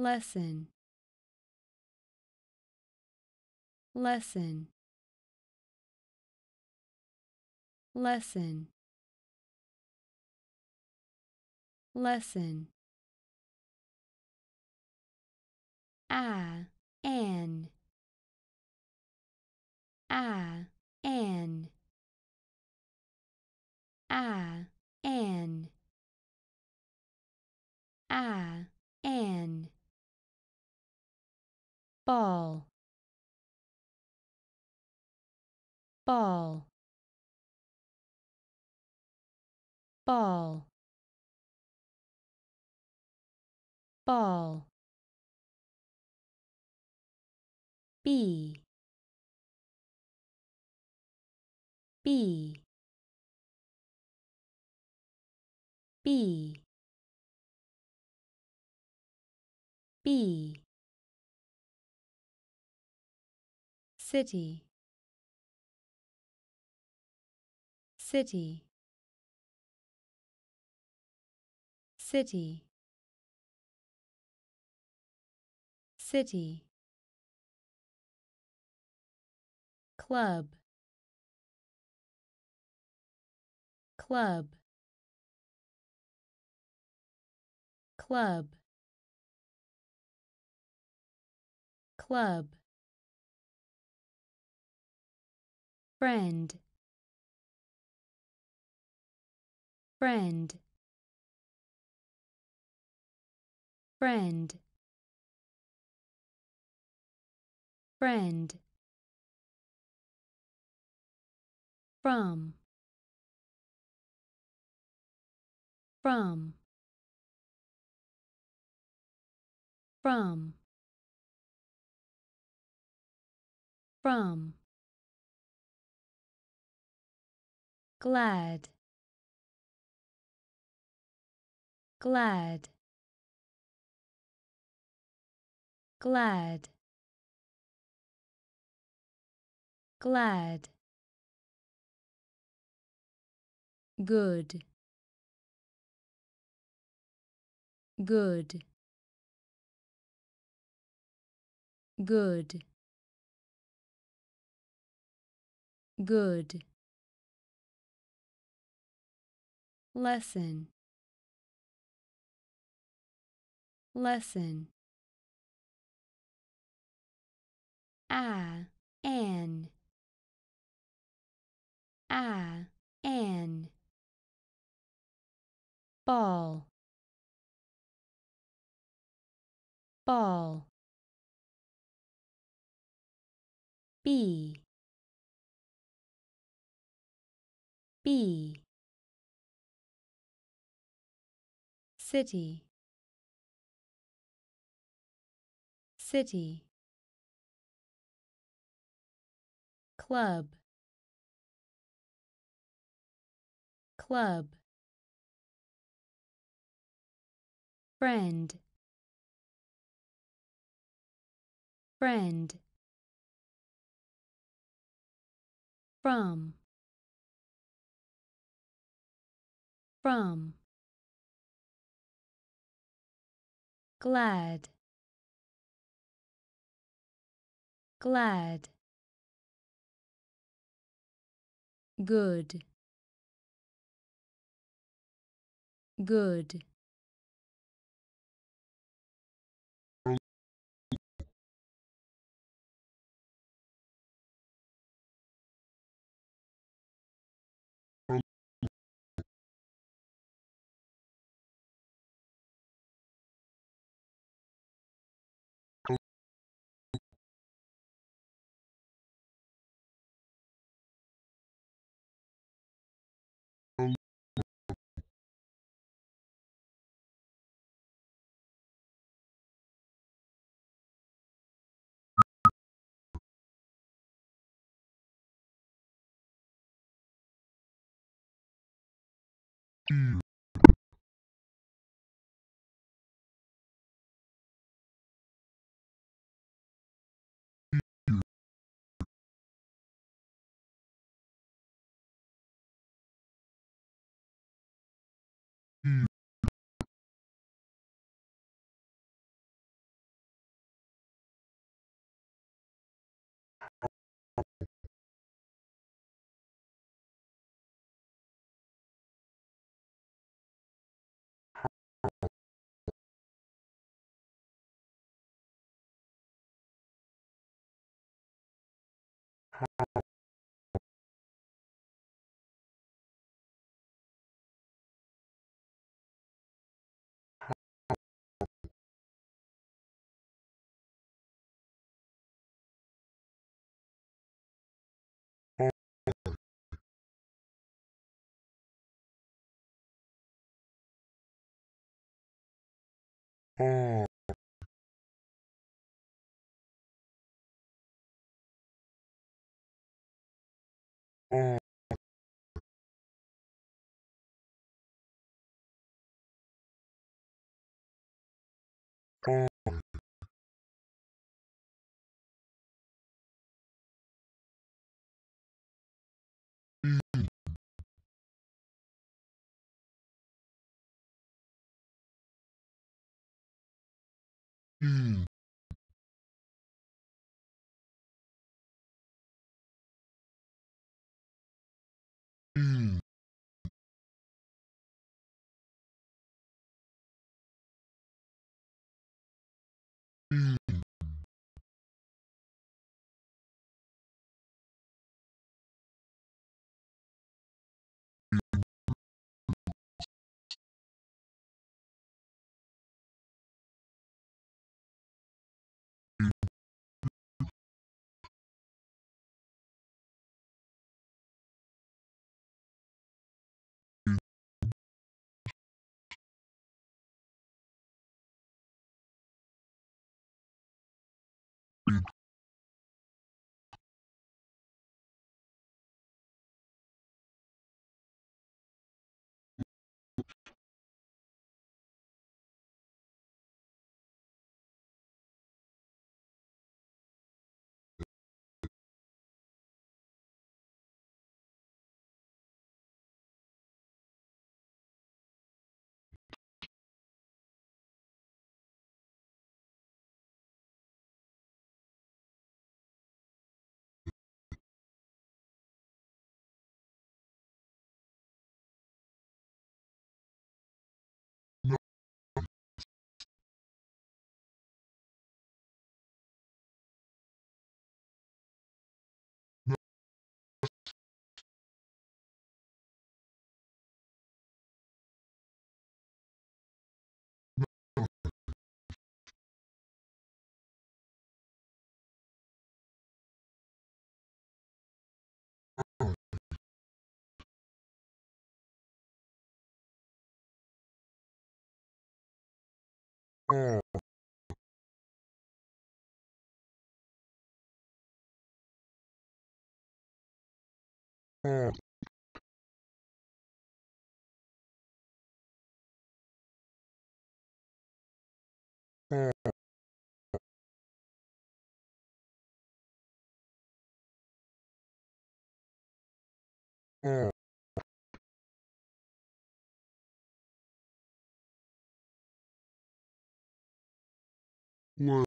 lesson. Lesson. Lesson. Lesson. A an a an a an a an ball. Ball. Ball. Ball. B. B. B. B City. City. City. City. Club. Club. Club. Club Friend. Friend. Friend. Friend. From. From. From. From glad. Glad. Glad. Glad. Good. Good. Good. Good lesson. Lesson. A an a an ball. Ball. B. B City. City. Club. Club. Friend. Friend. From. From Glad. Glad. Good. Good Ah. Hmm. Oh. Oh. Oh. Oh. one.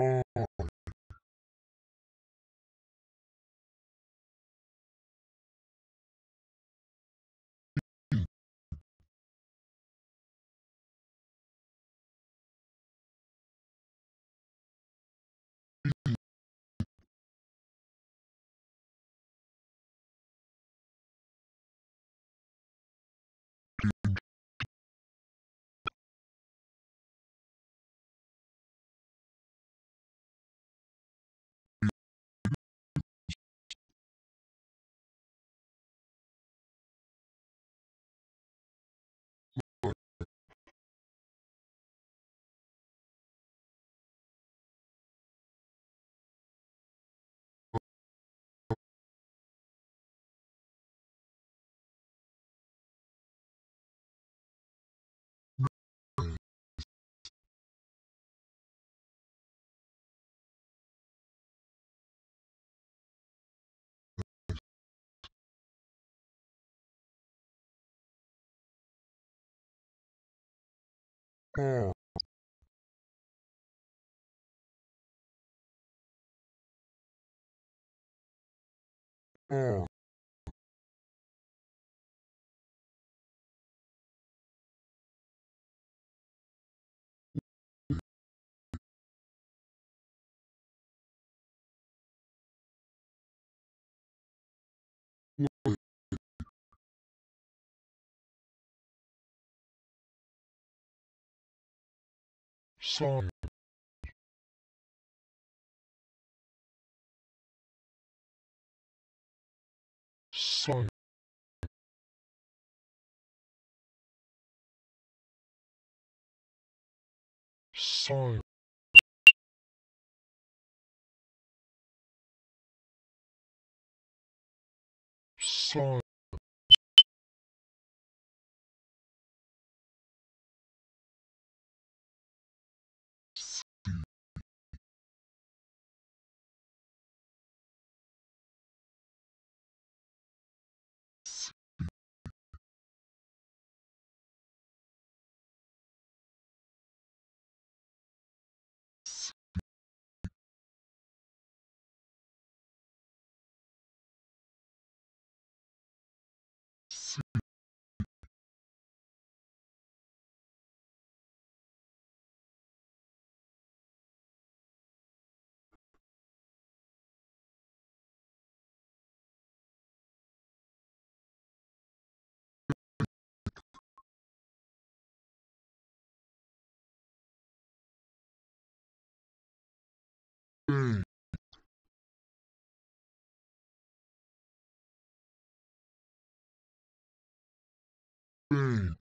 Oh. Ball ball sign sign sign sign bang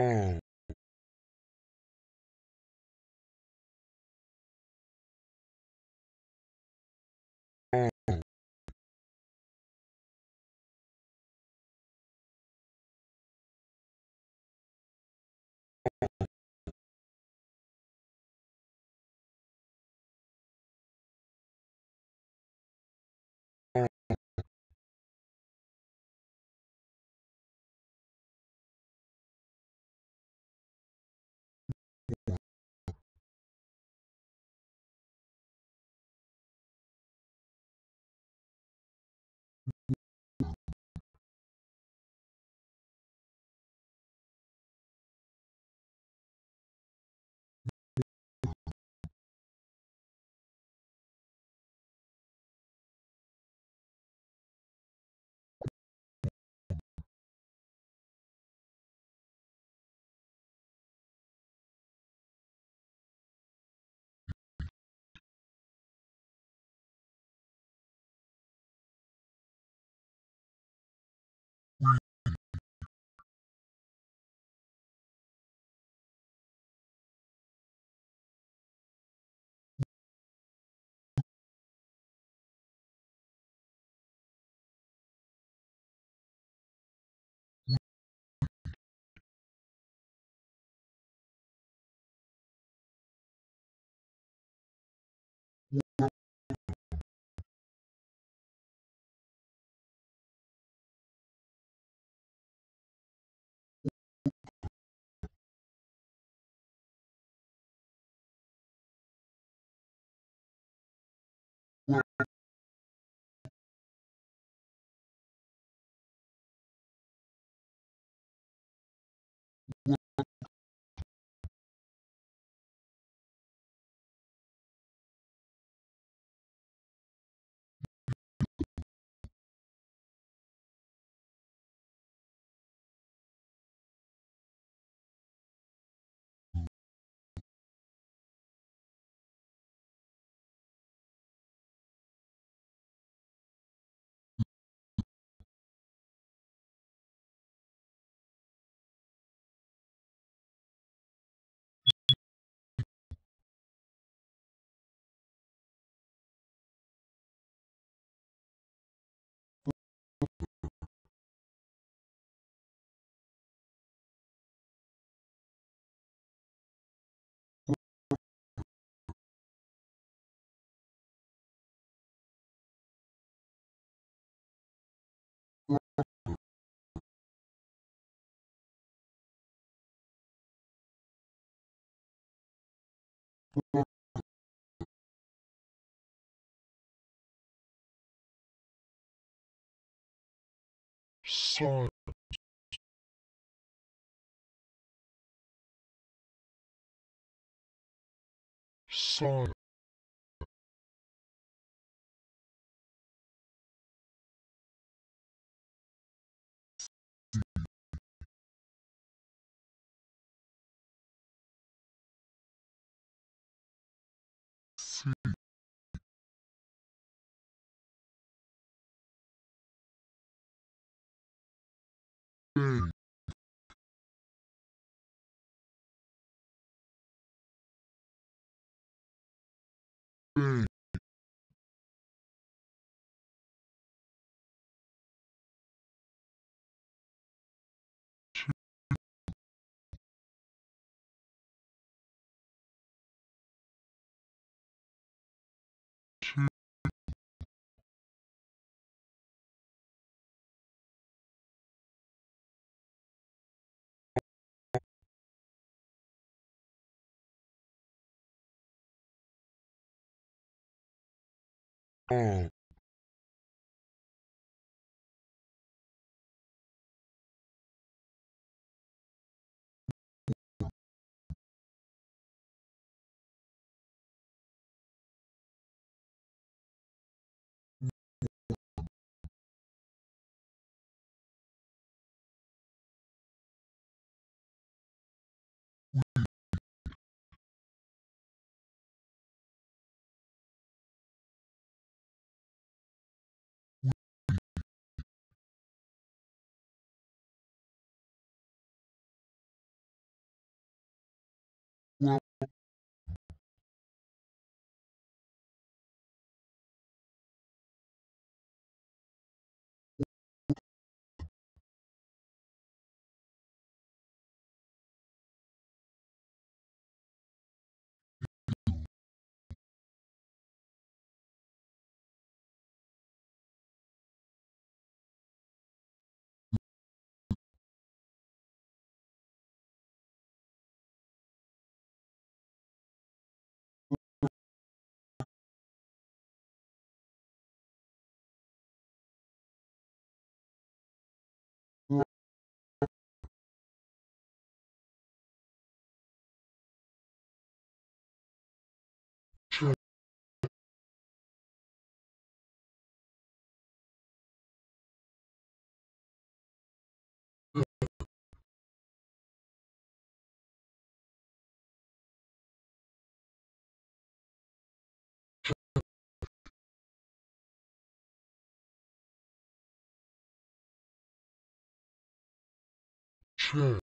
all all Silence. Silence. Bang. Bang. Oh. Check.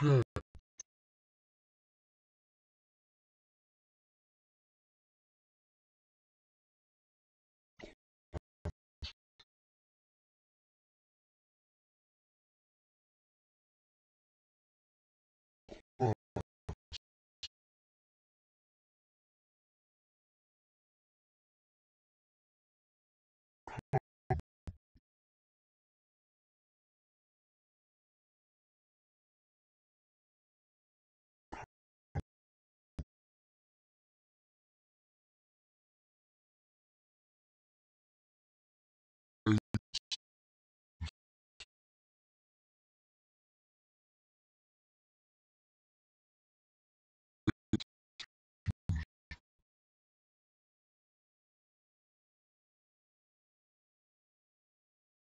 Check,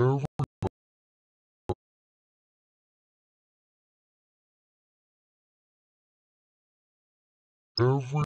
every, every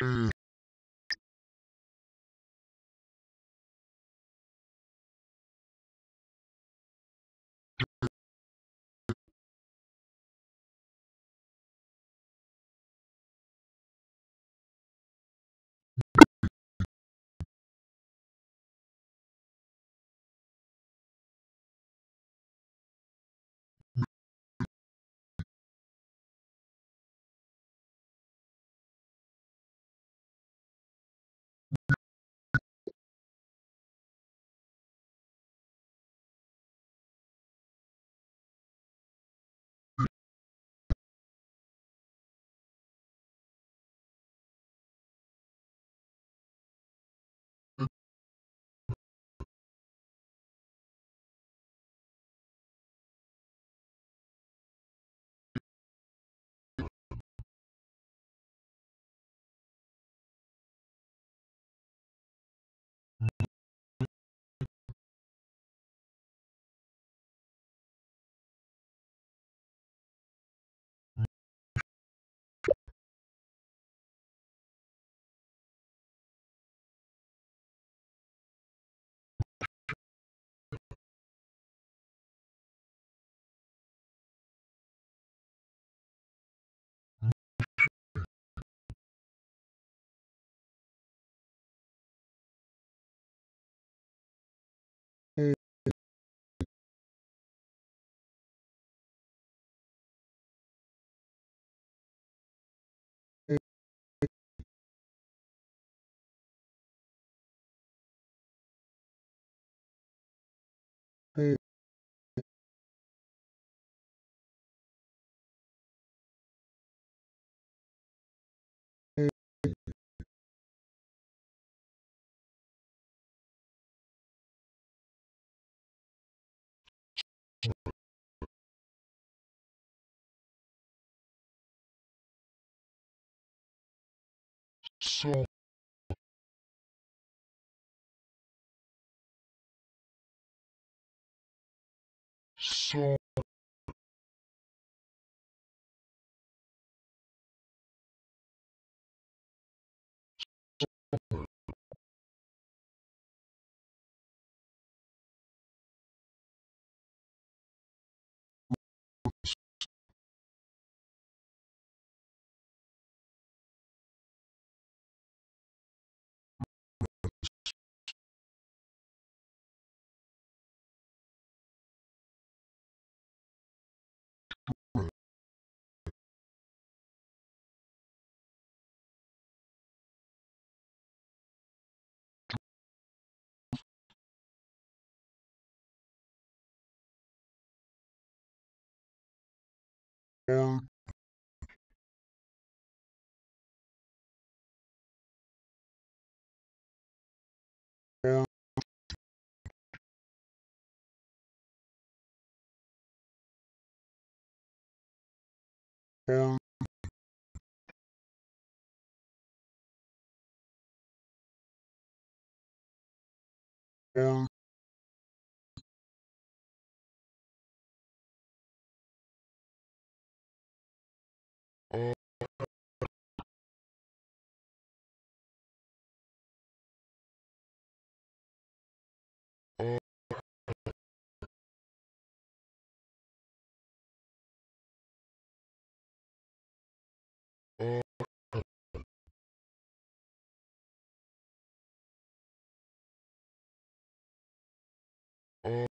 and and so so and and and uh,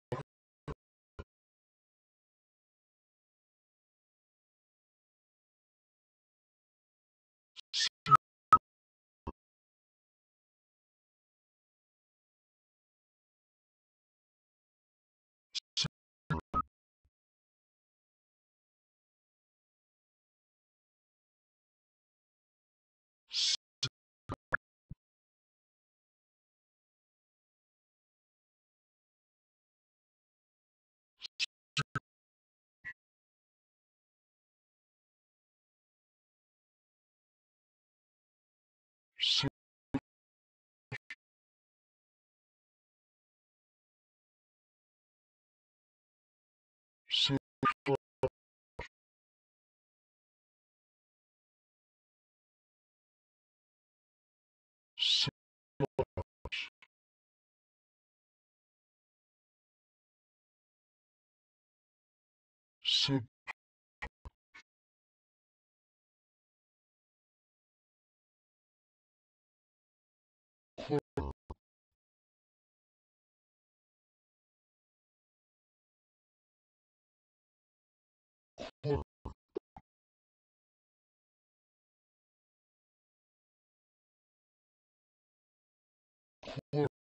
Sip. No.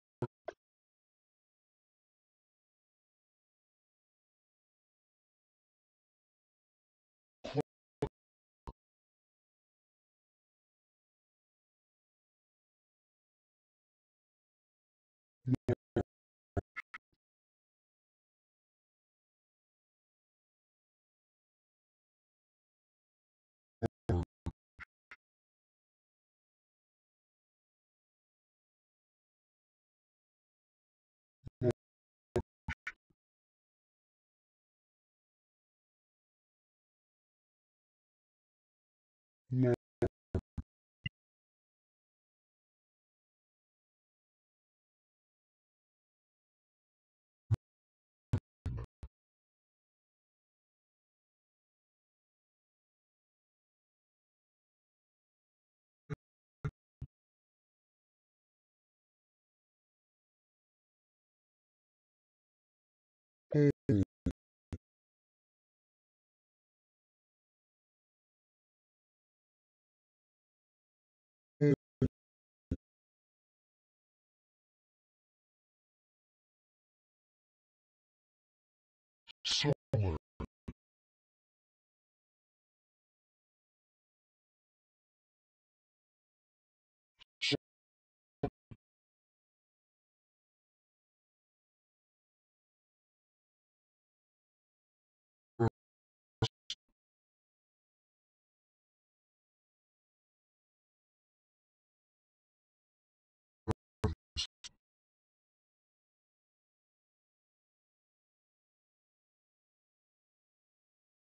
song.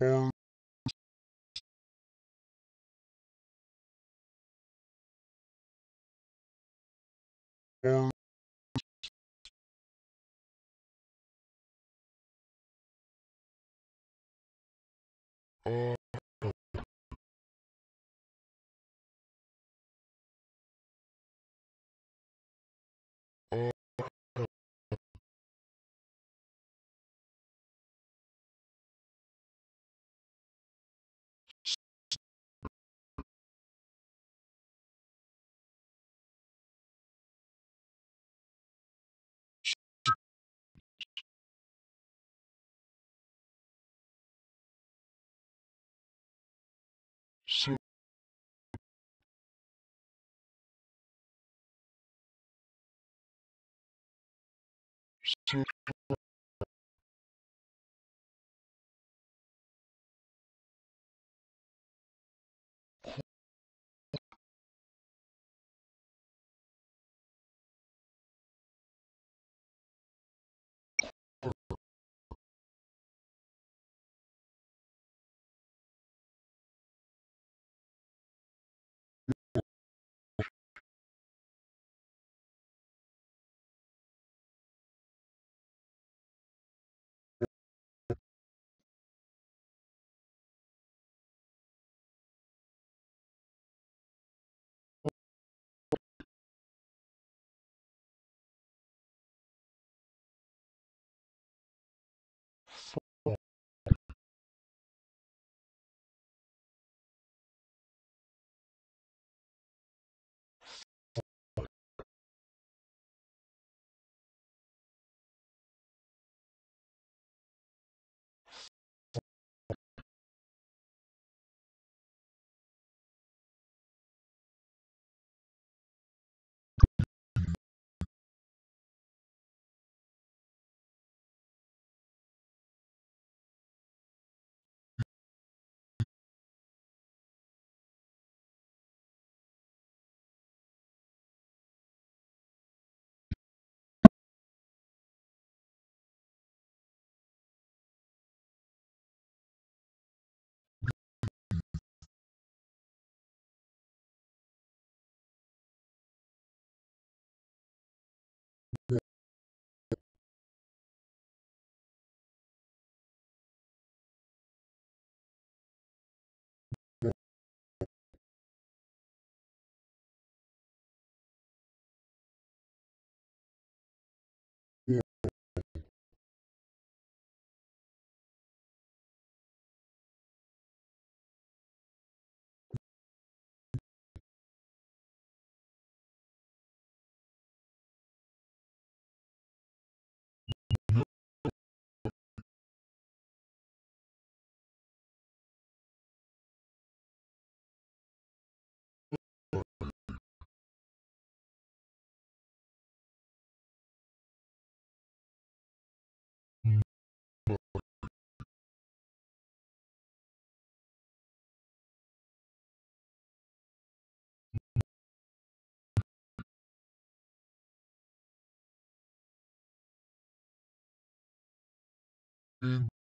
Or or Sip. In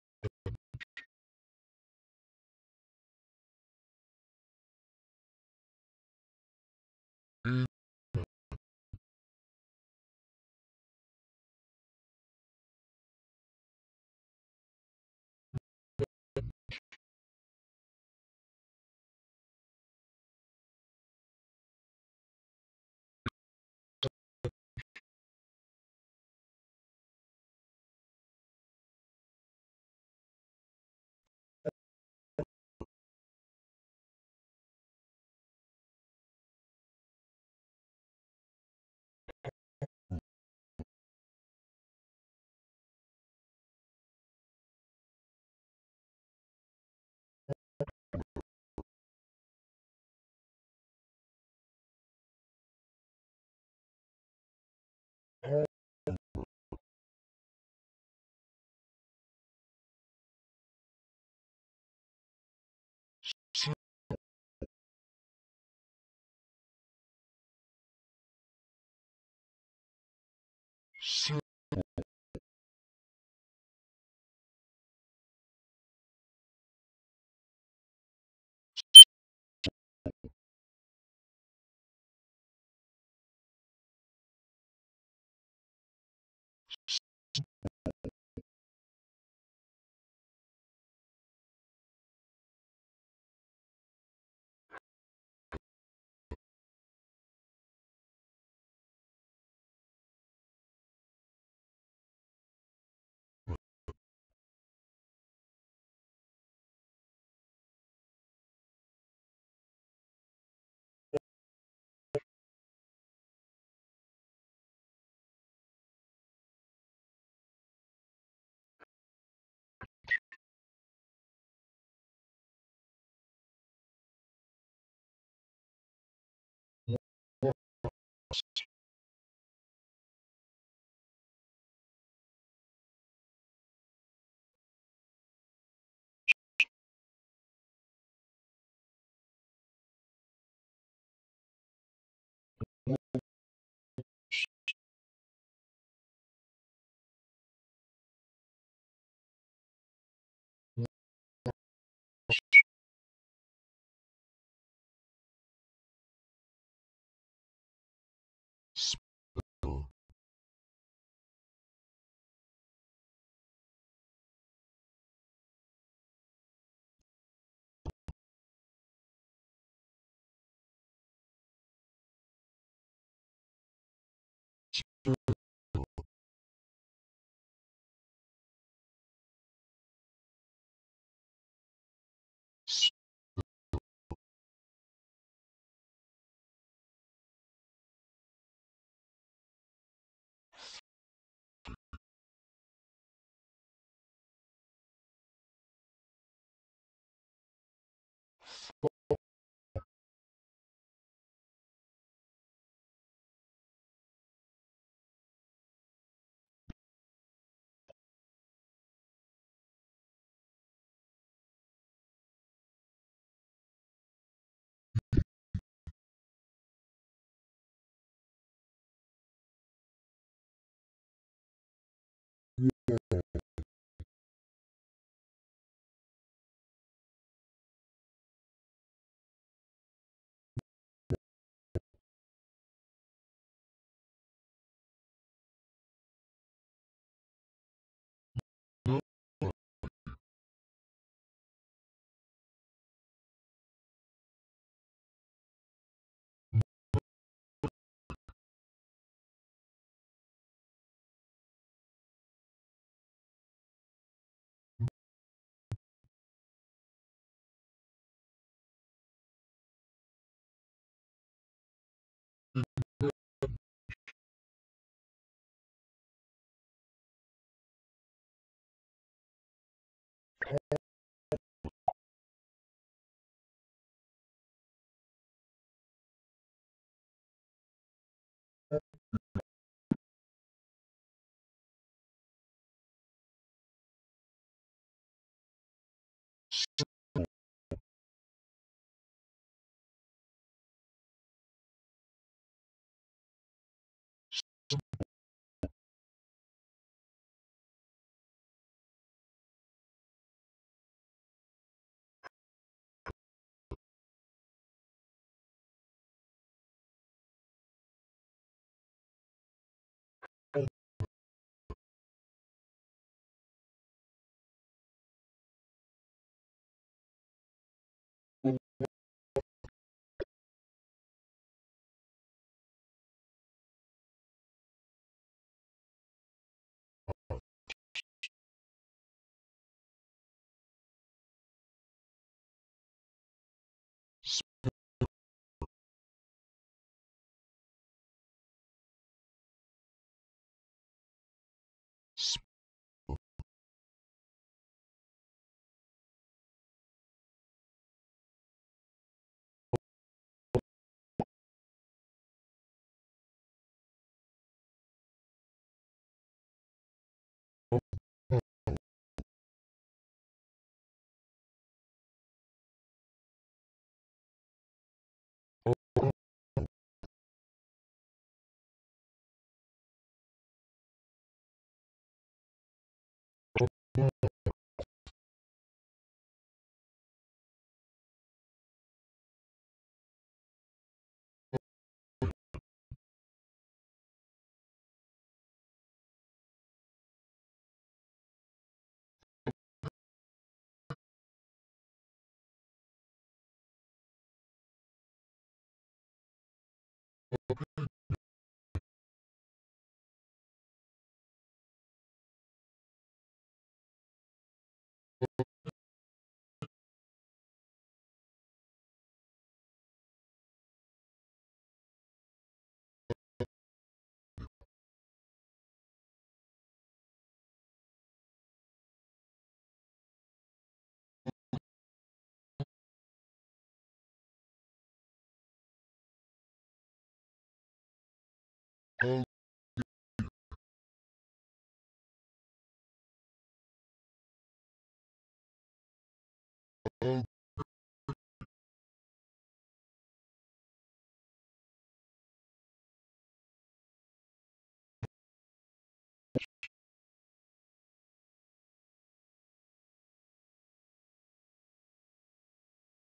Oh. Oh.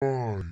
Five.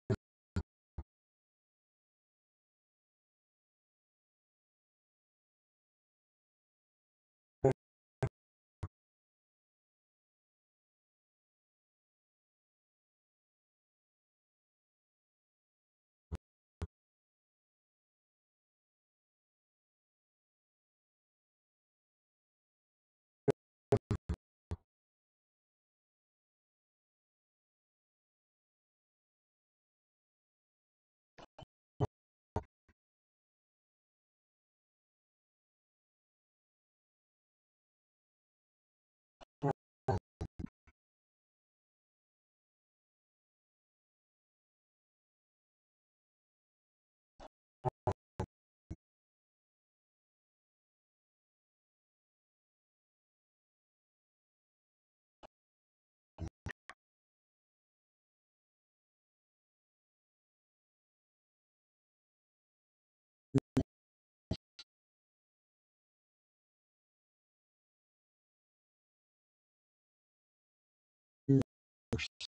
others.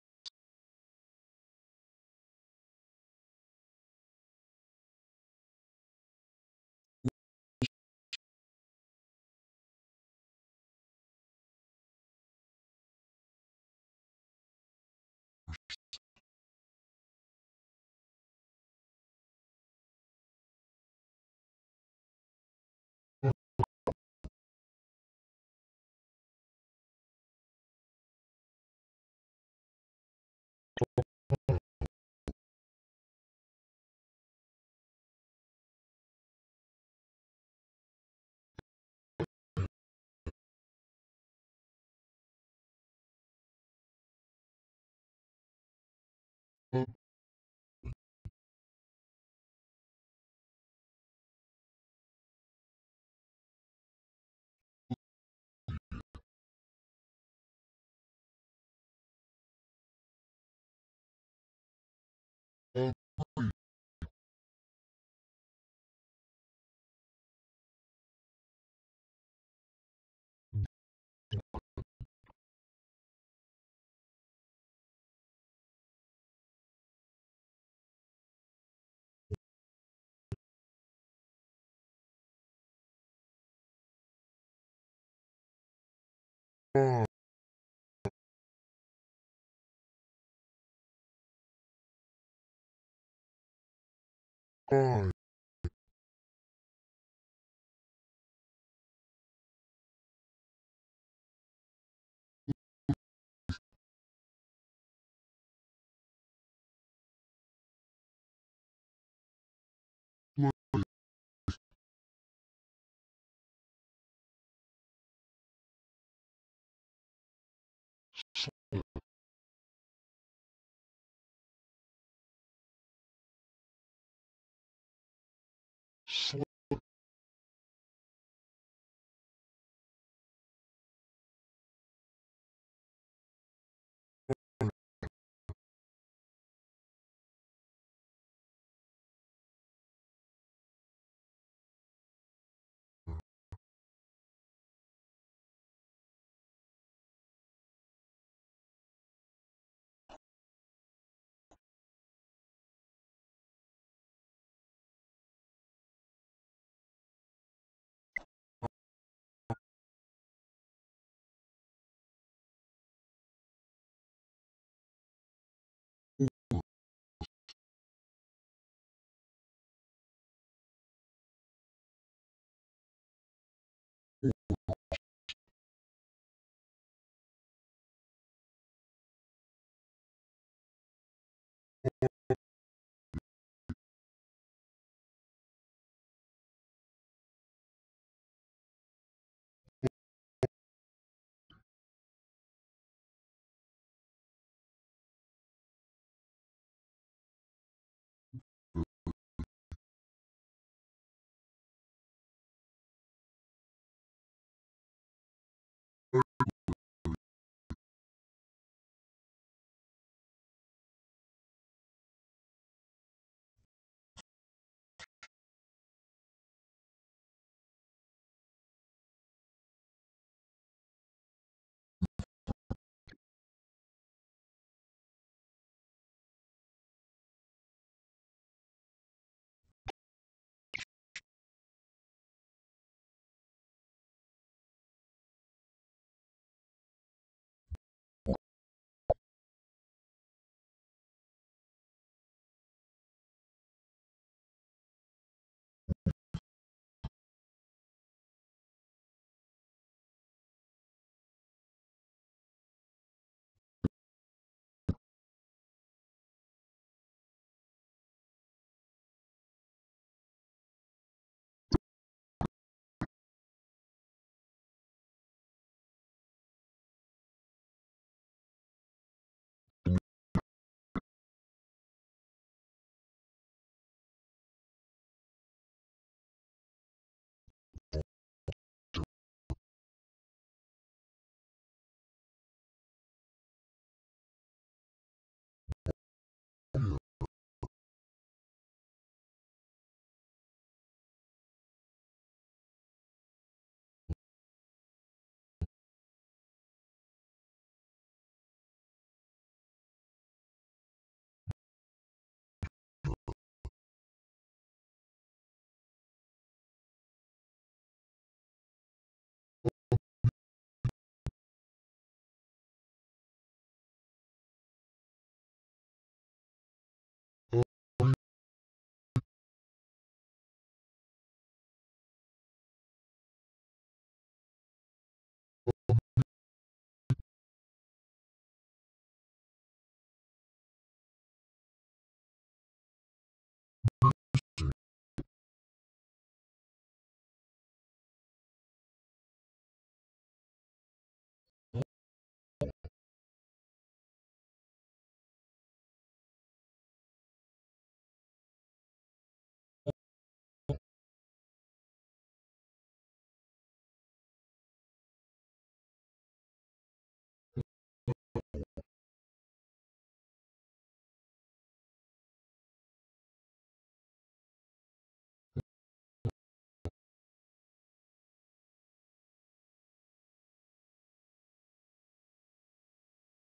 Mm-hmm. à. À.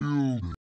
building,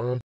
on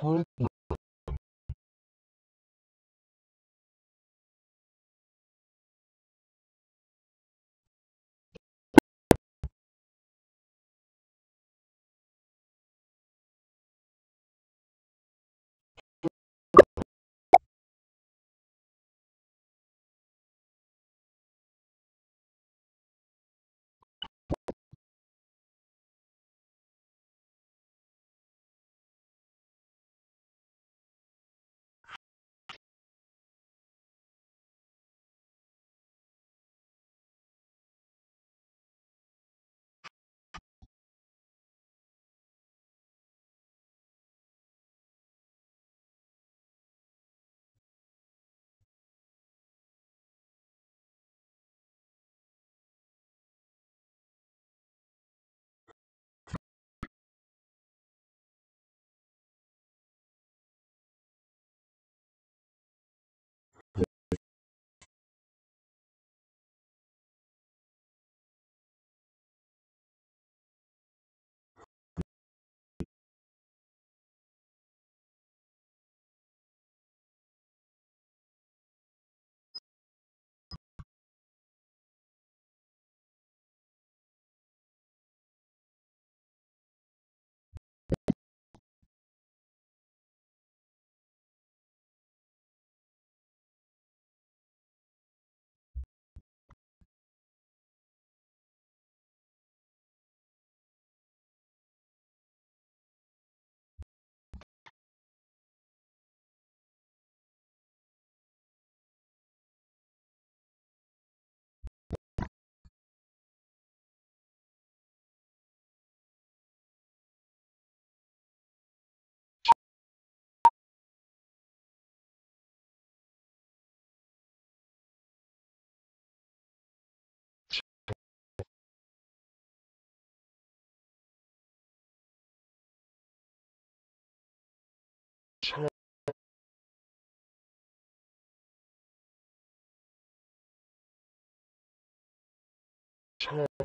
frühen child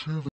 activity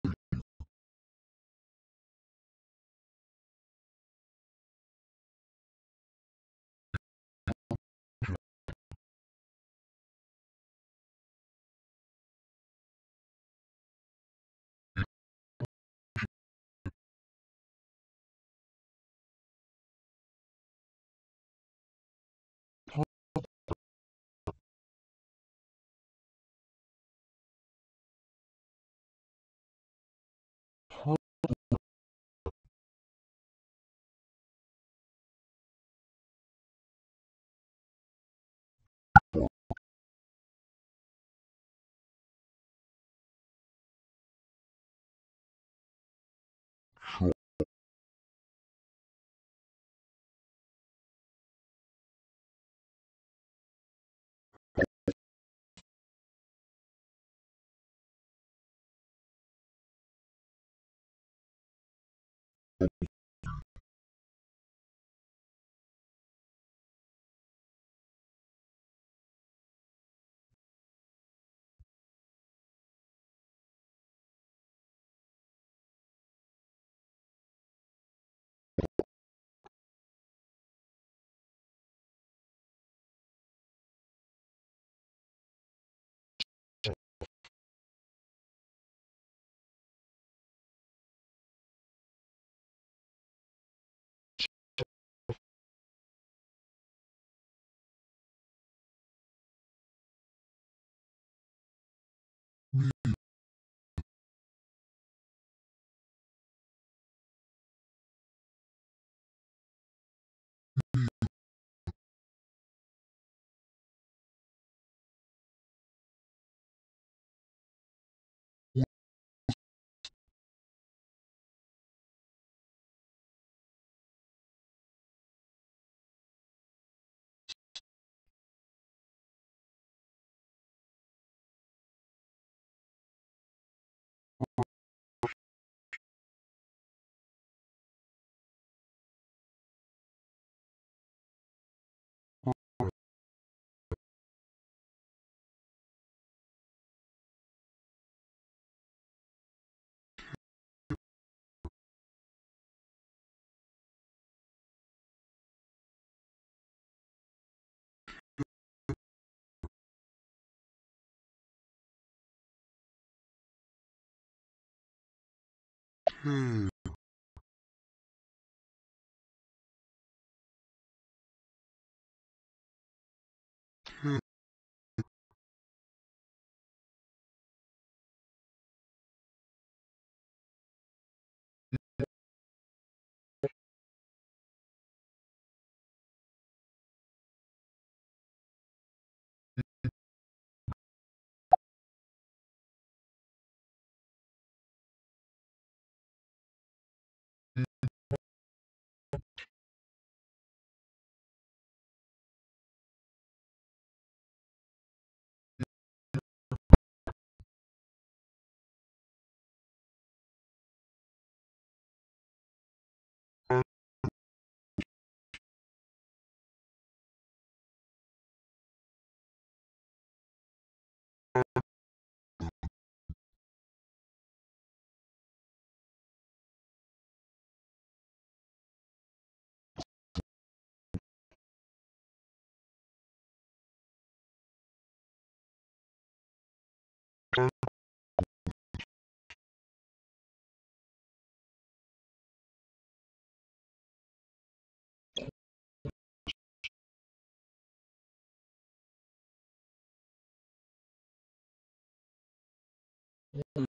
two, Yeah. Mm.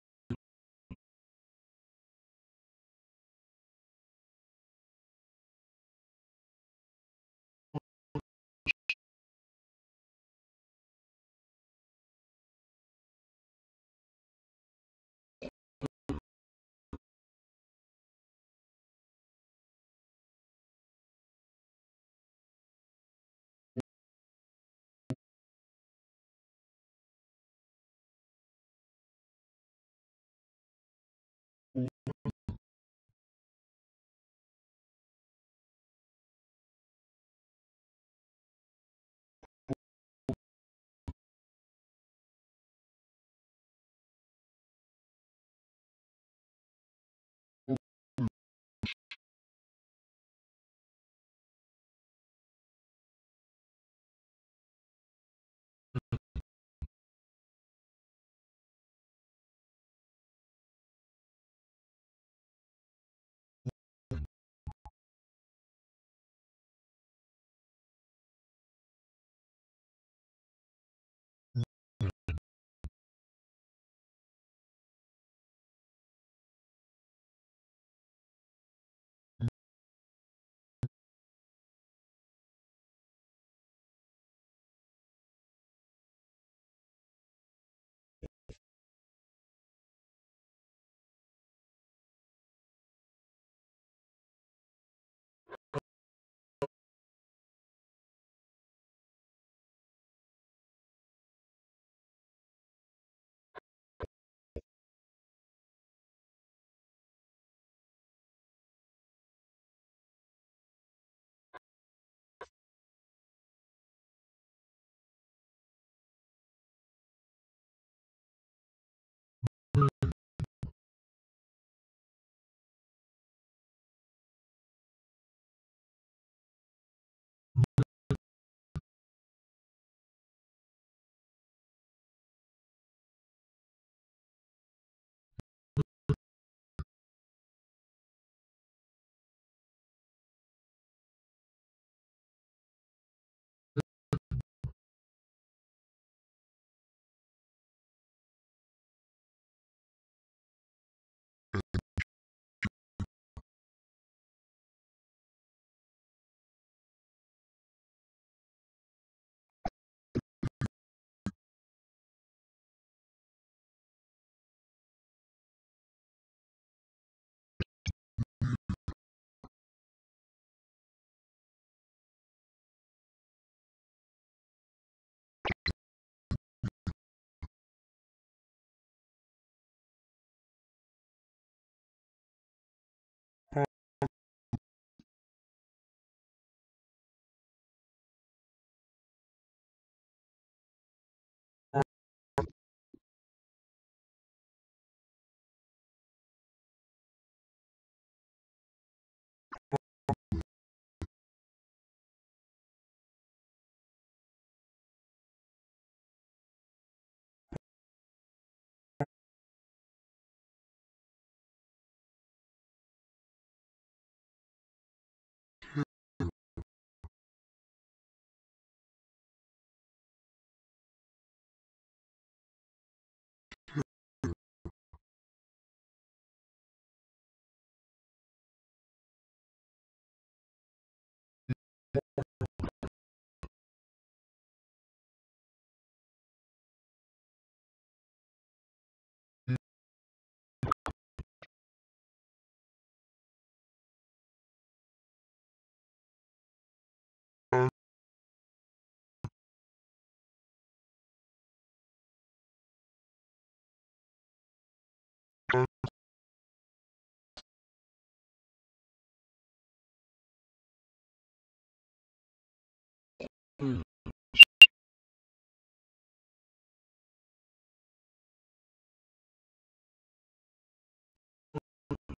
Mm.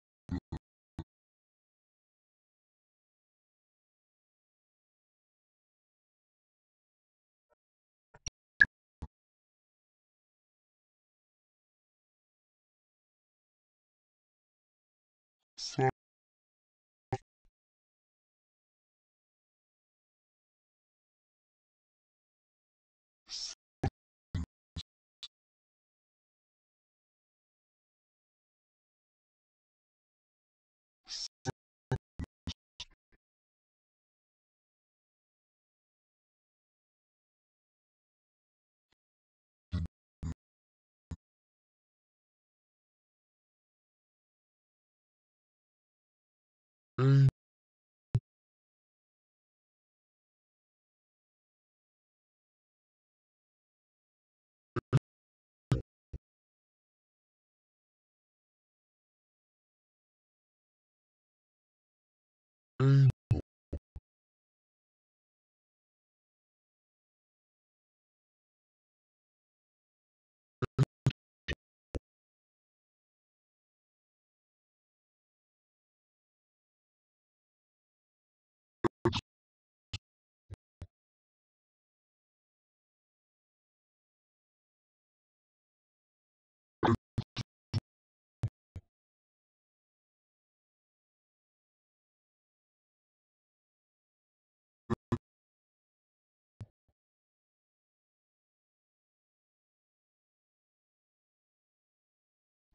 Mm.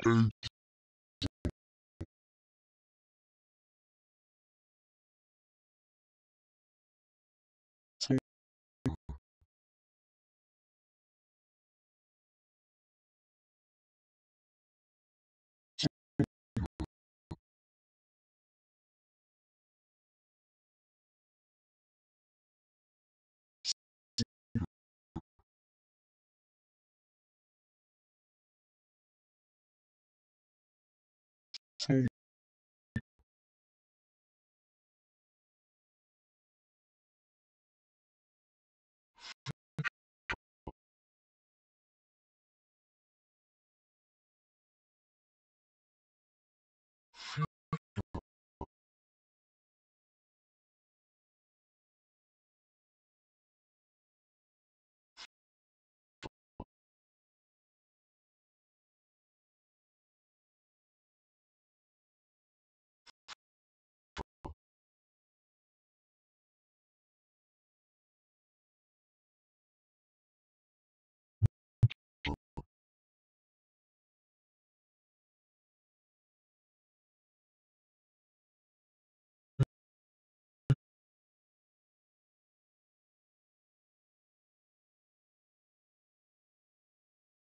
Mm. So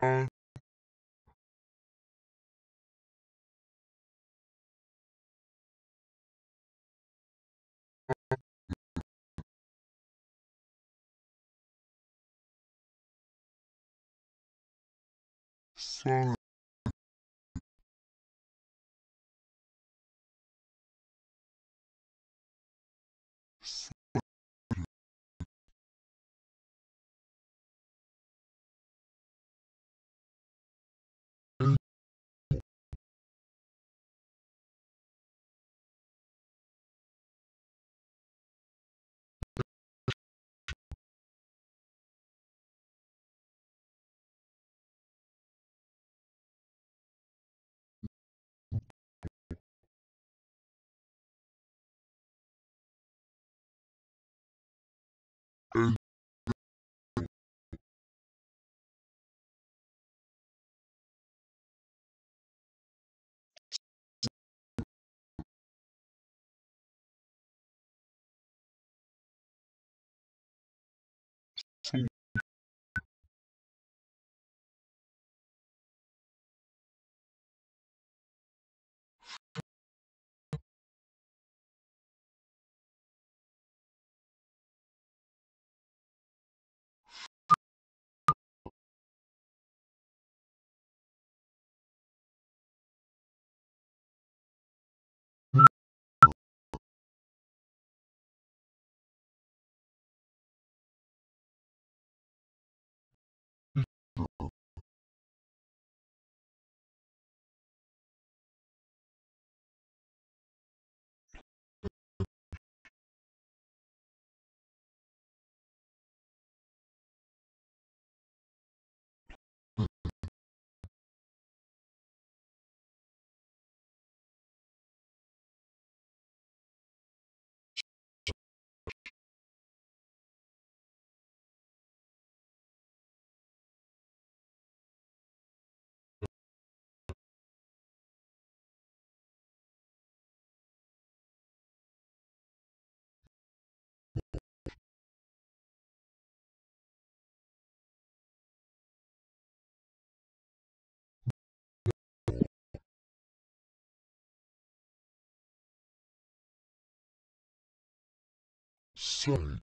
I sorry. And some Sol.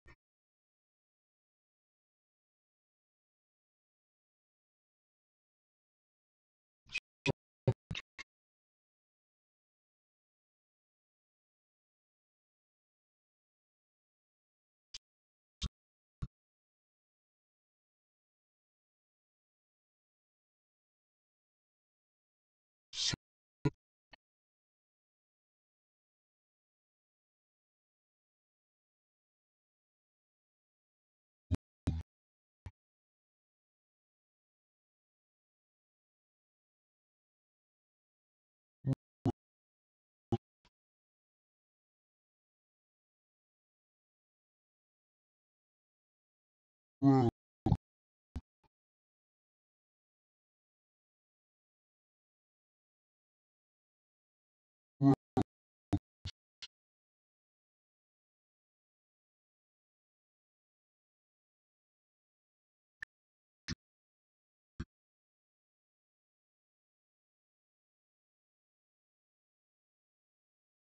Road,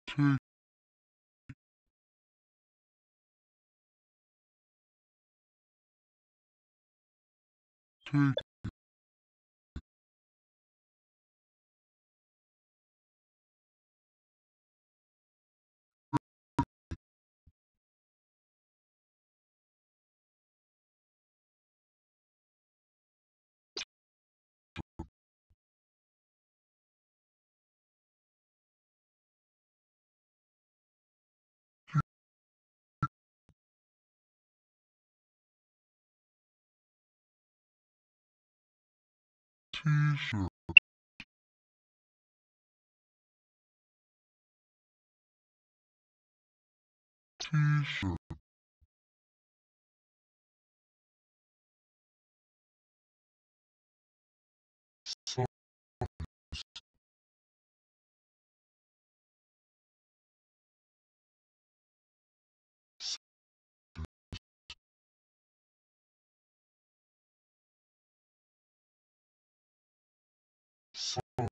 take, take, T-shirt. T-shirt. Size,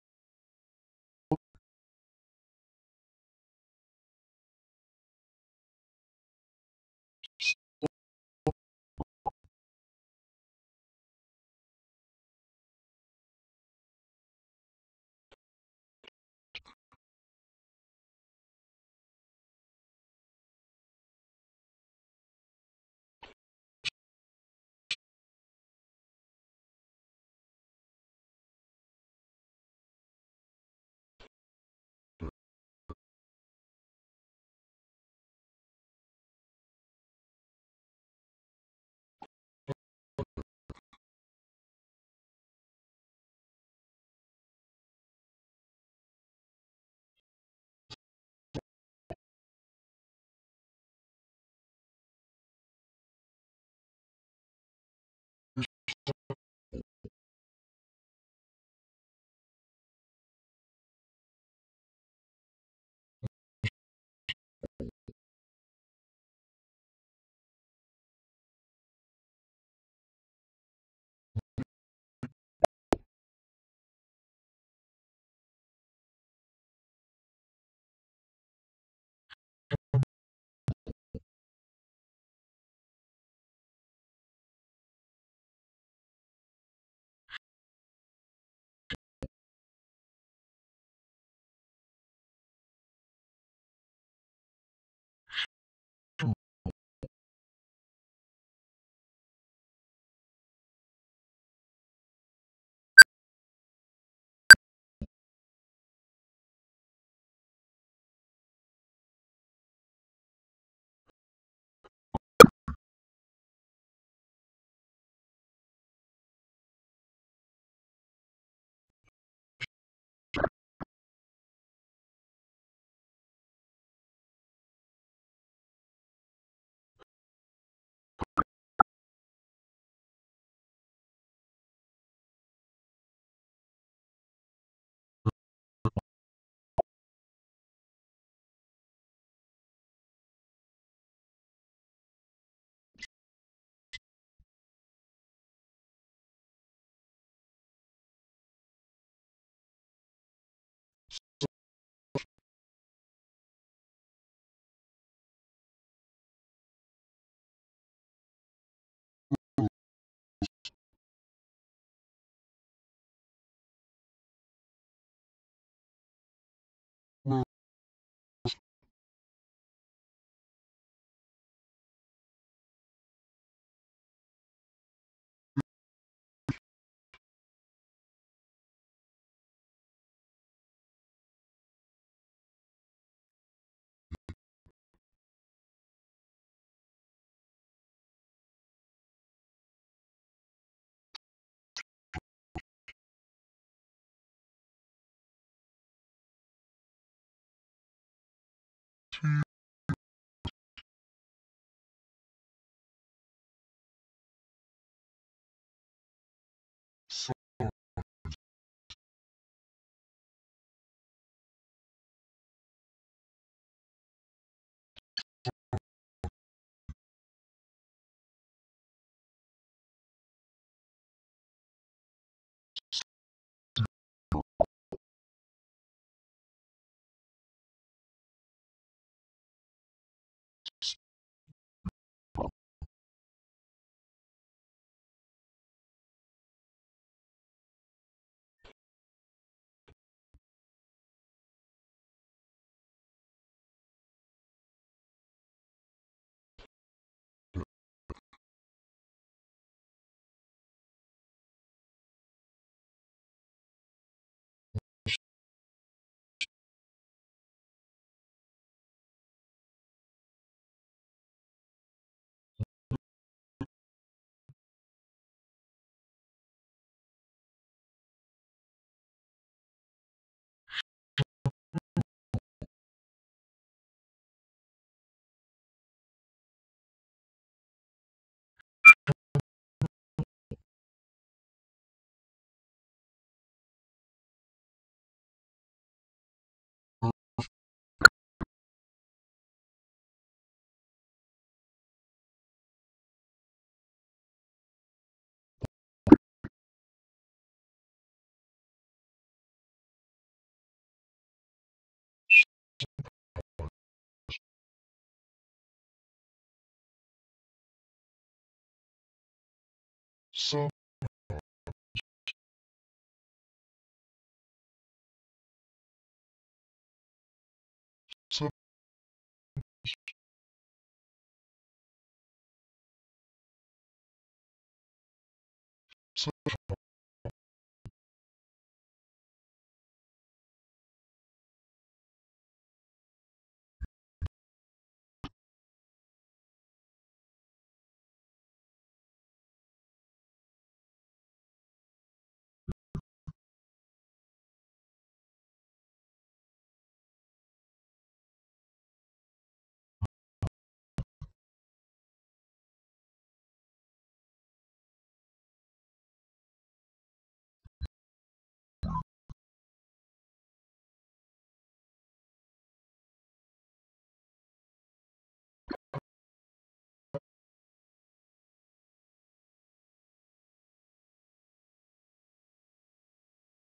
So.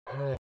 Have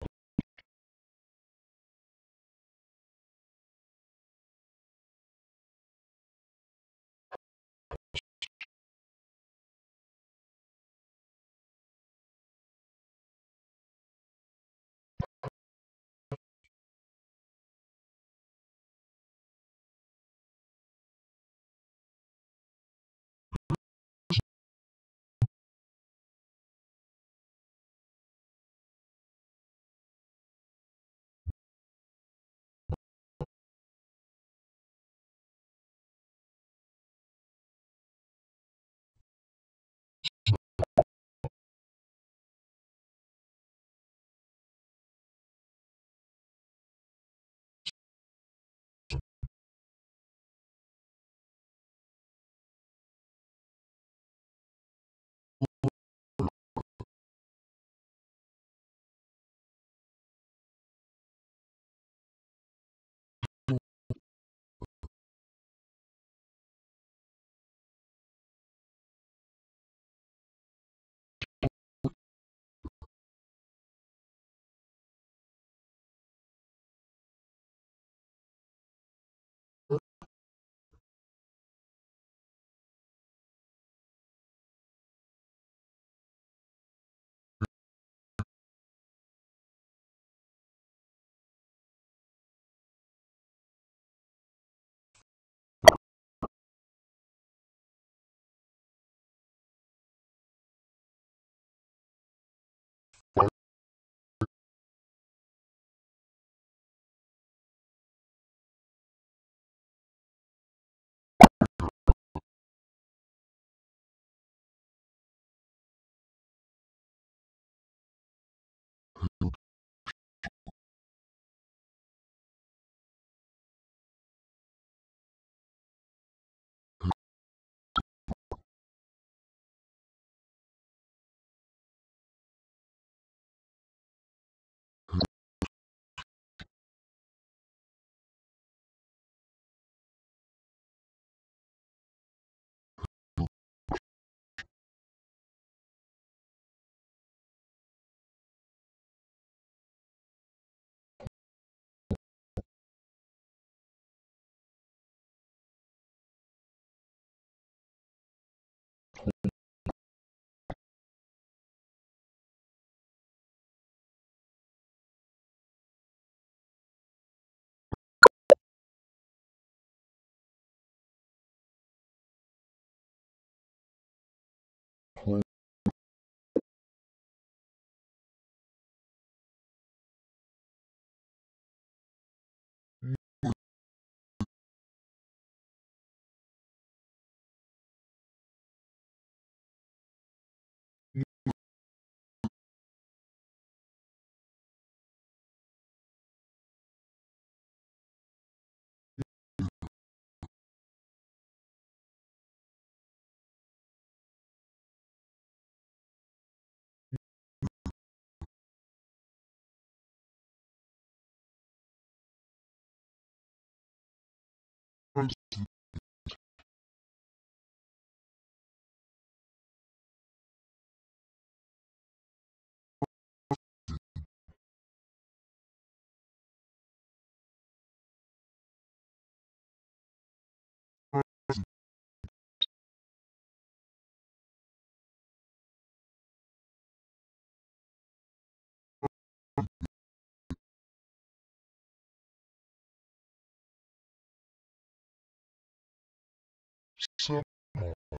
Some.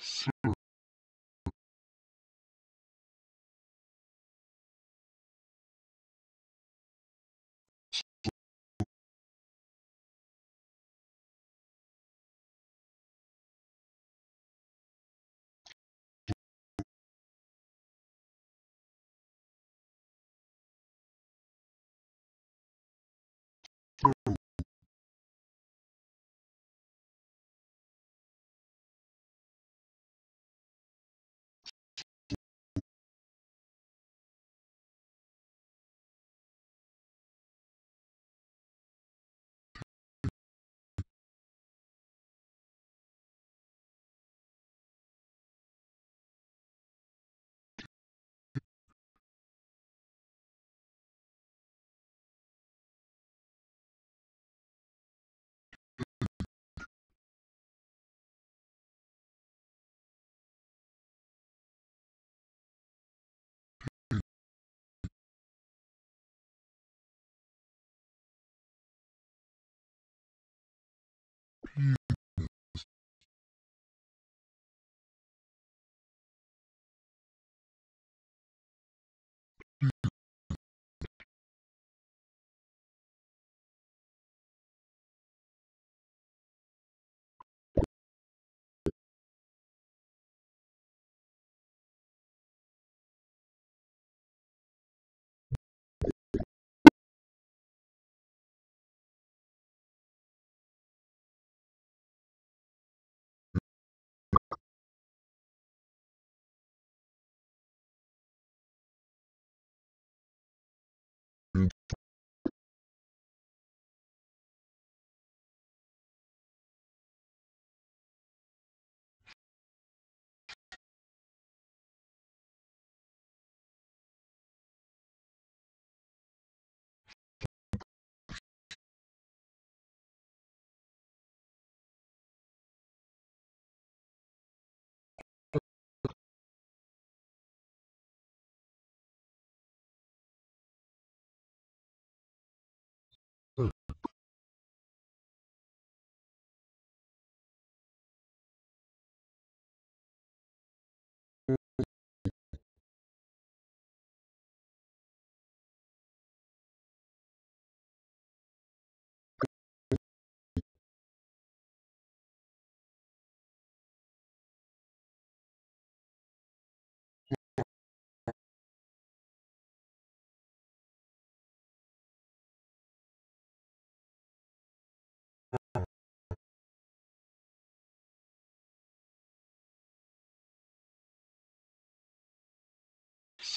sir, sir,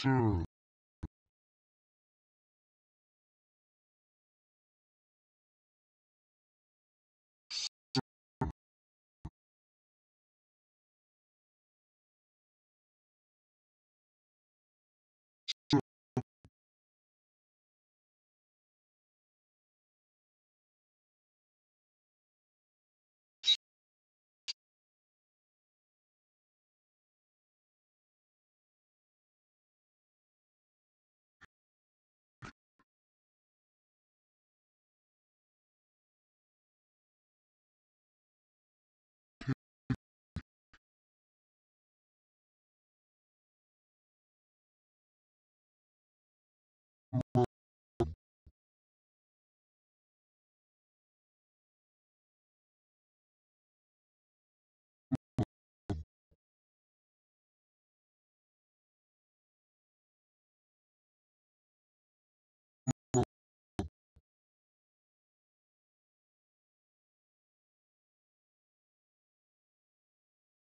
wow,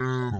Right.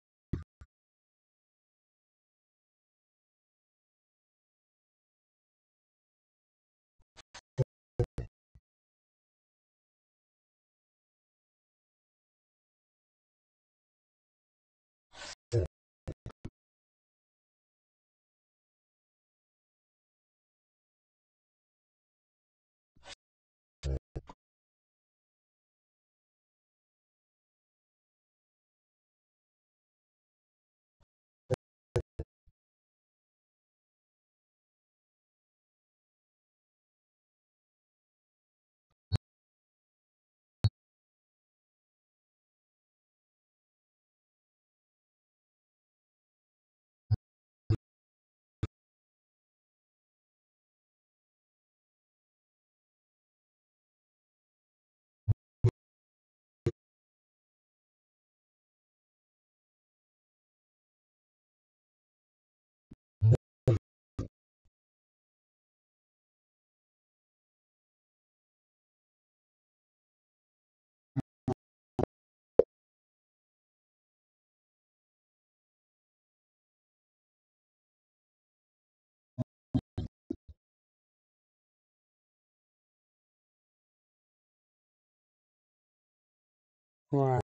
Right.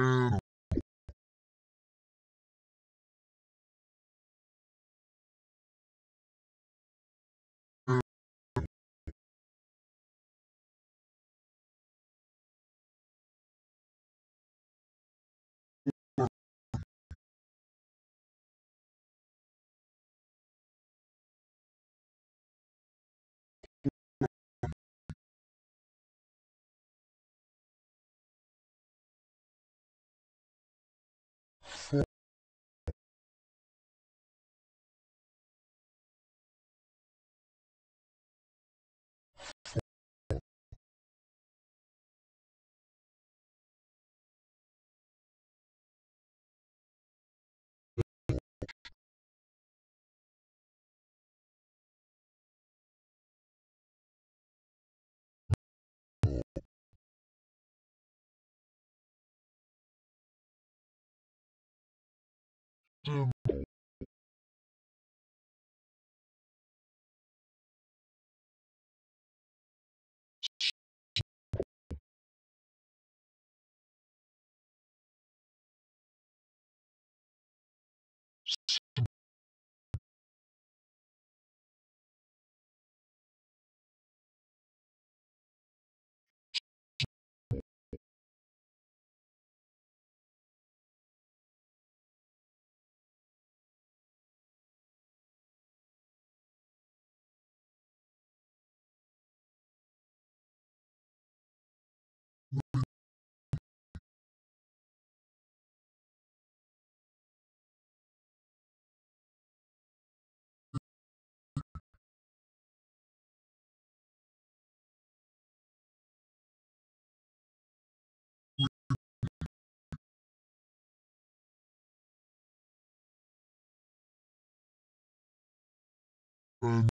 Animal symbol and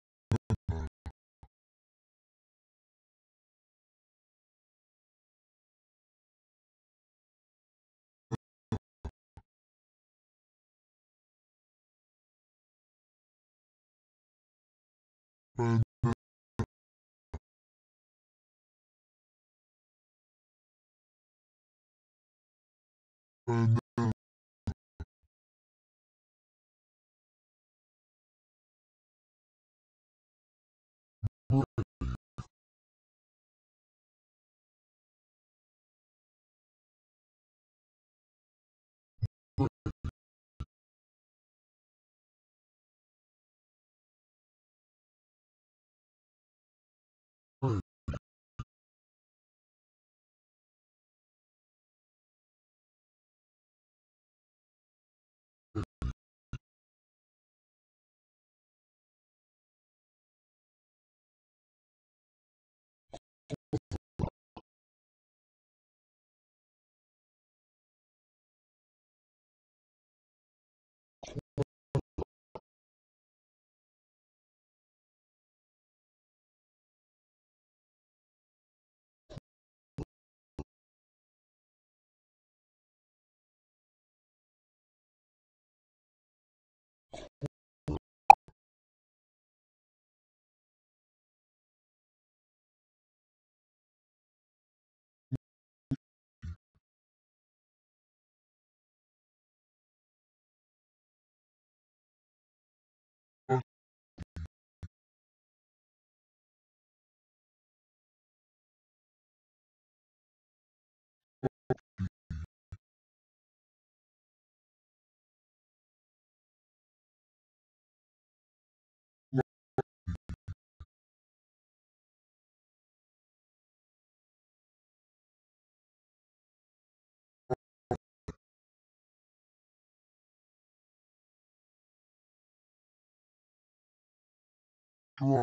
draw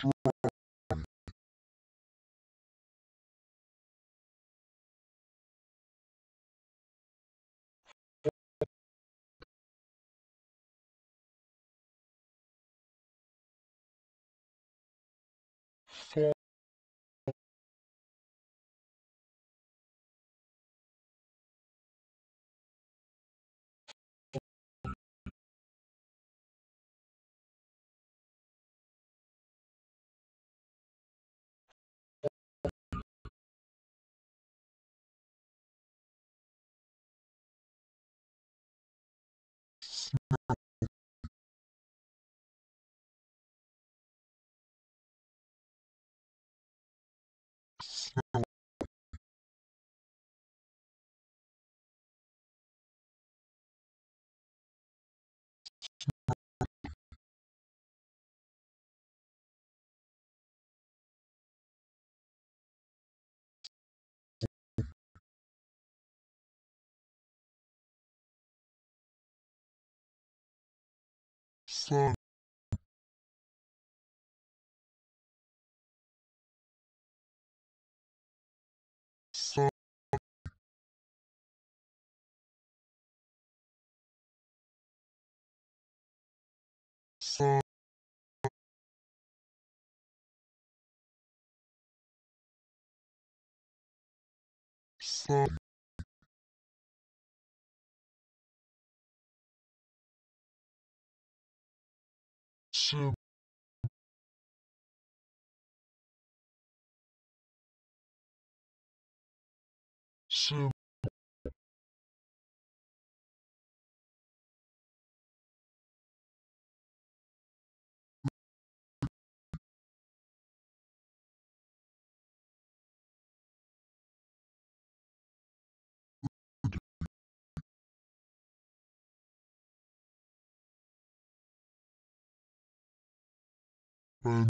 four school son ship and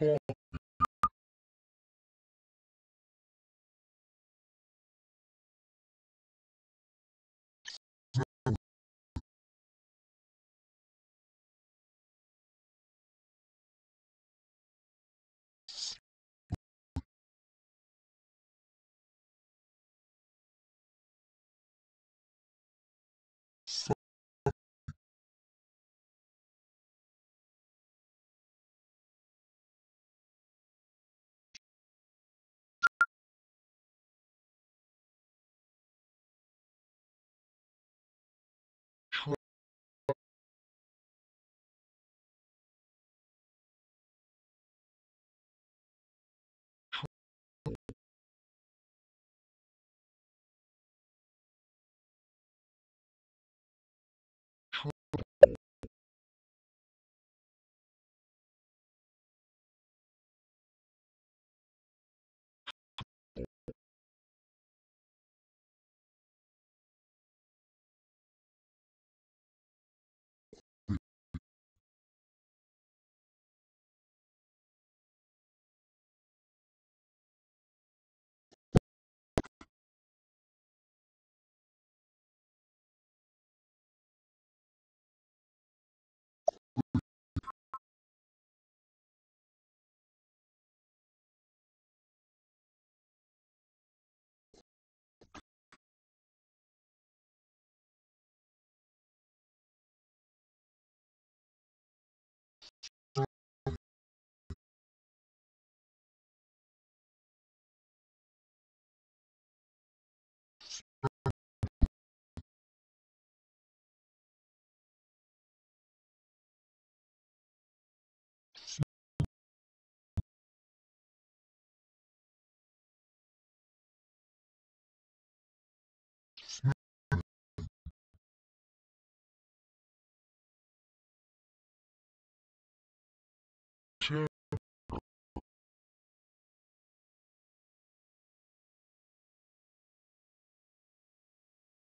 and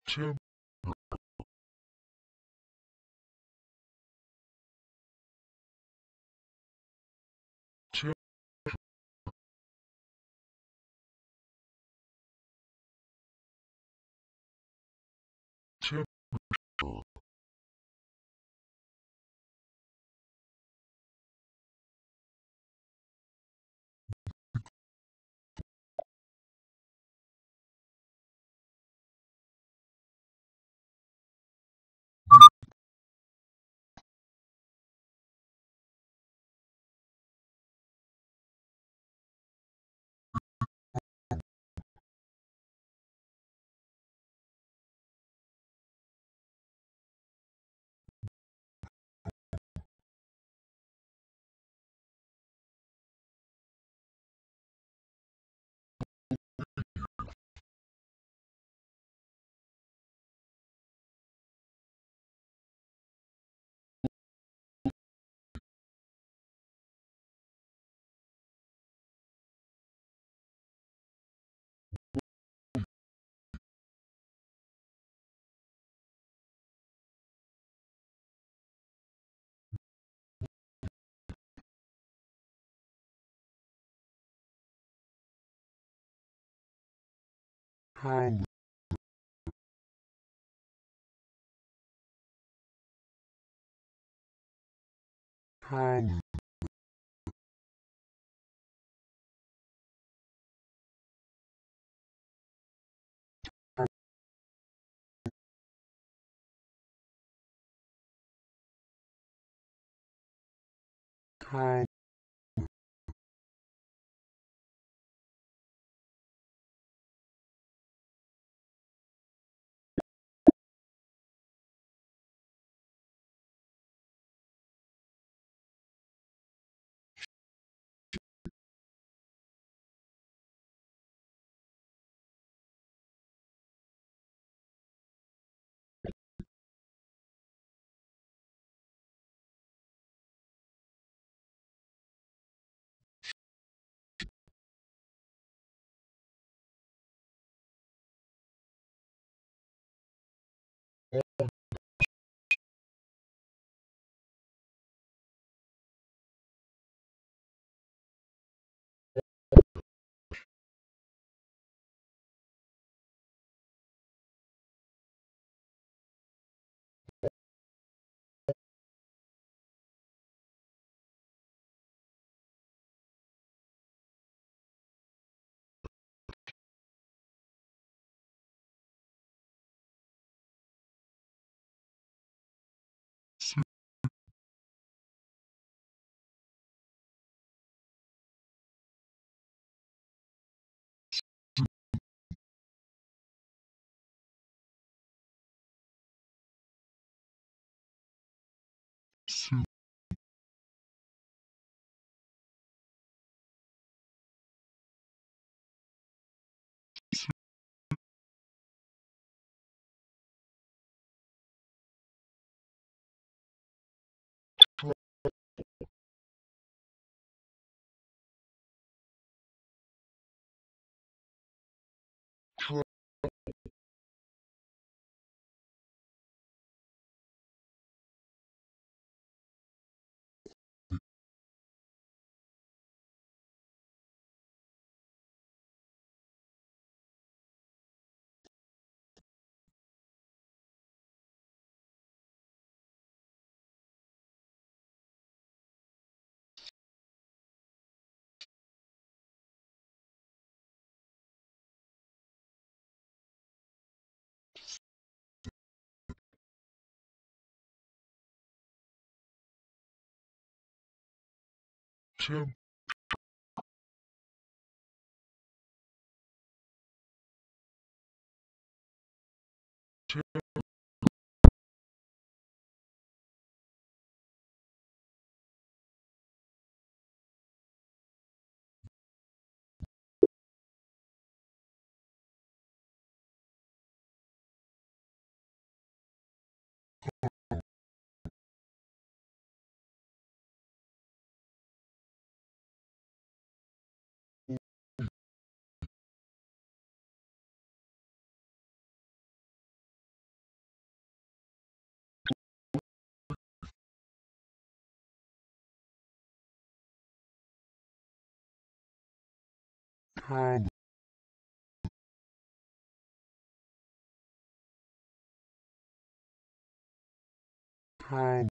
Tim. Home. Home. Hi. Soup. Tim. Tim. Talent.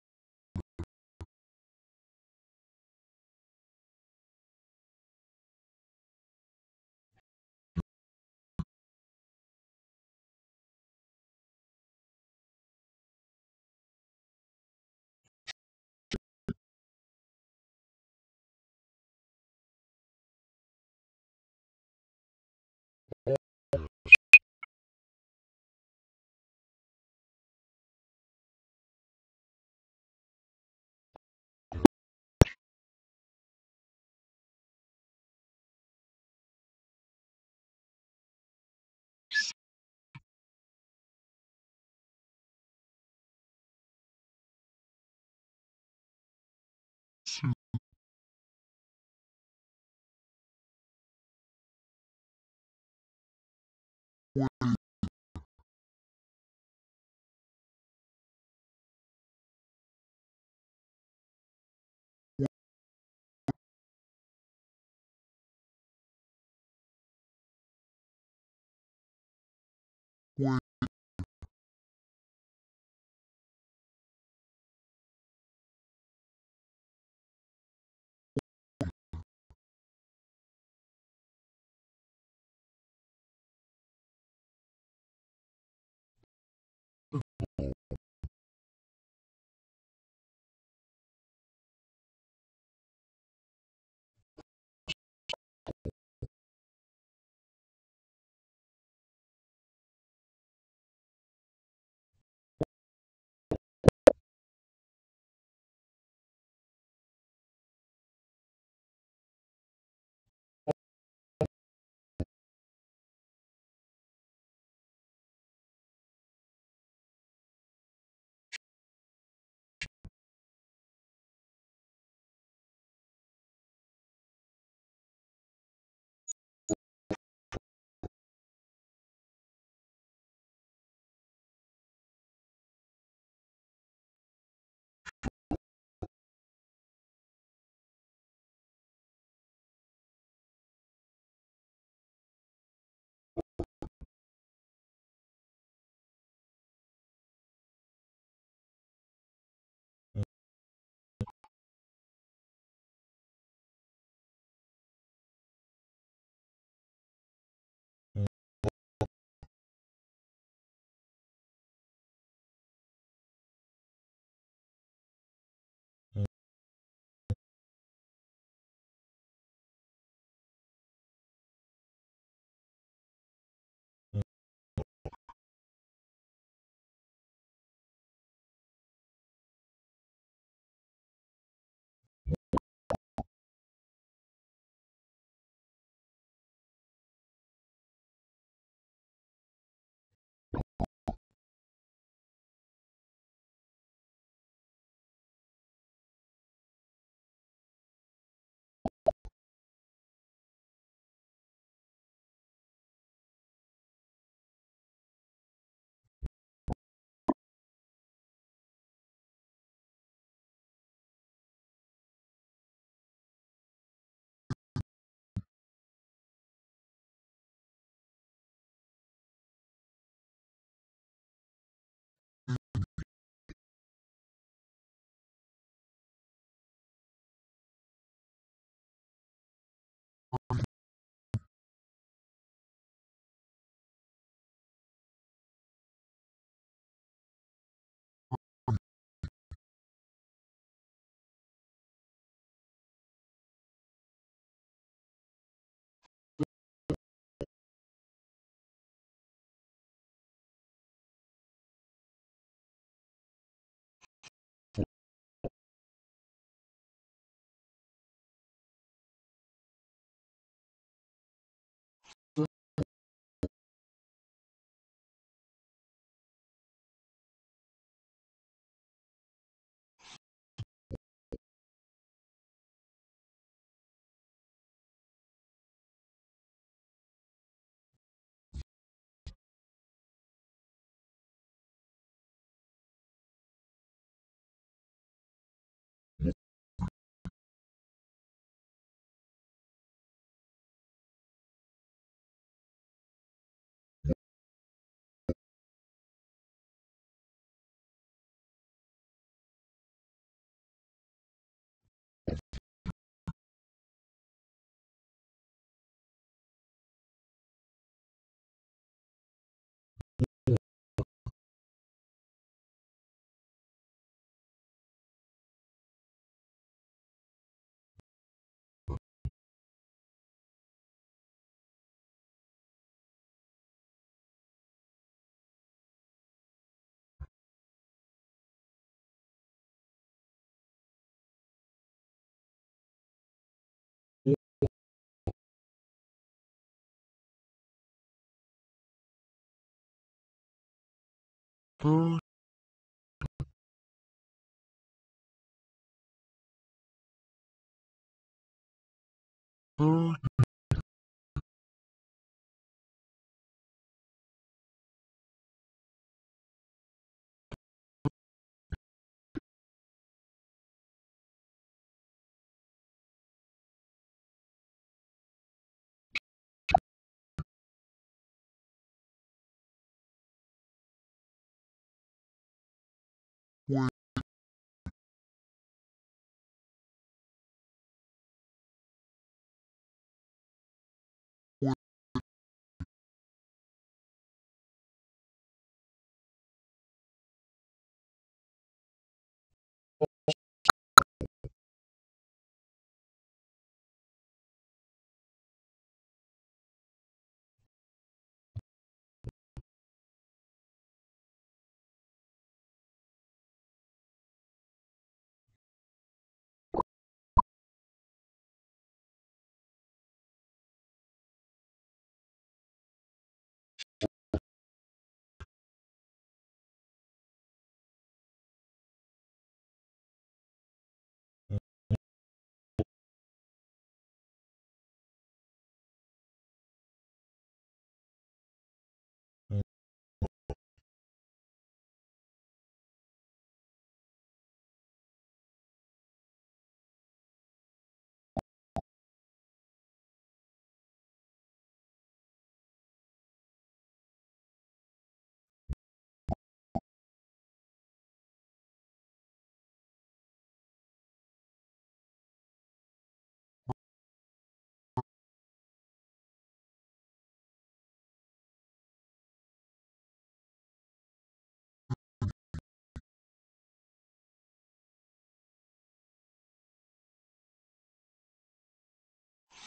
不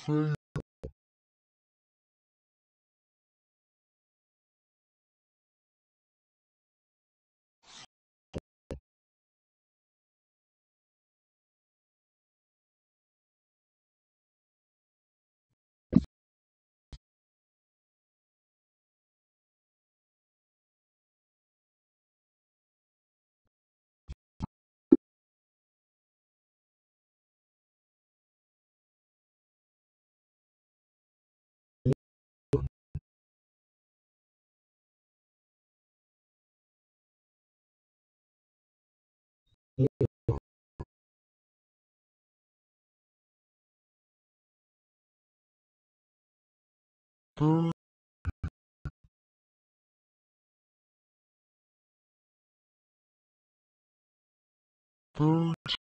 say Ah. Boot.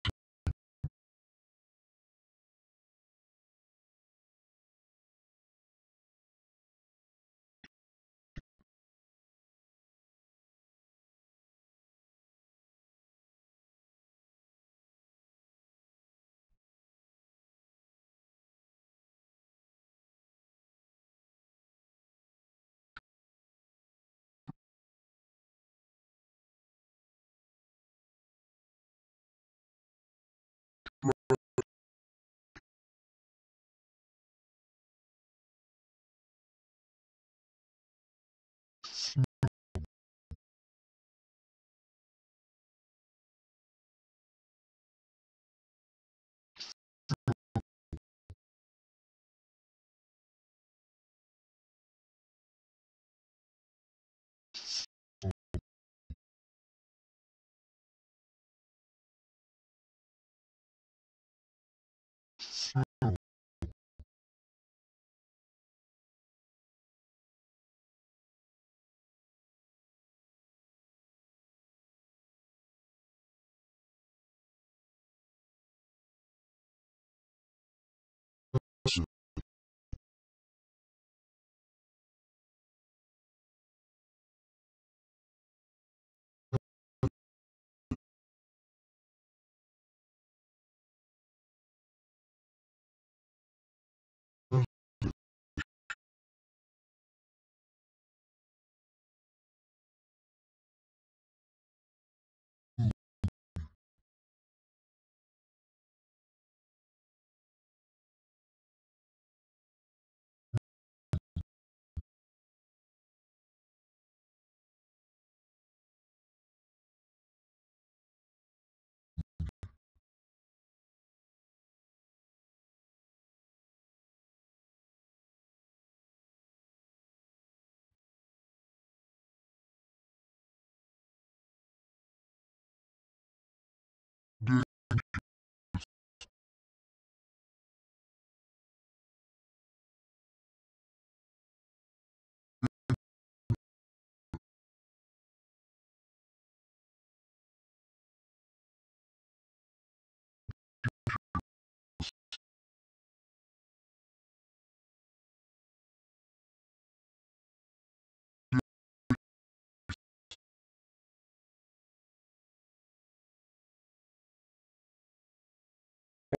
し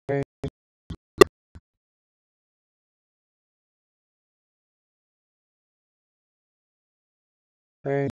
very very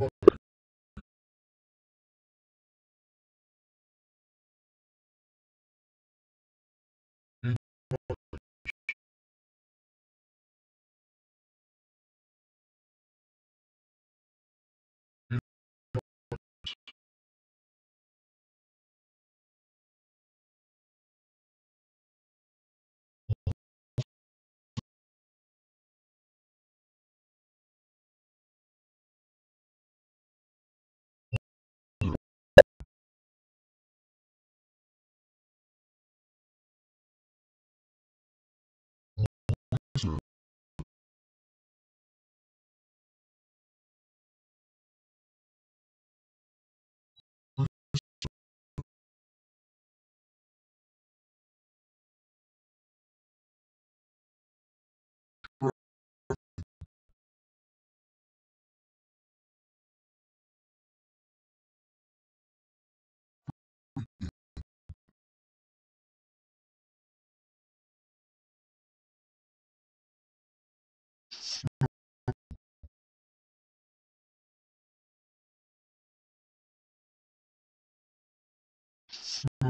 Thank you. Mm-hmm.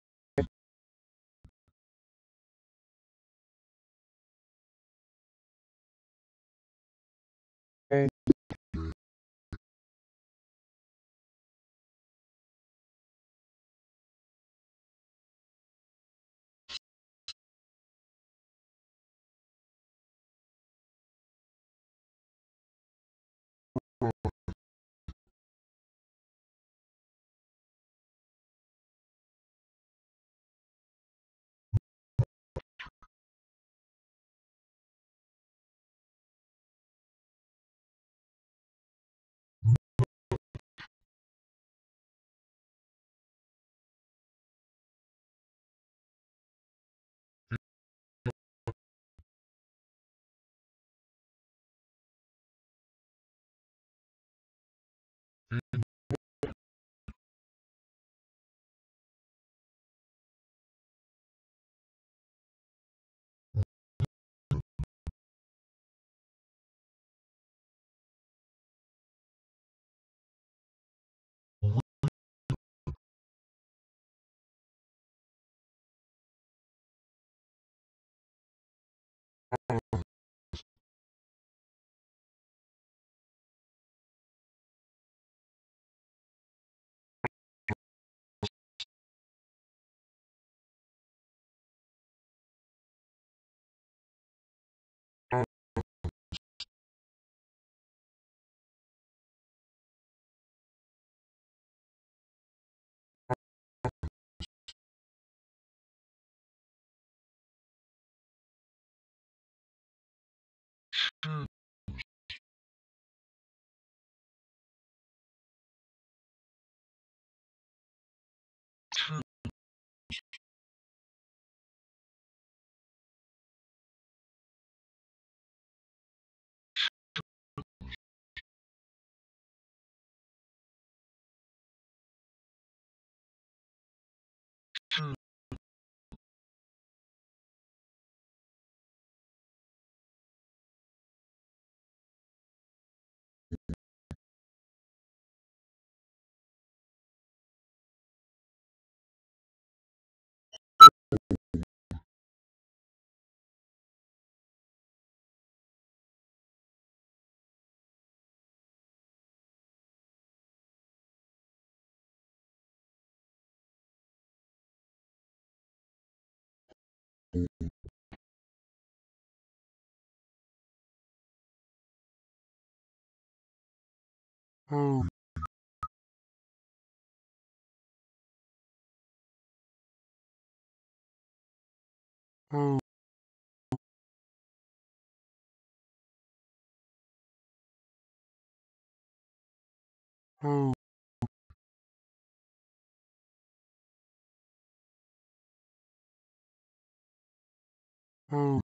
Hmm. Home home home home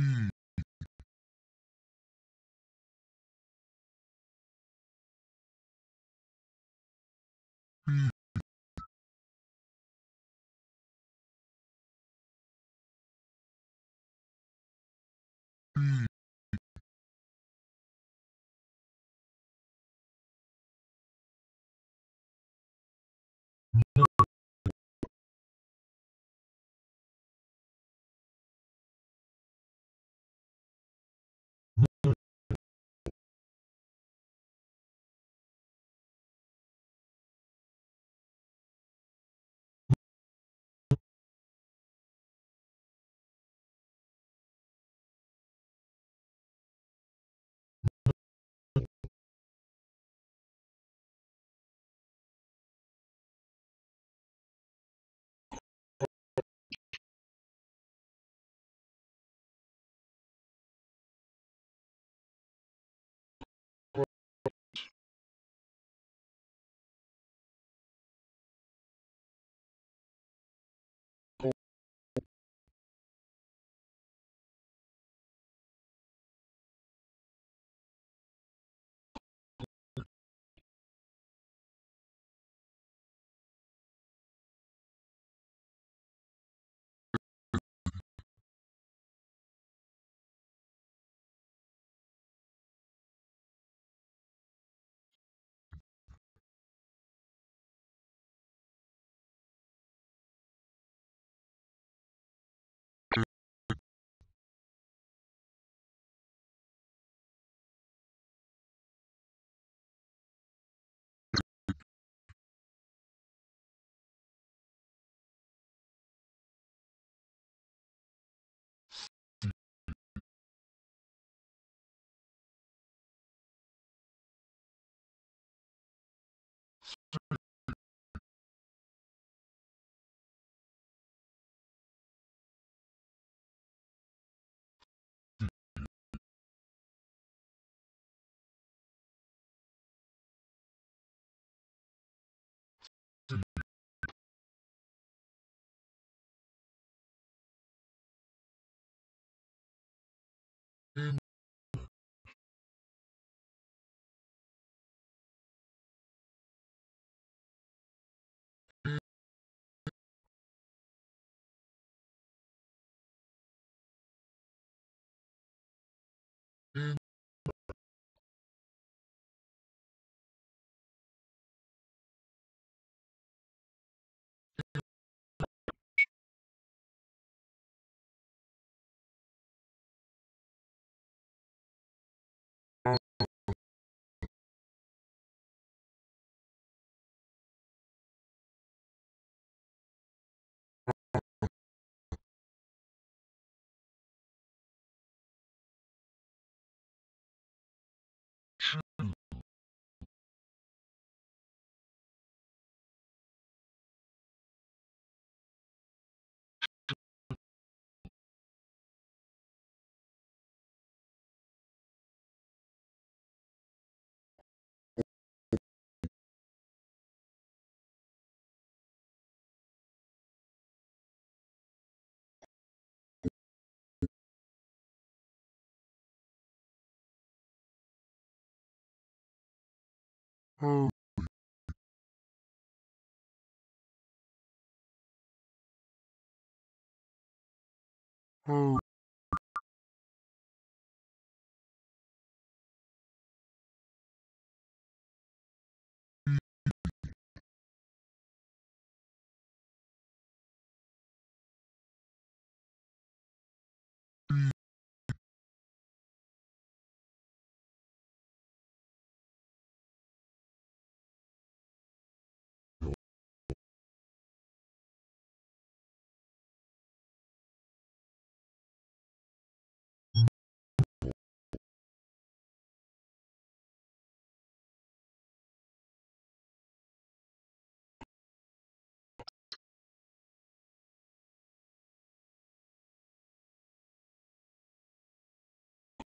B hurry, hurry,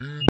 Mm.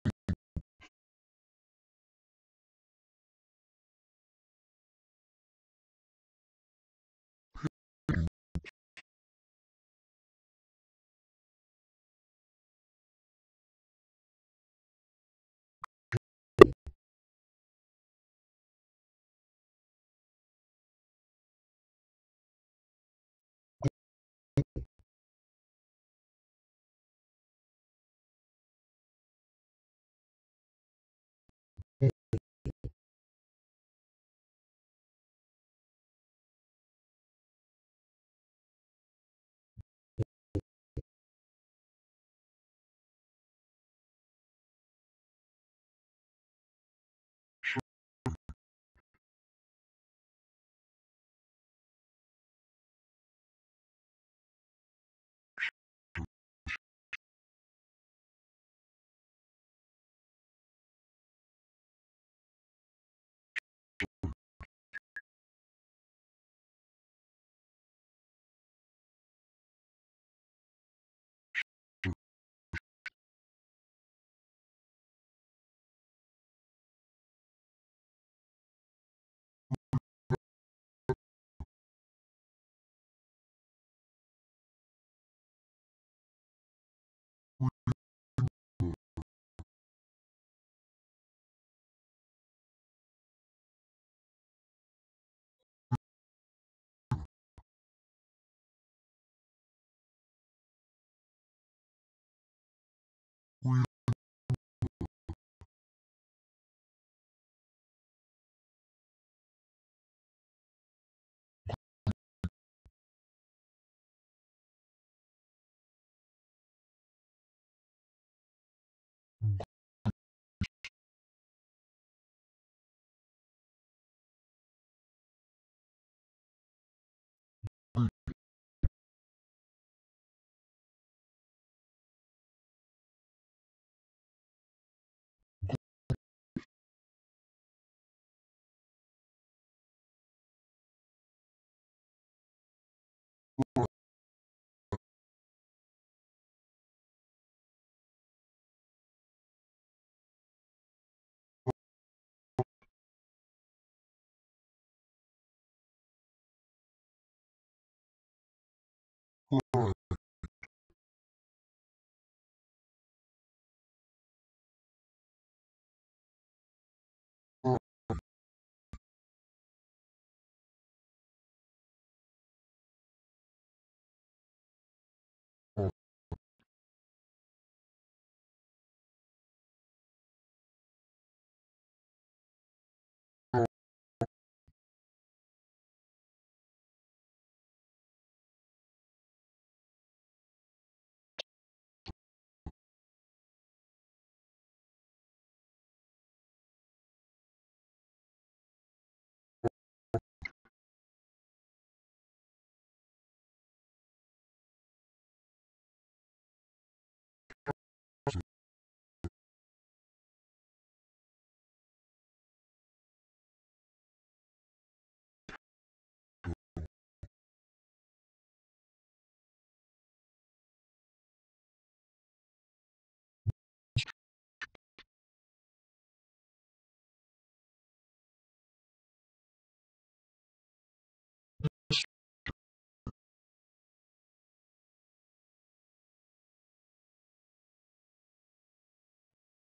uma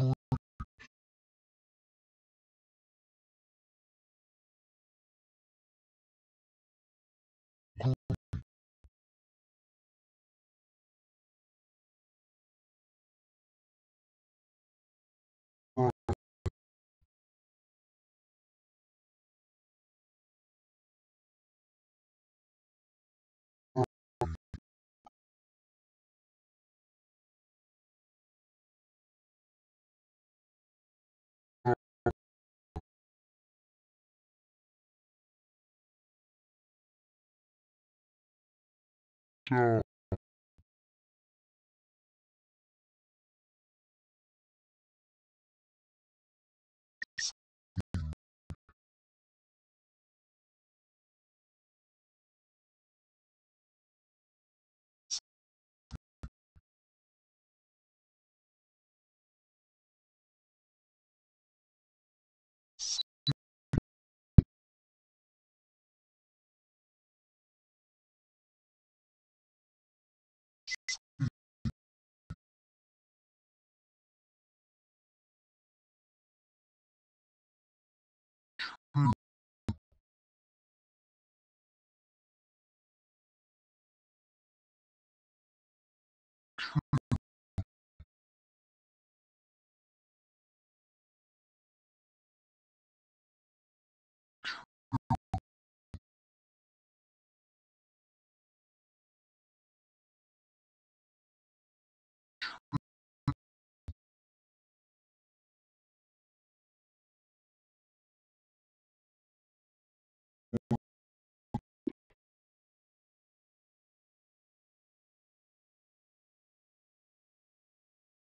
and and So.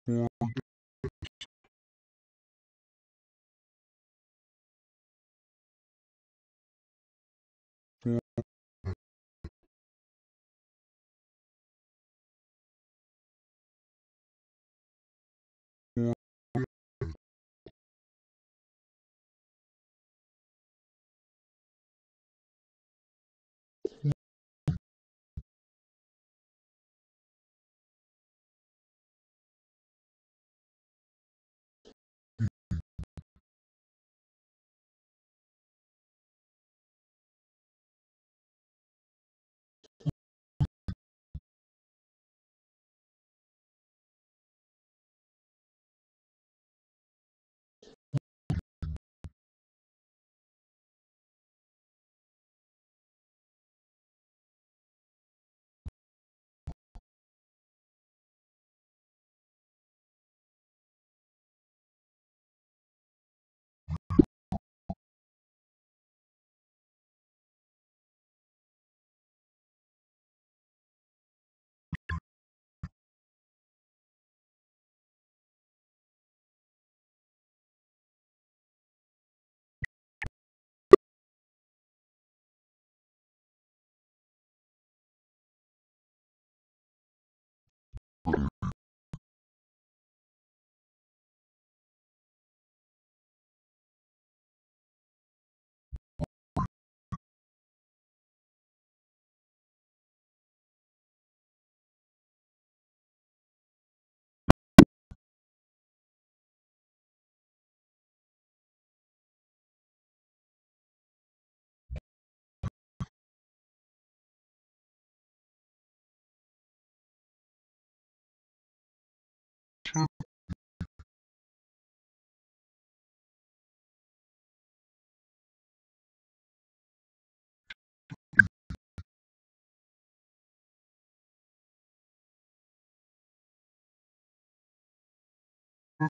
Yeah. Four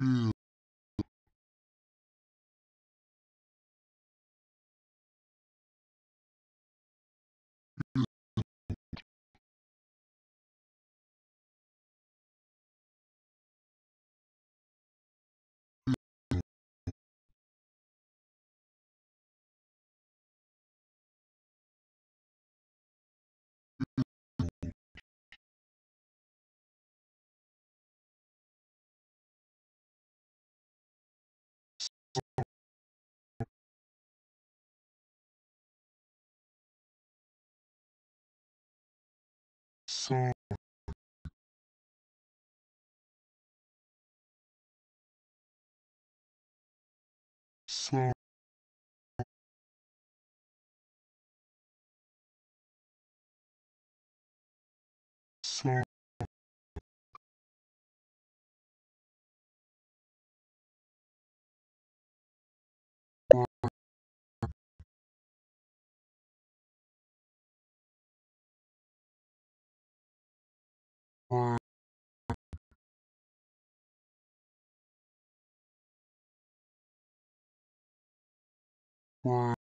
Yeah. So so uh,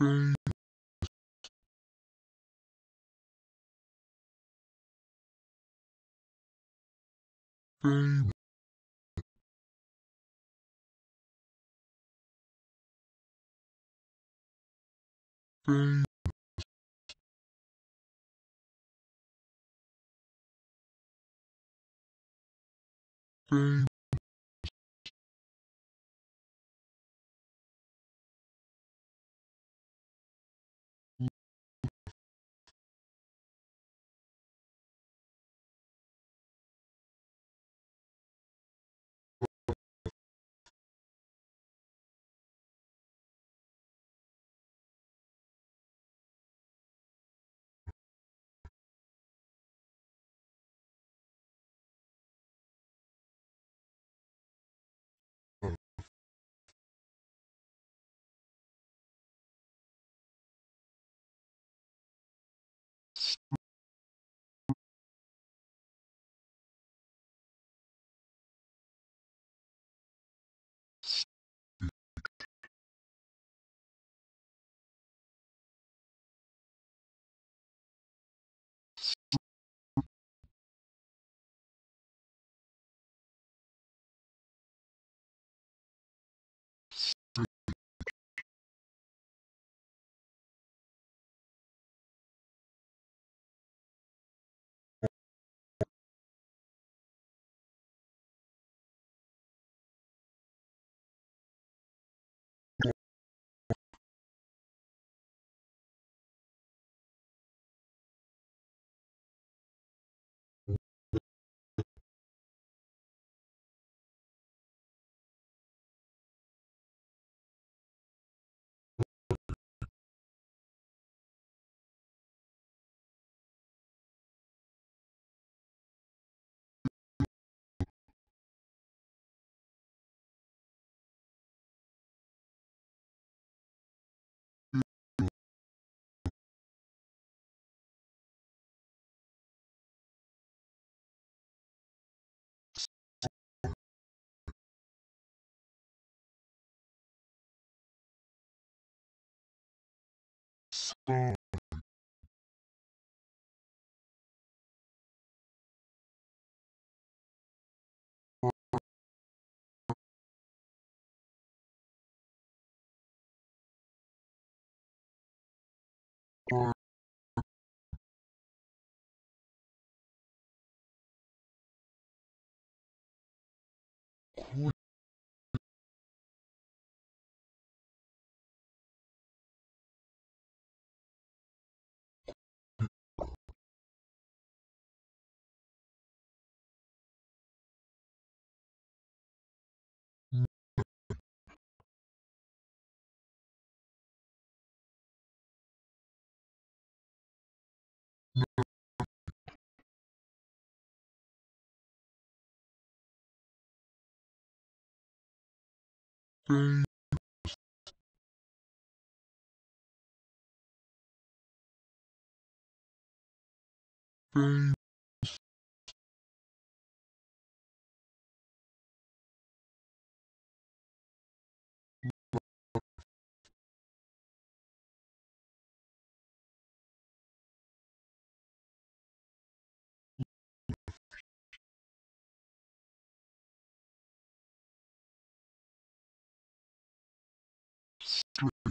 famous, Boom. Famous, straight,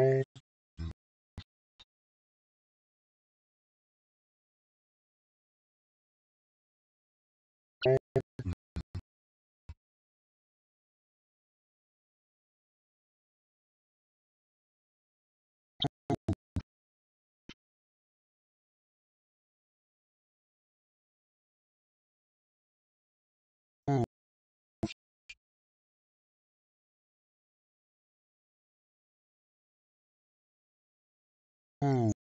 all, all, all, all,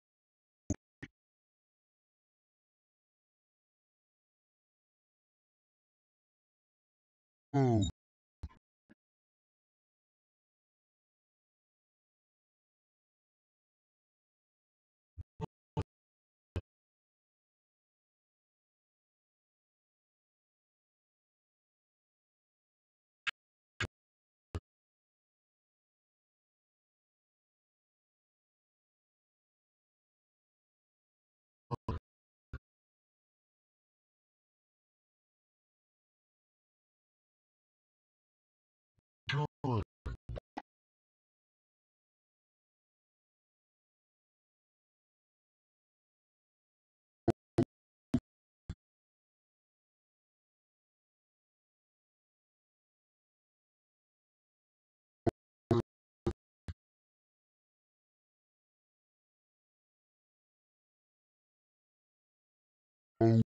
Oh,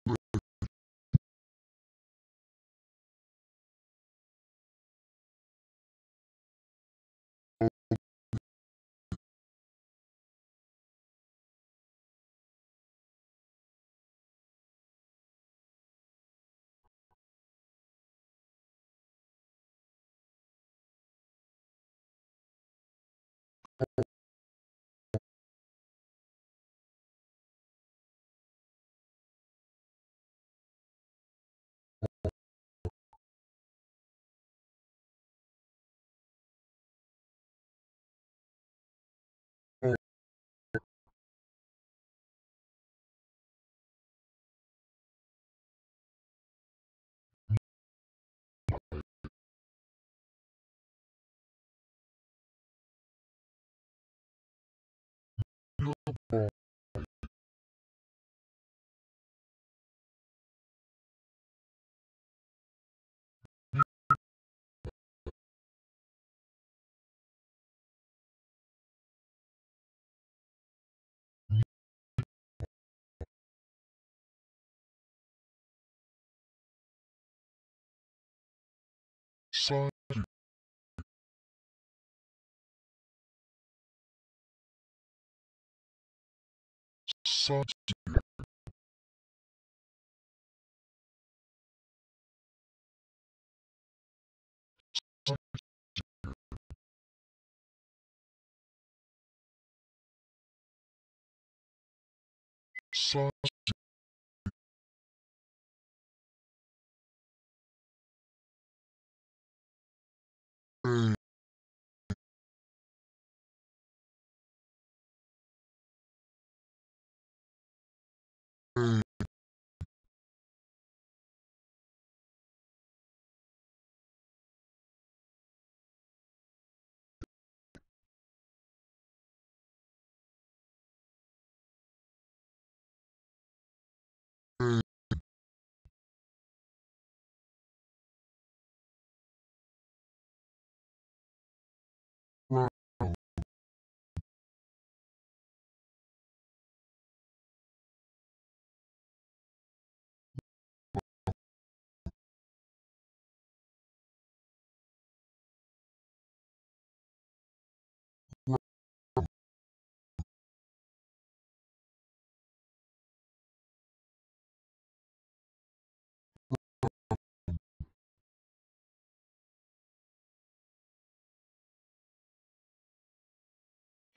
all, Side. A. A.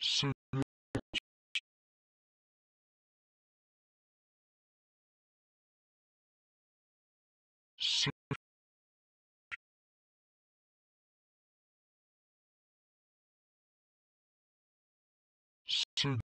Sit. Sit. Sit.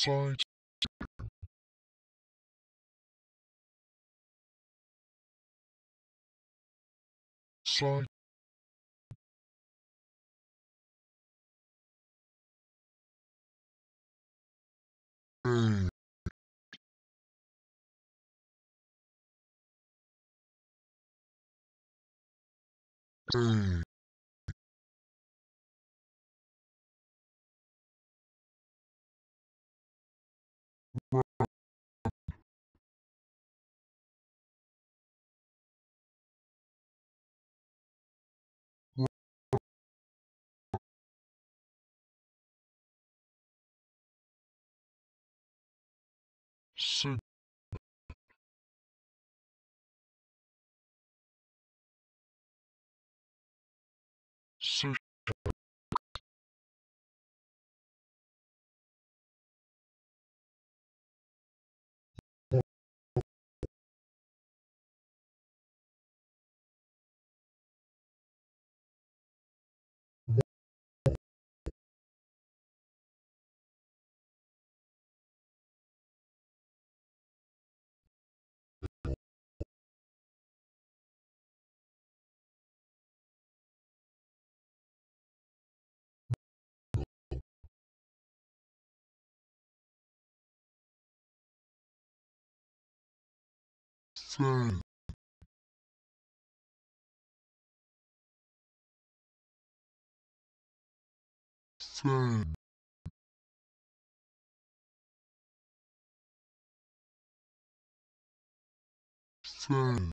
Side. Side. A. A. Sit. Sand. Sand. Sand.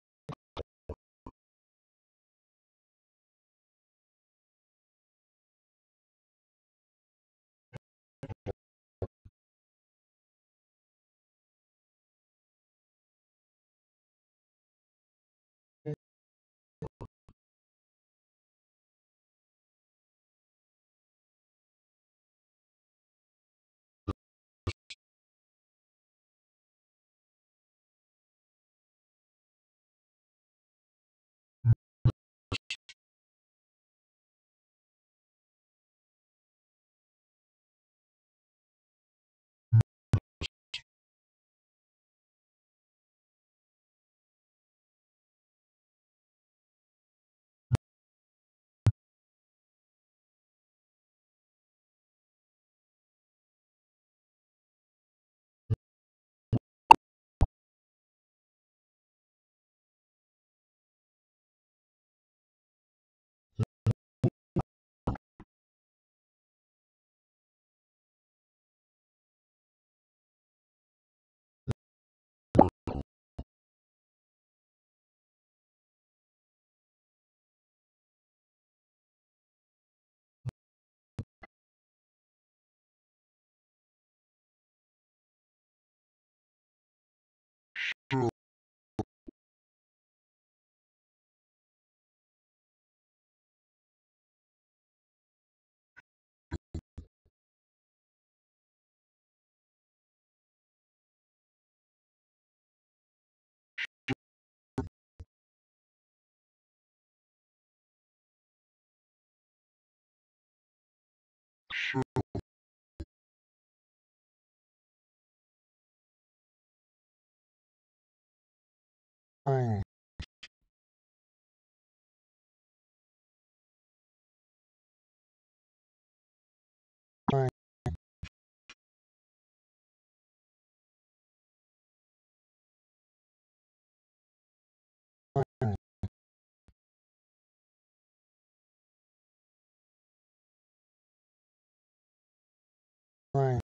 Right.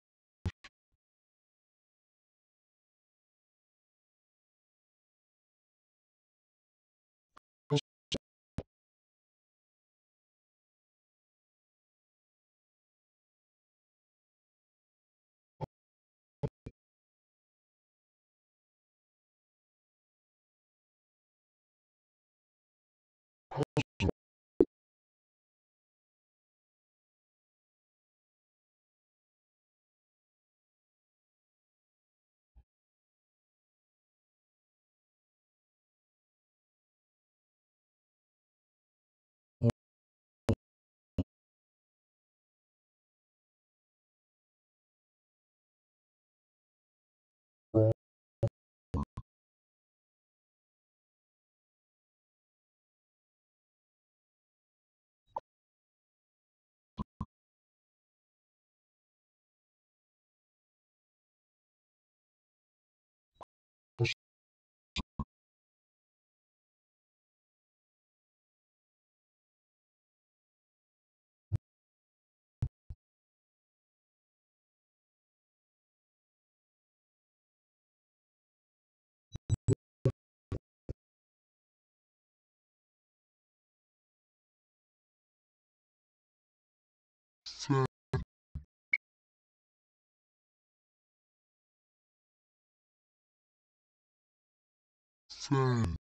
Say Im-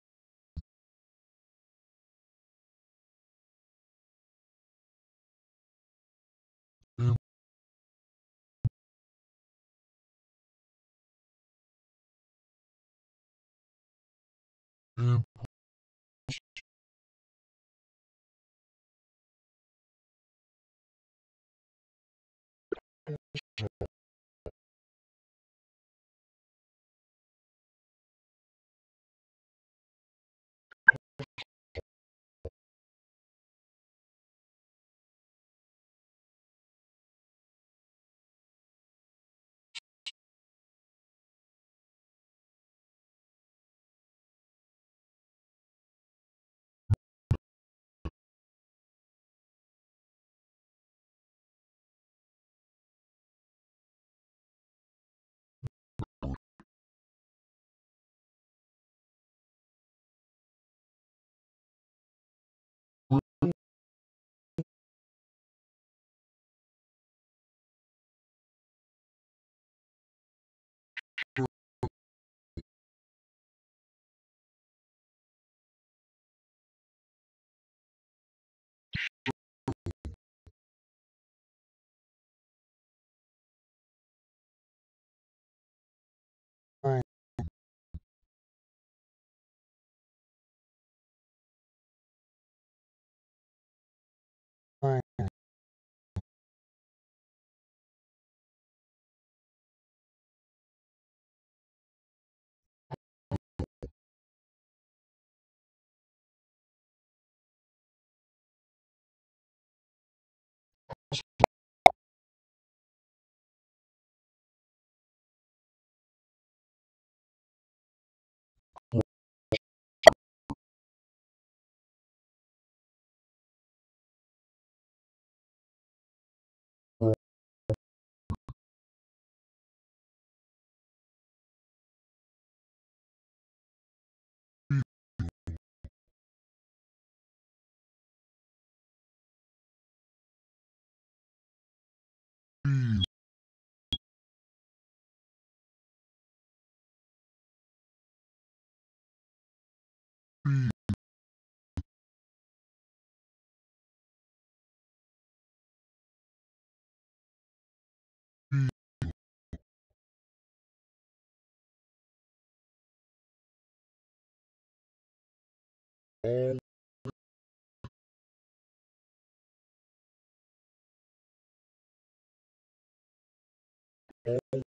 um, um, all all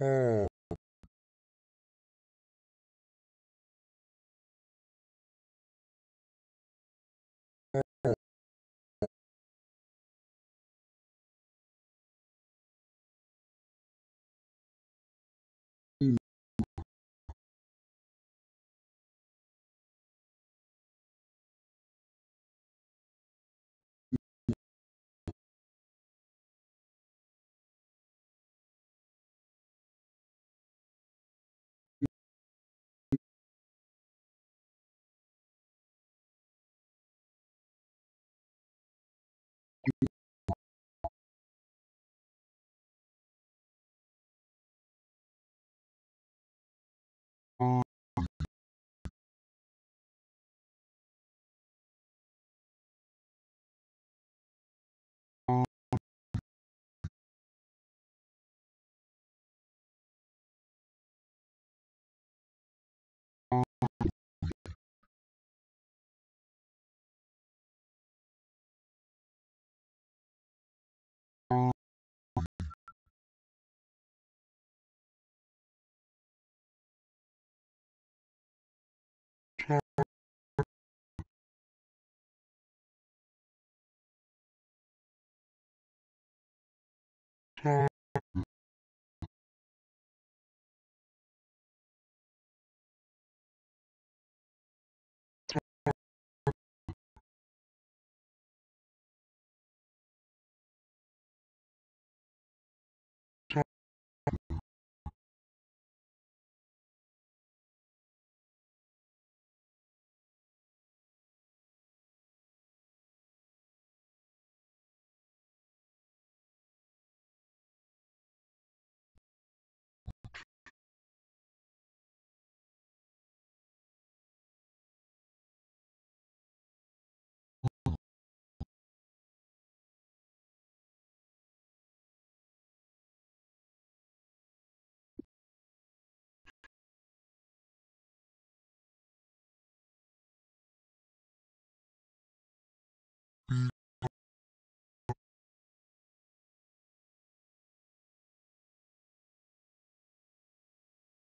嗯。All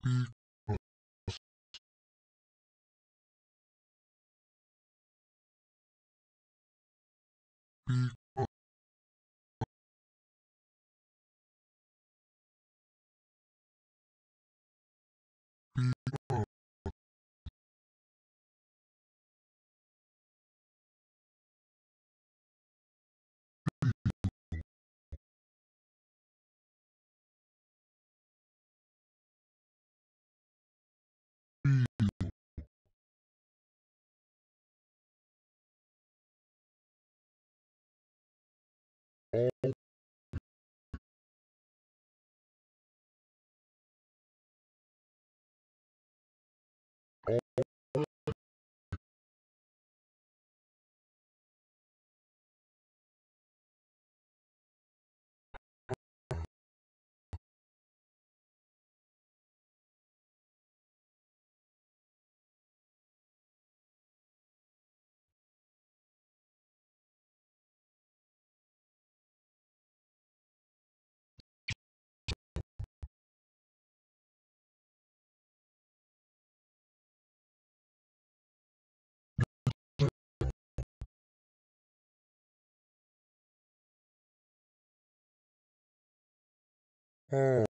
home video can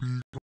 Beep.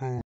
Home.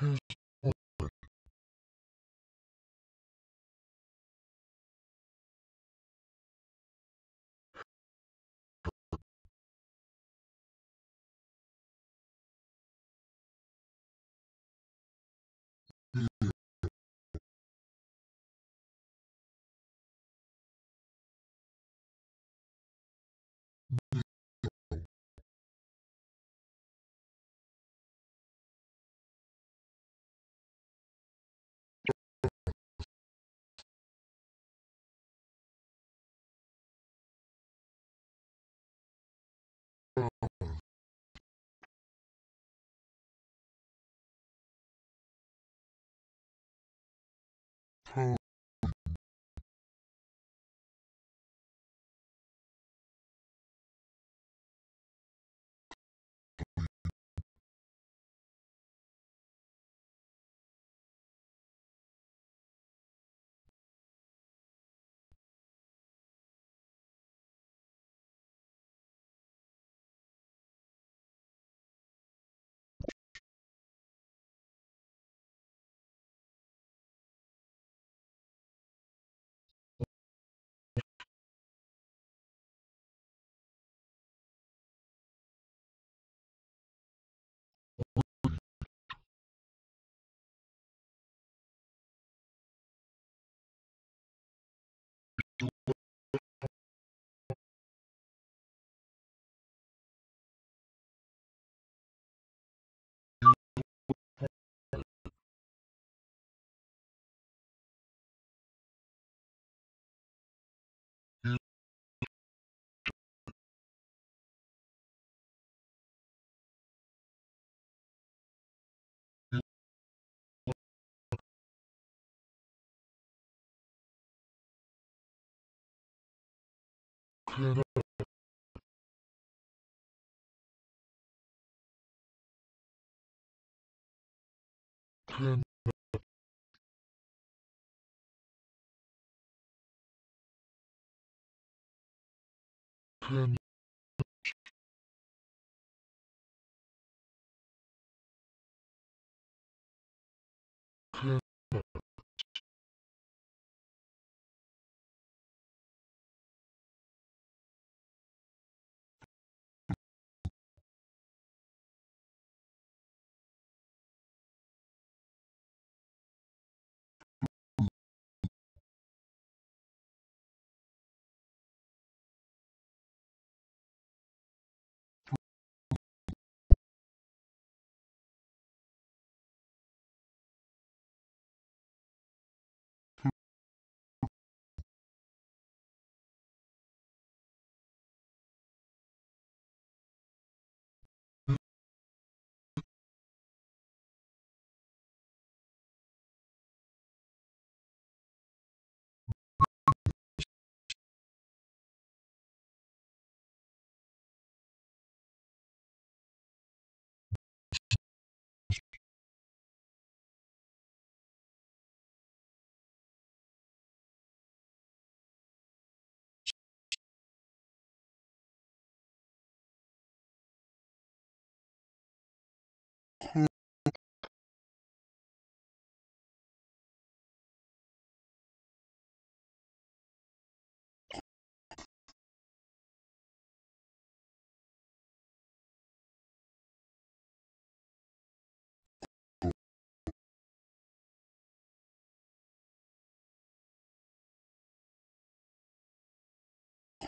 his Ten. Ten.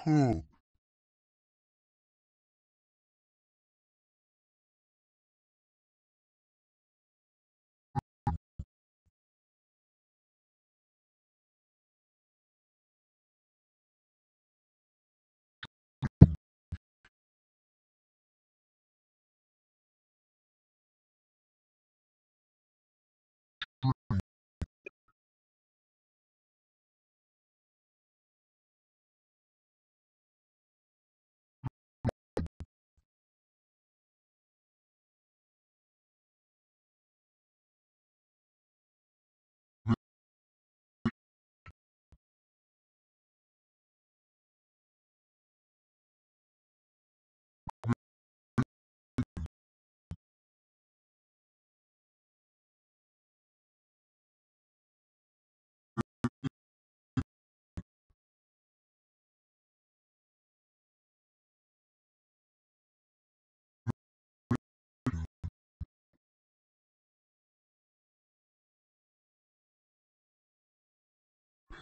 Who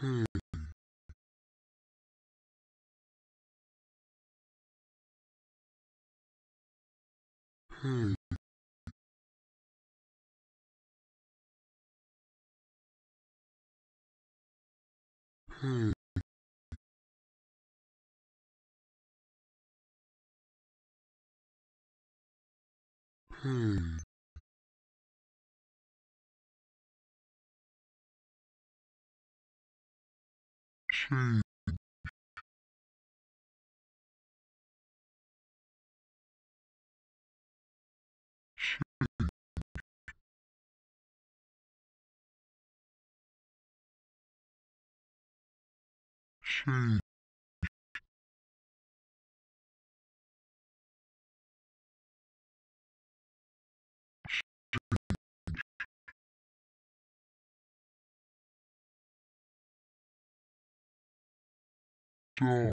hey hey change change. Stop.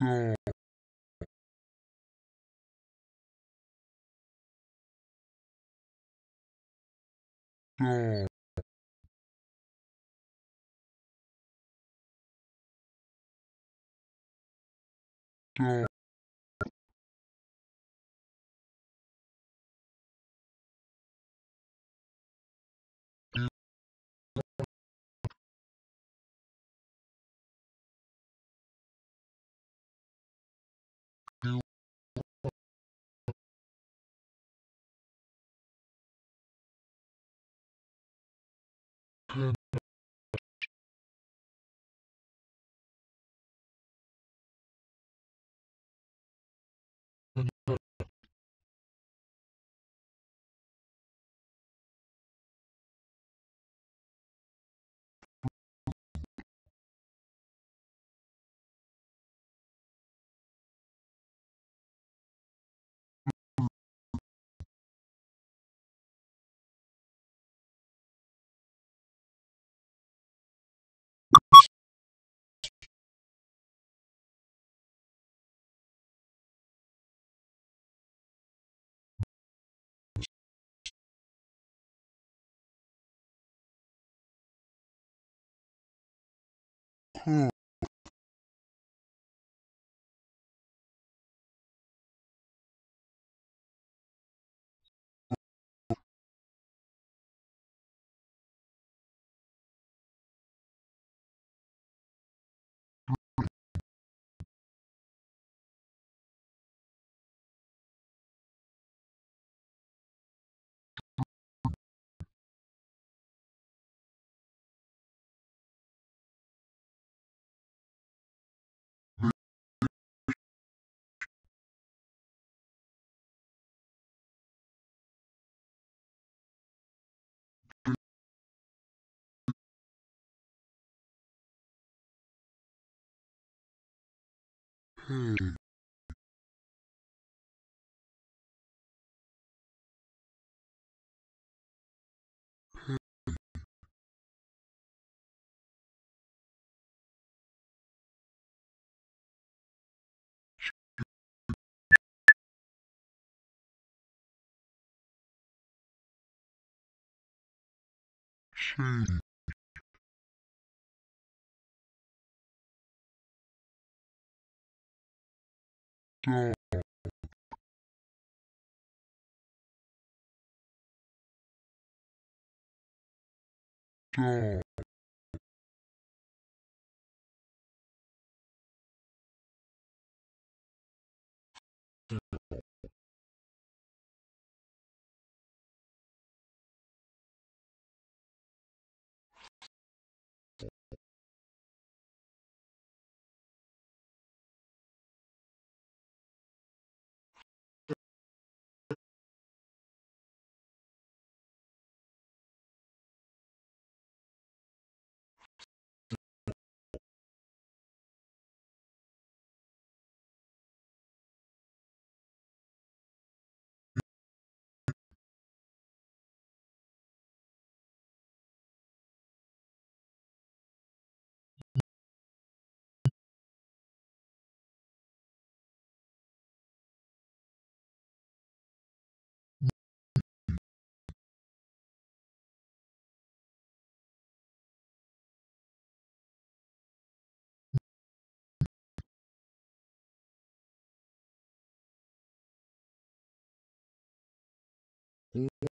Stop. Dog huh, Hmm. God. God. Shut,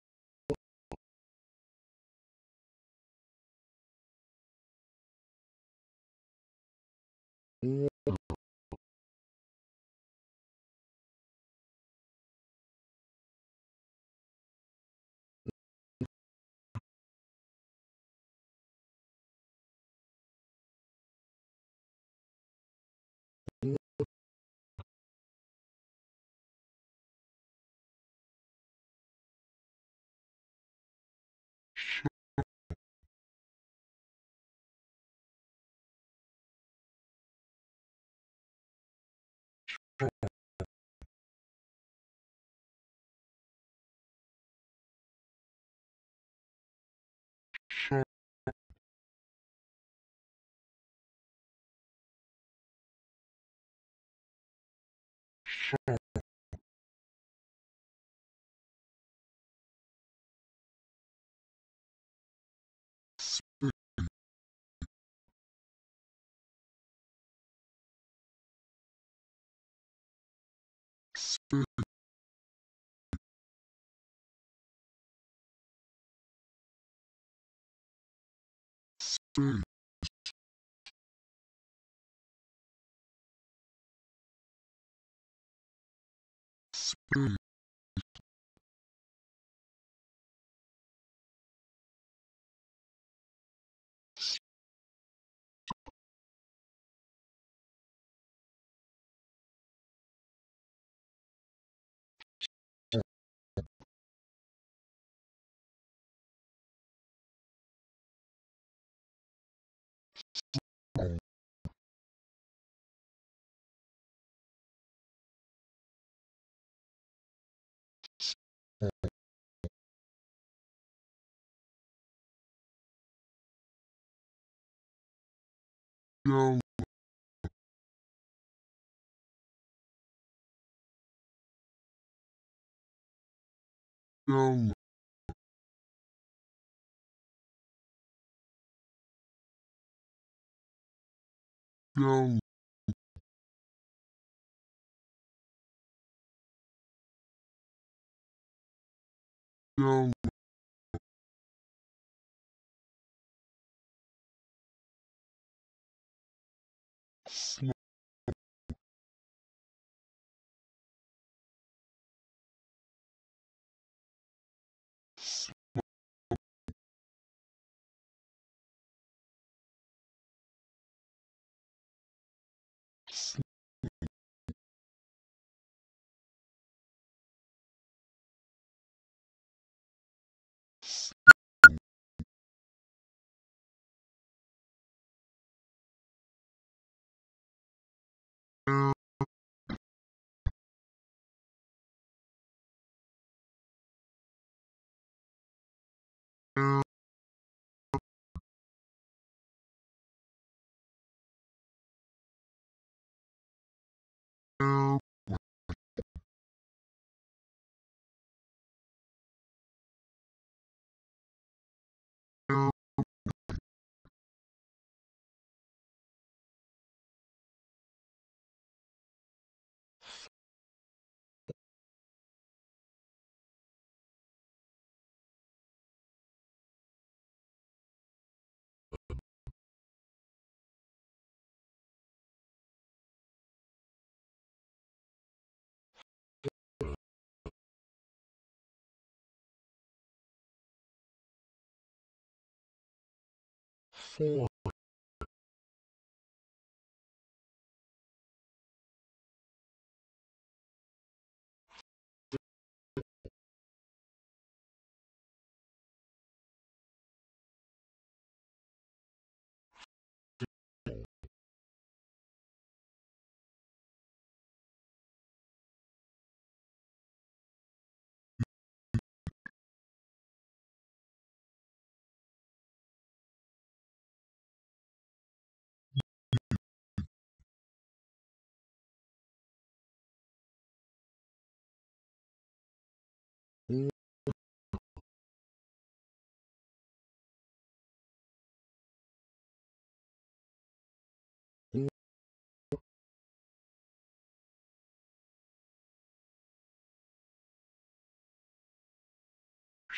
shut, sit, sit, sit, sit, yellow, yellow, Yellow. Yellow. Slow. Slow. 哇，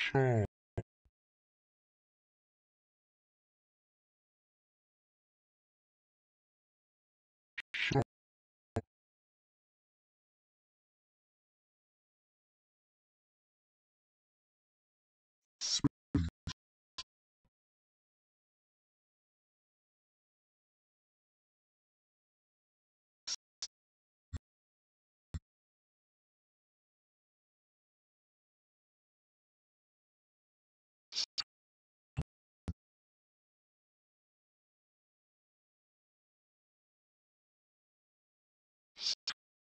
Shaw.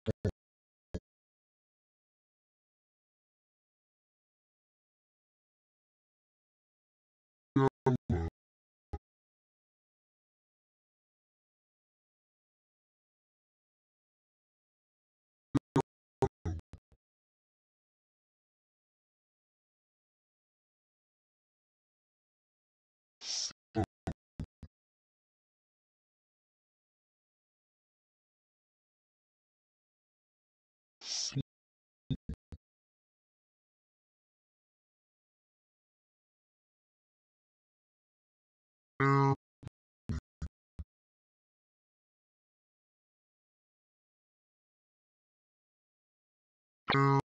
Shaw. Yellow. Slow. Four.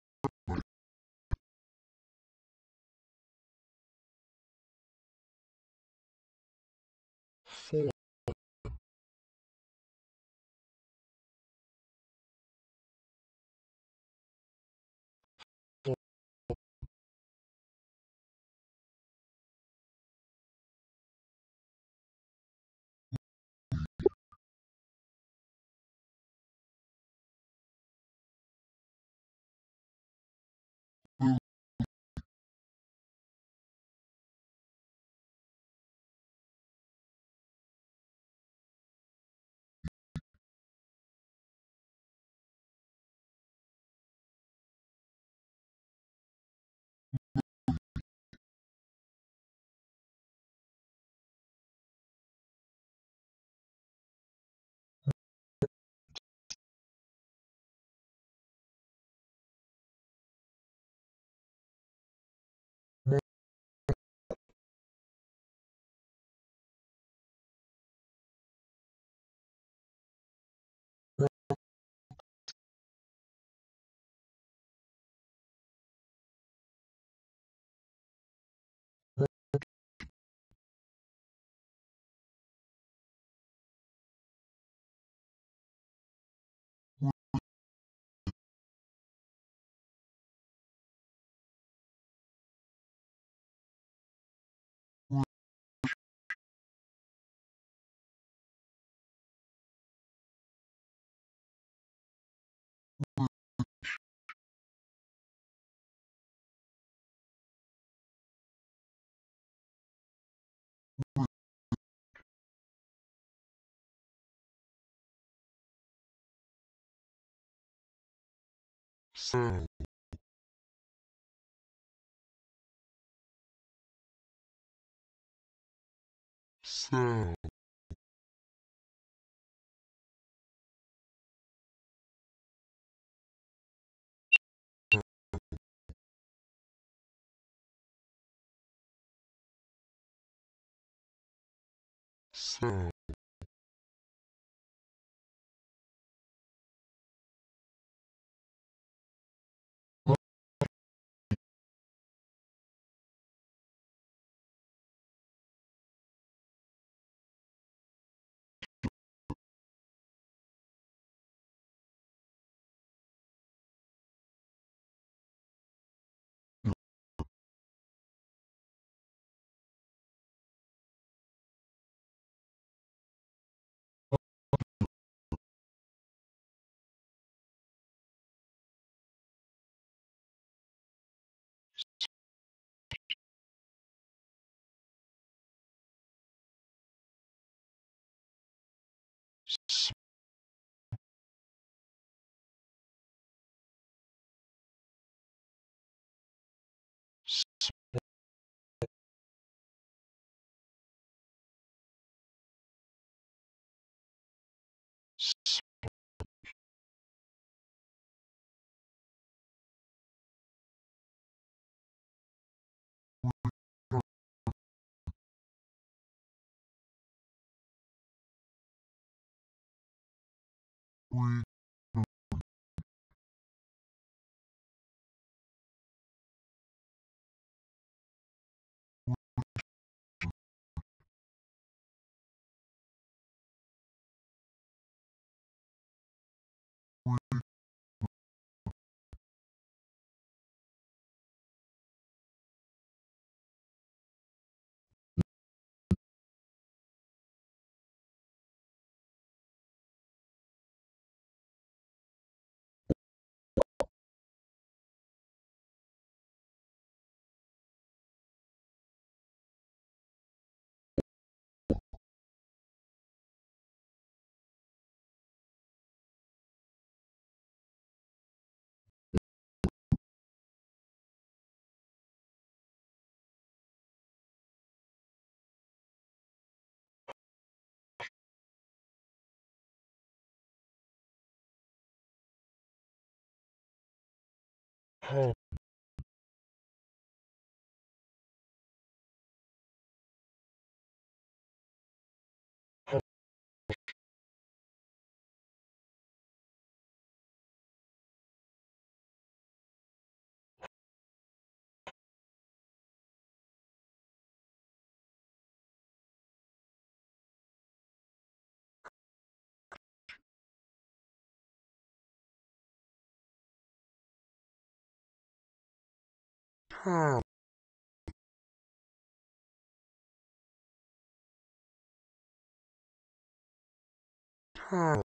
Sound. Sound. Sound we home Tom Tom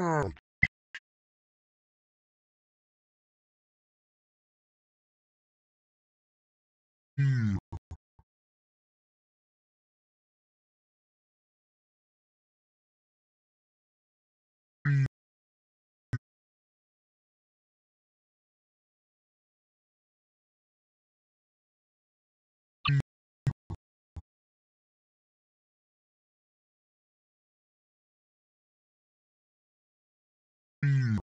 hand, heel, heel,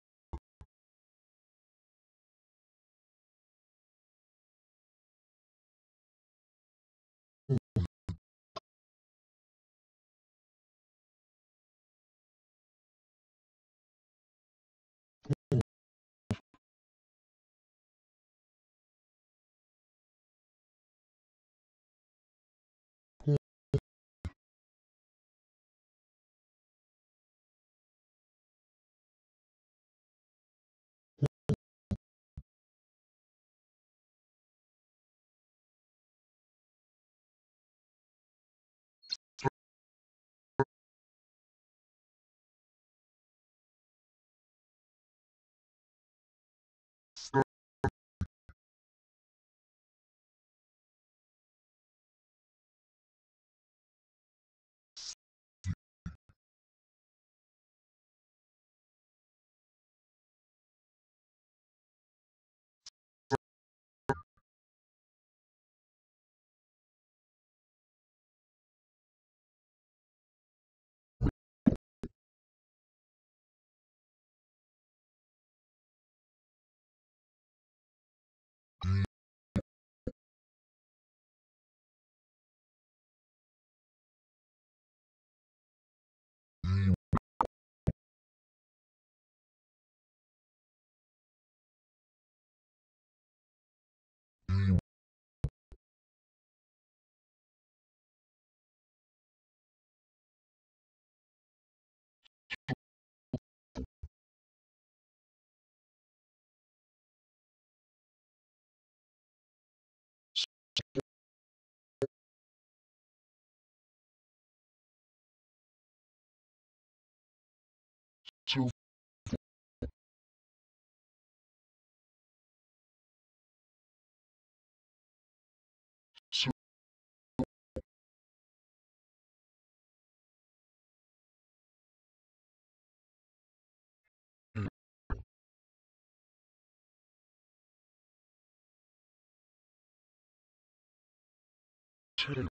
two,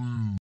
lose,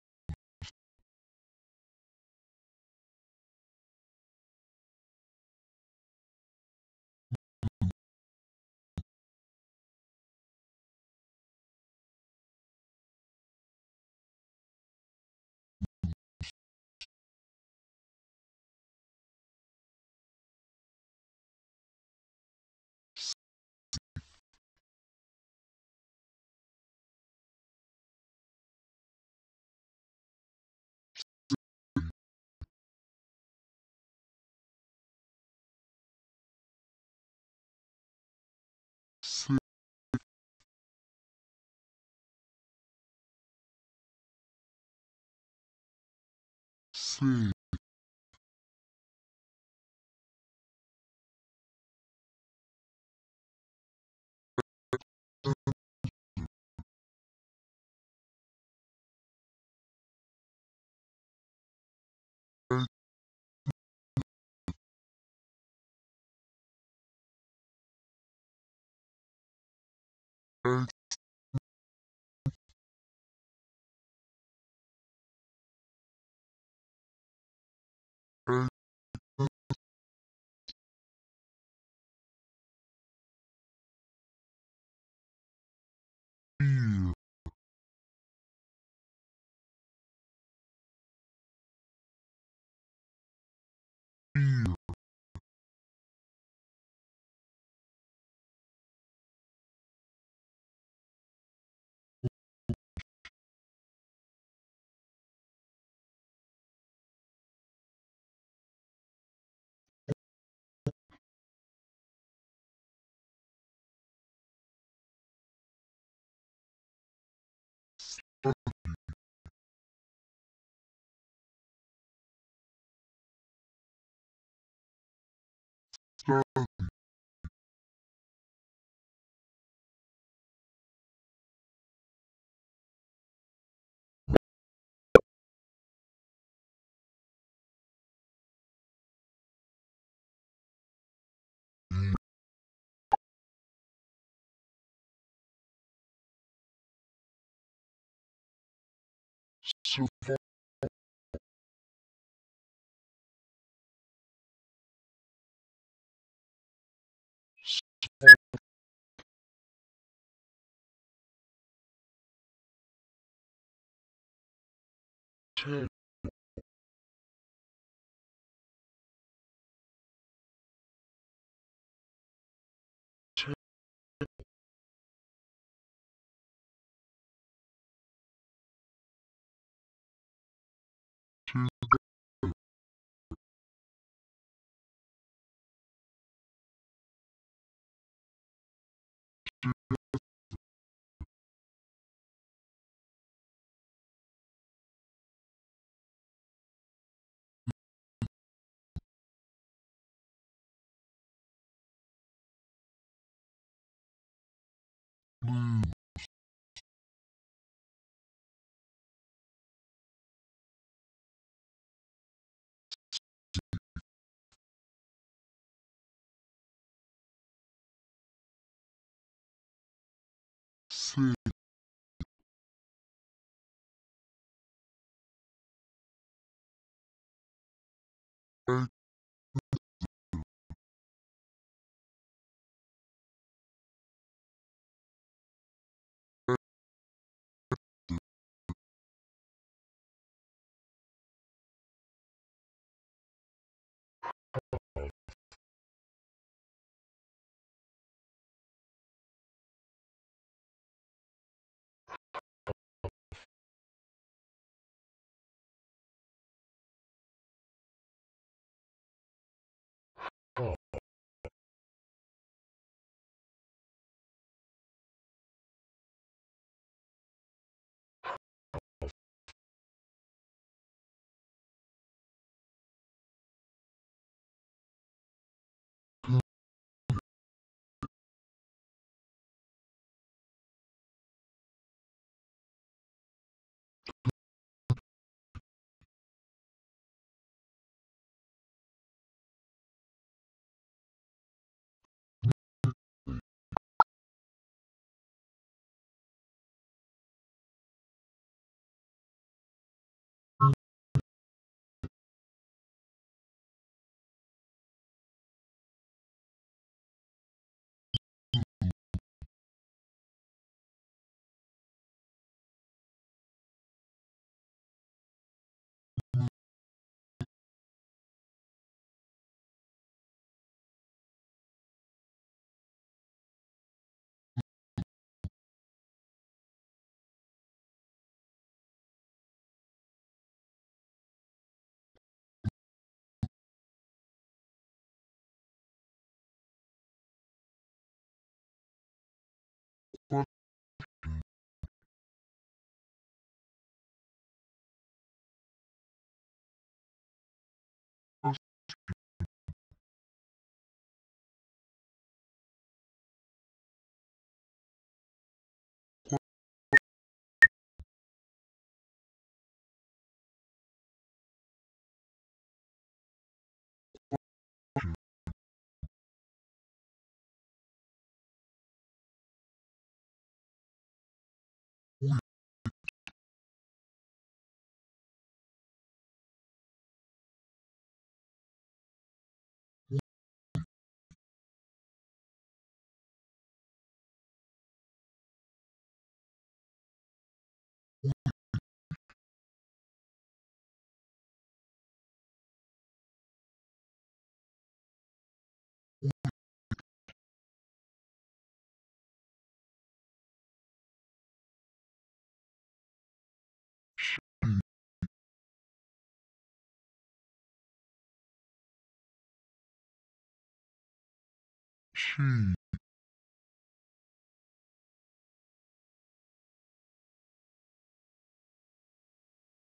six, study survive blue six 去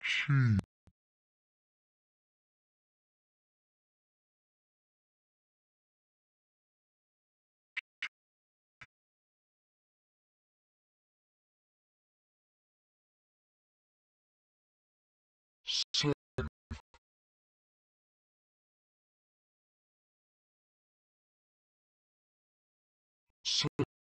去三三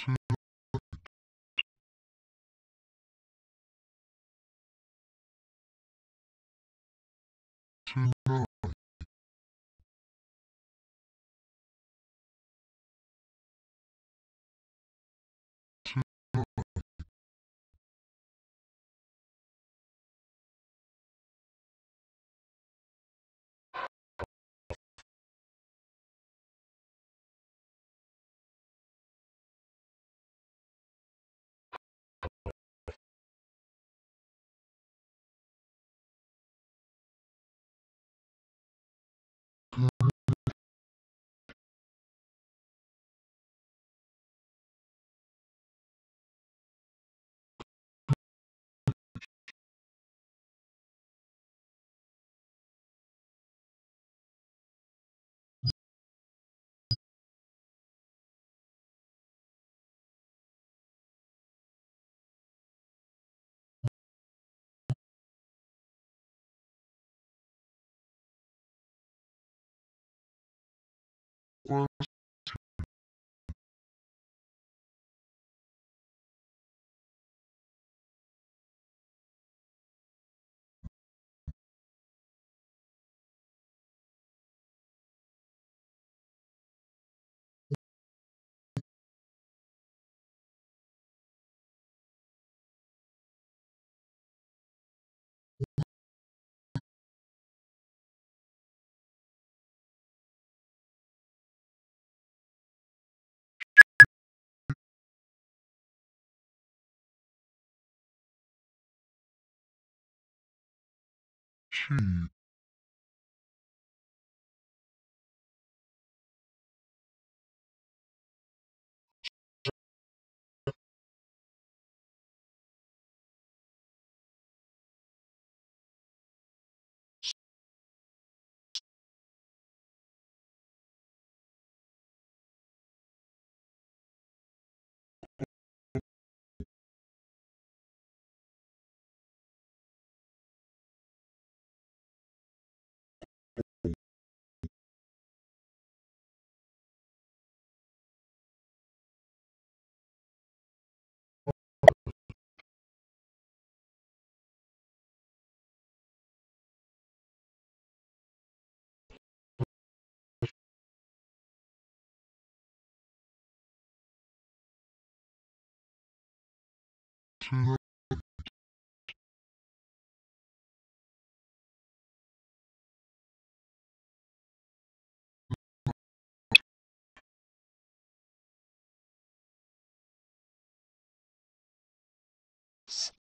去 cheap. 違う。す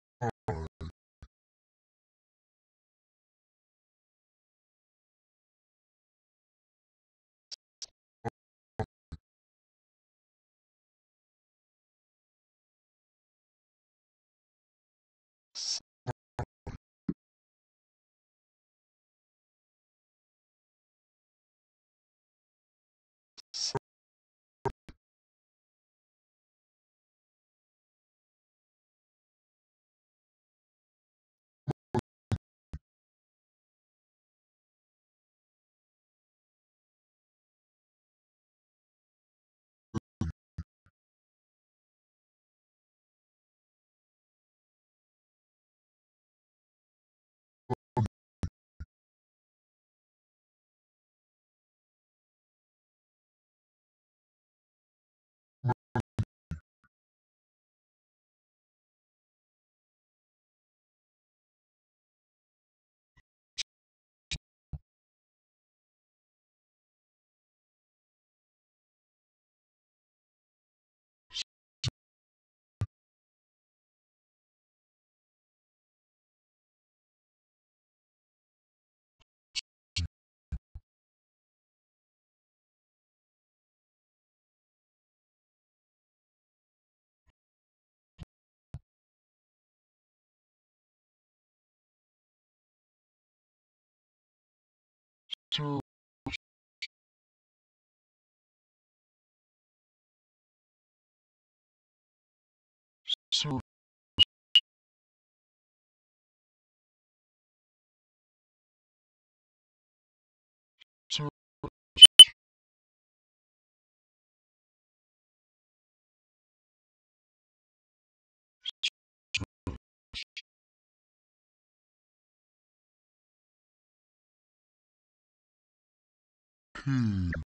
two, two, P,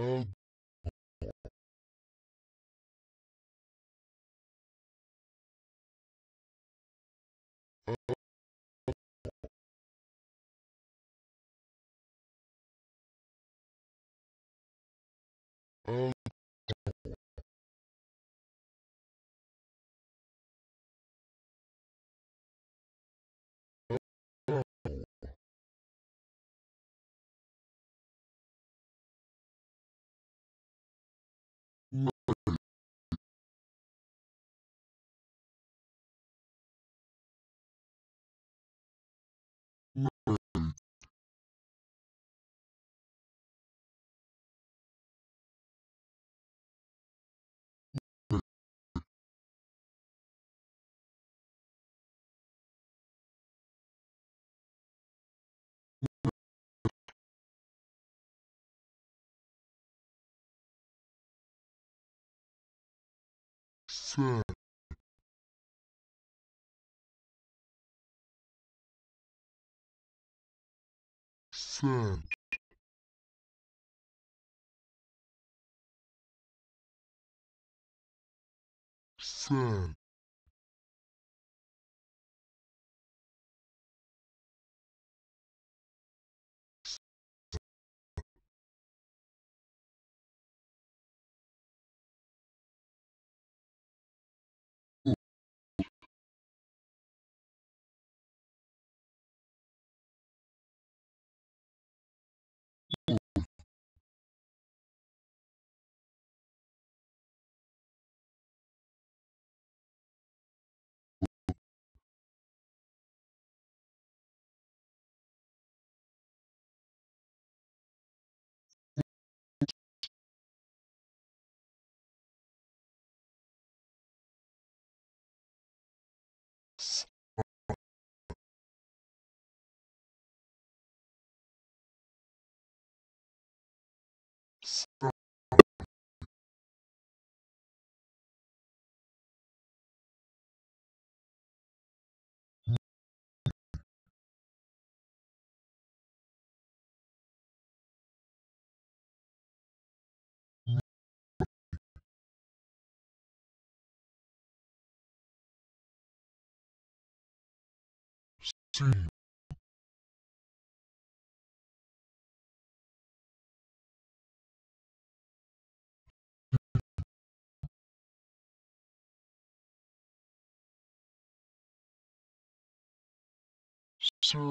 L, set, set, set, two so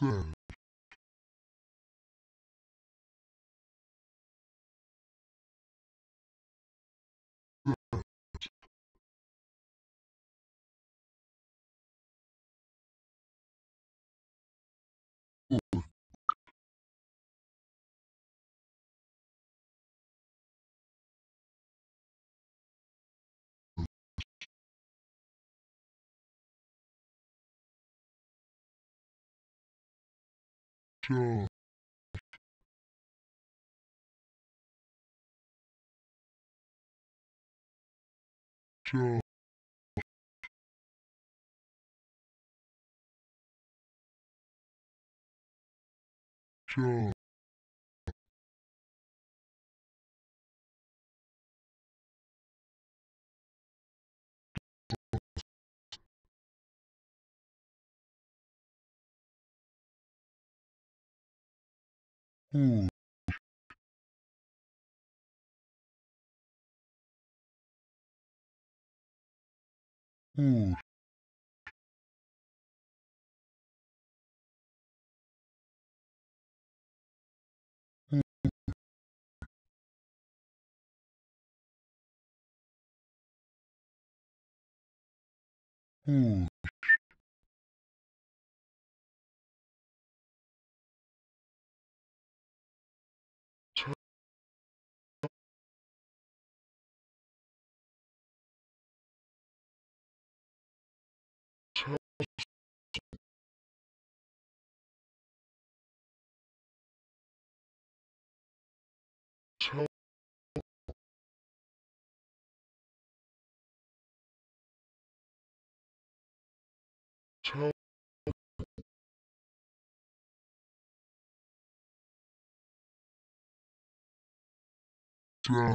said Josh Josh who who who down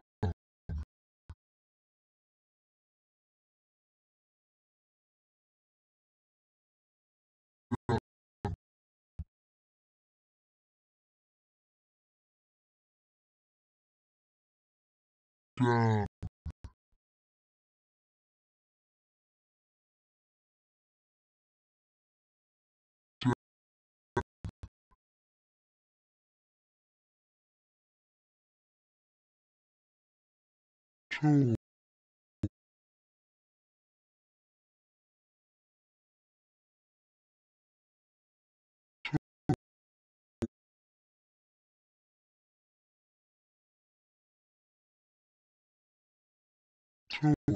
down ให้ให้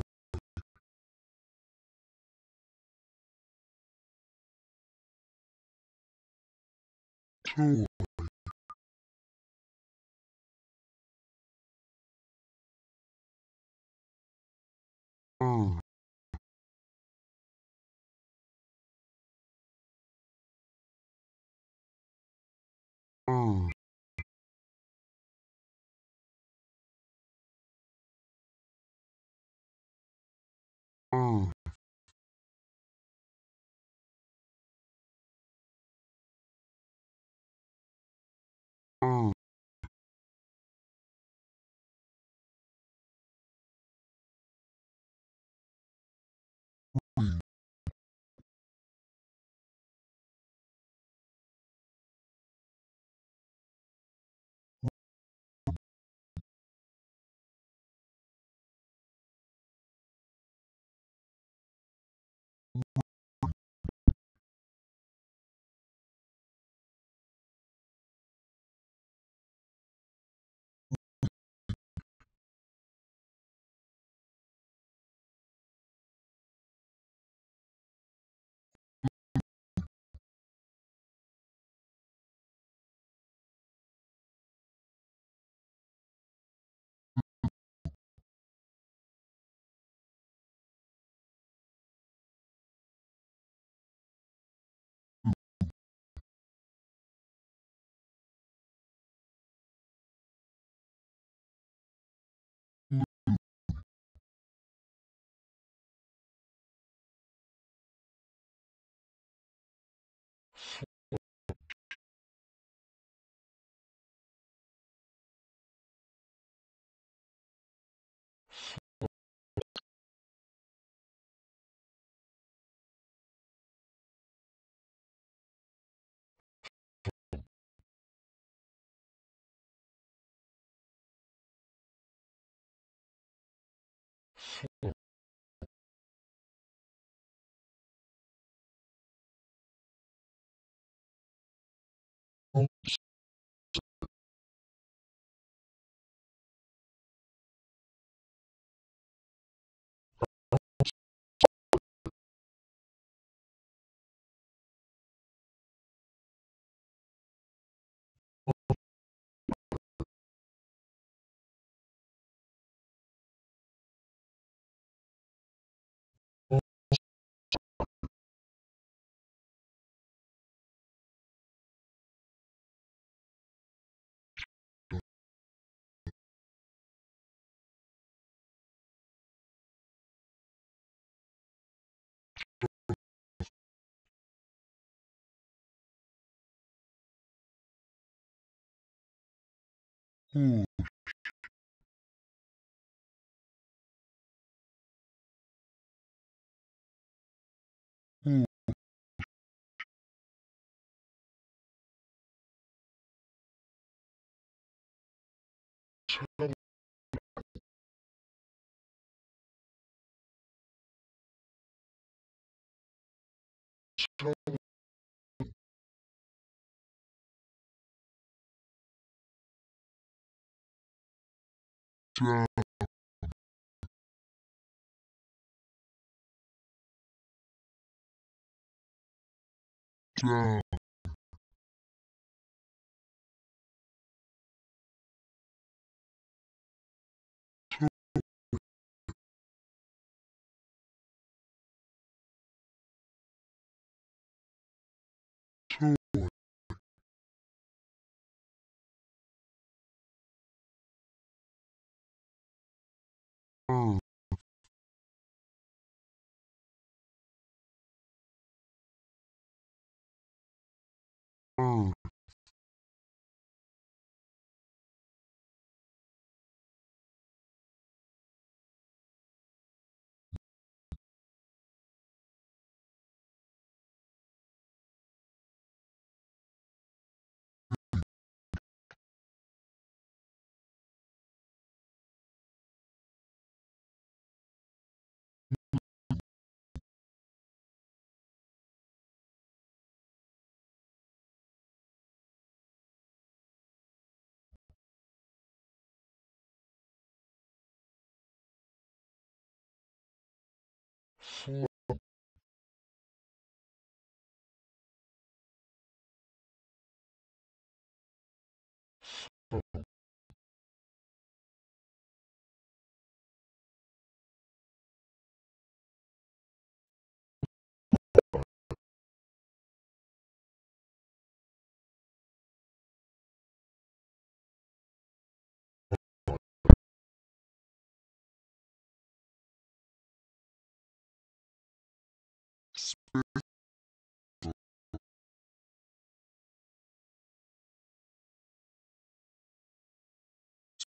ให้ who, who, down, down,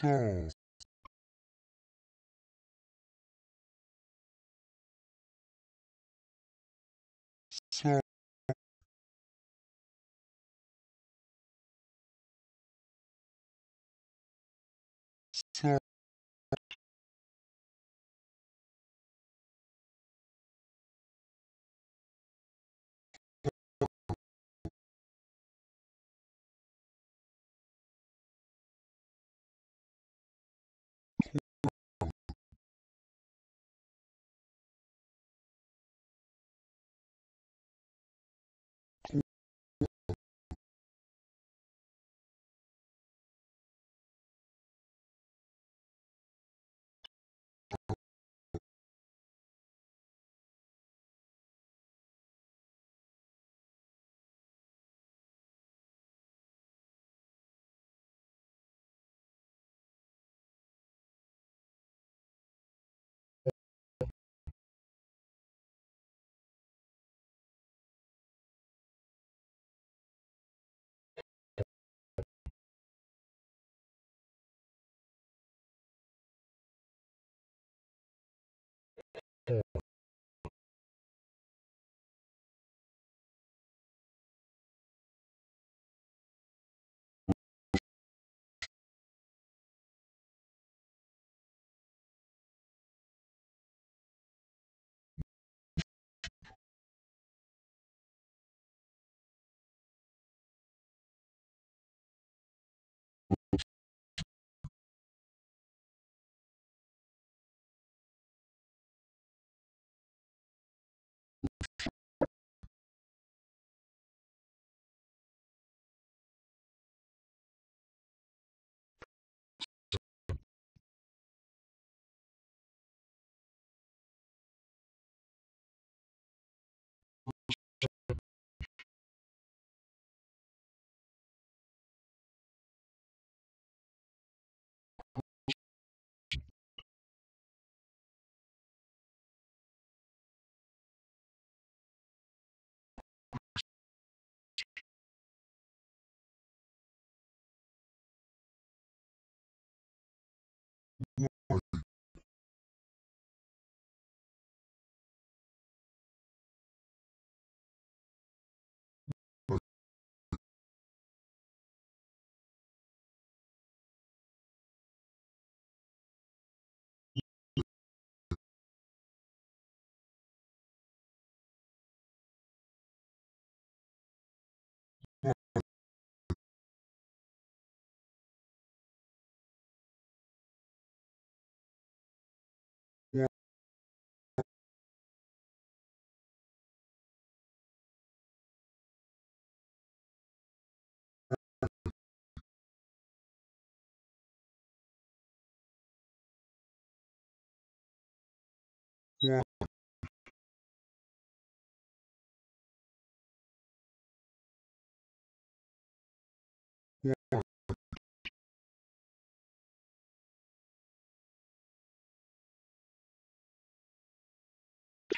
saw,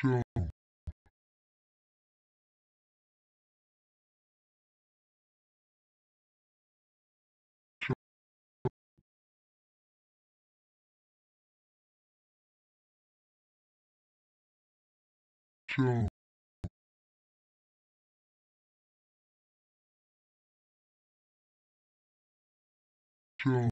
two two two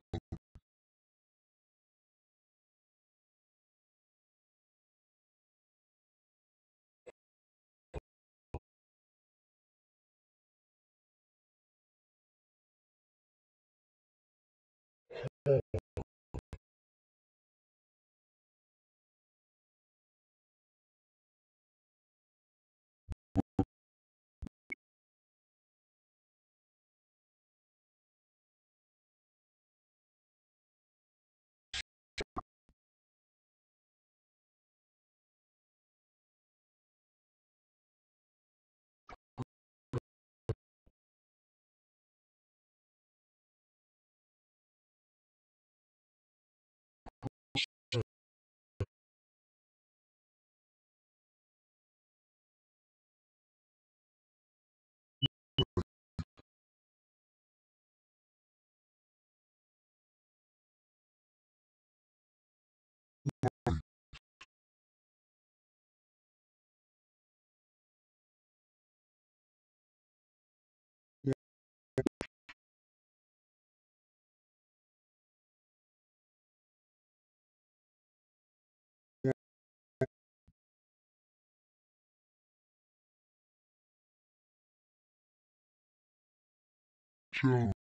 jump,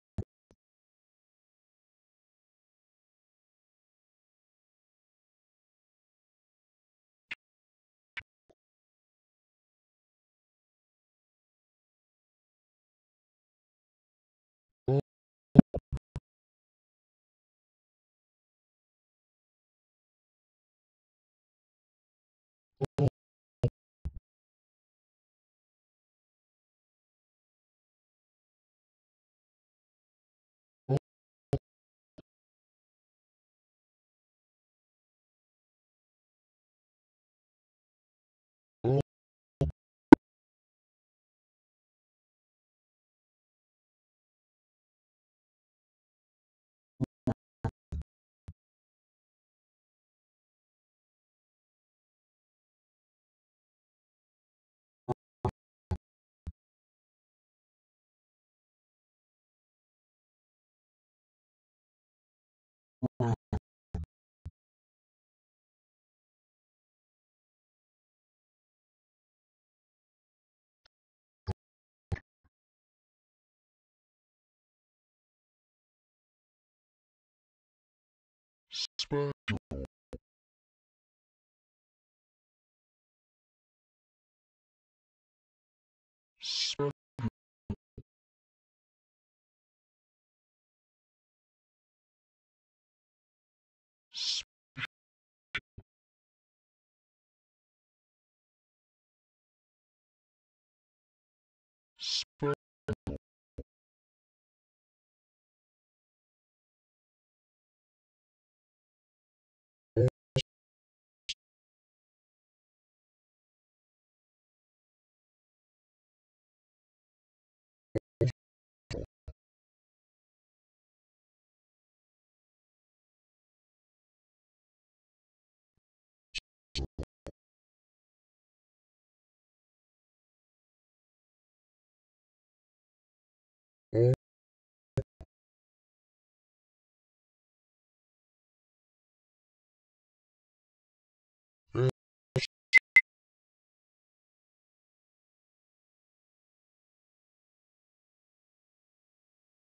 special,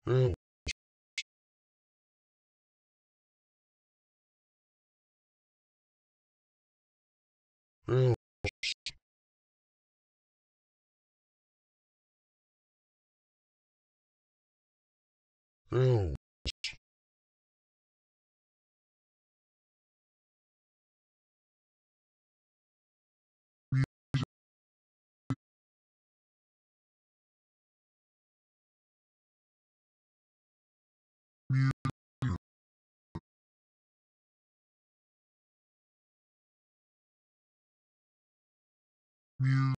うん。うん。うん。Also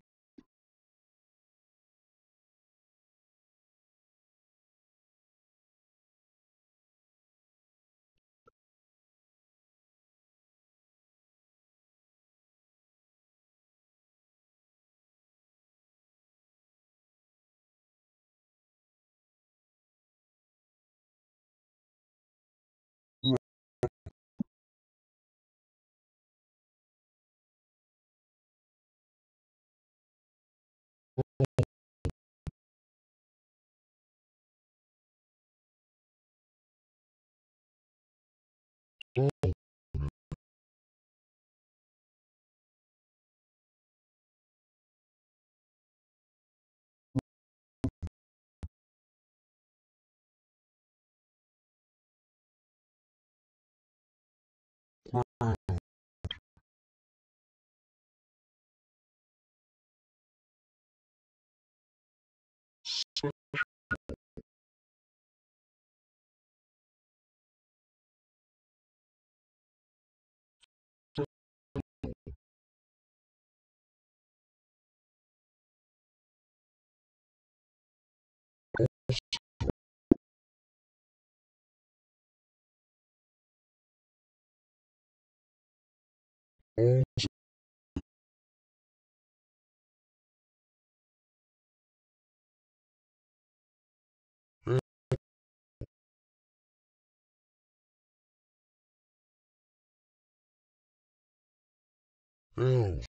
ancient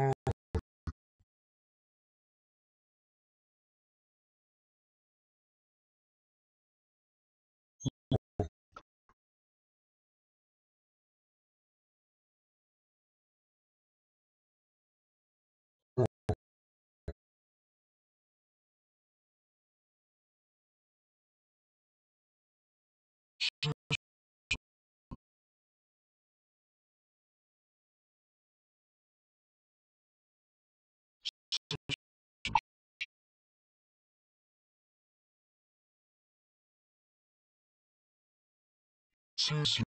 and How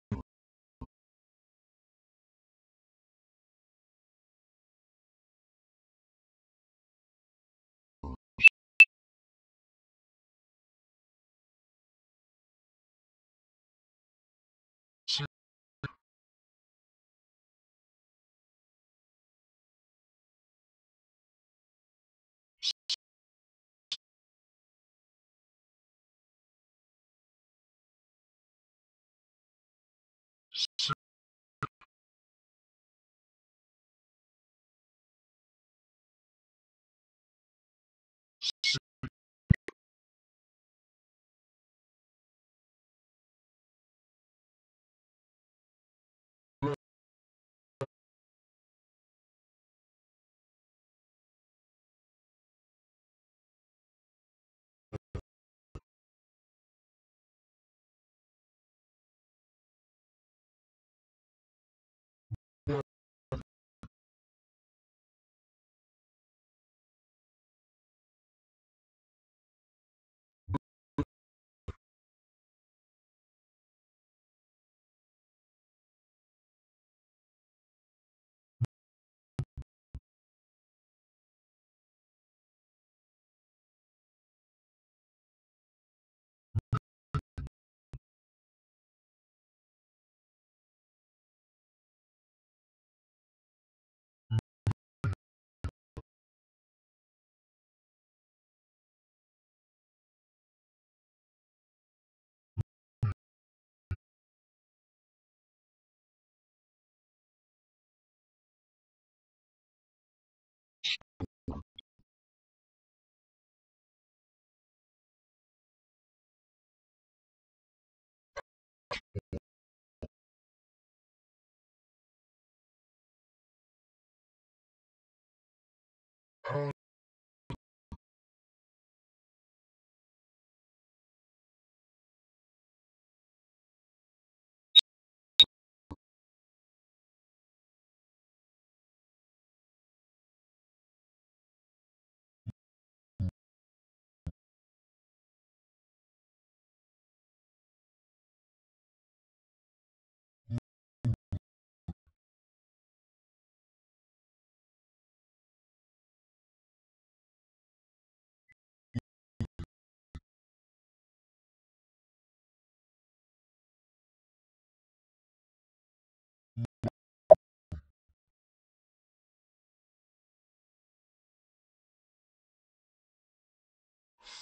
し。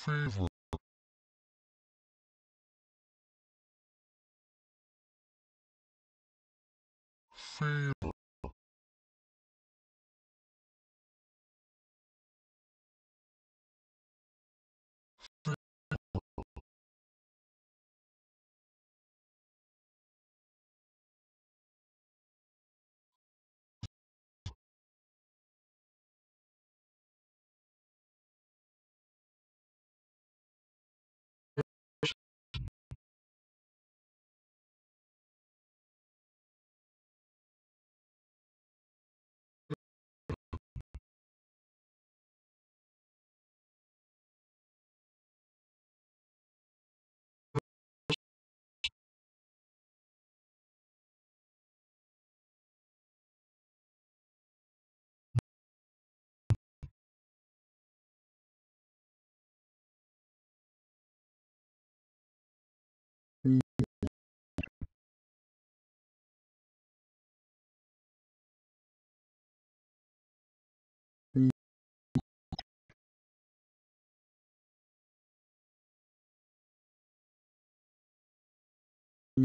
Favor favor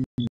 Caesar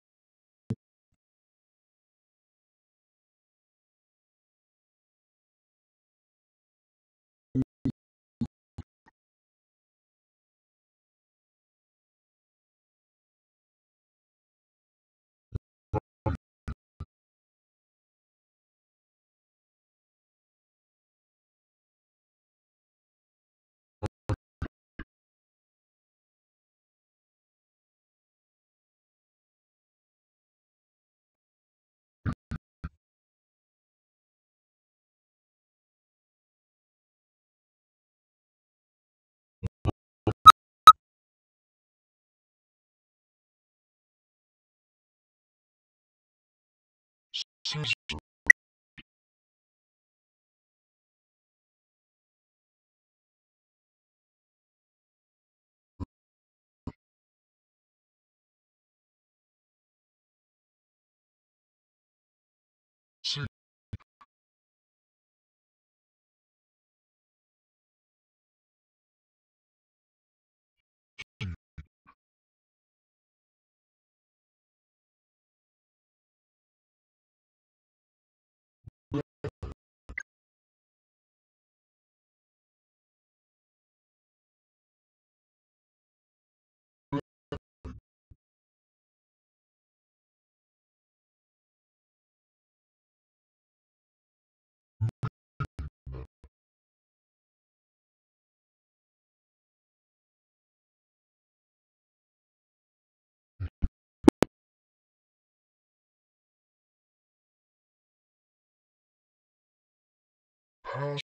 How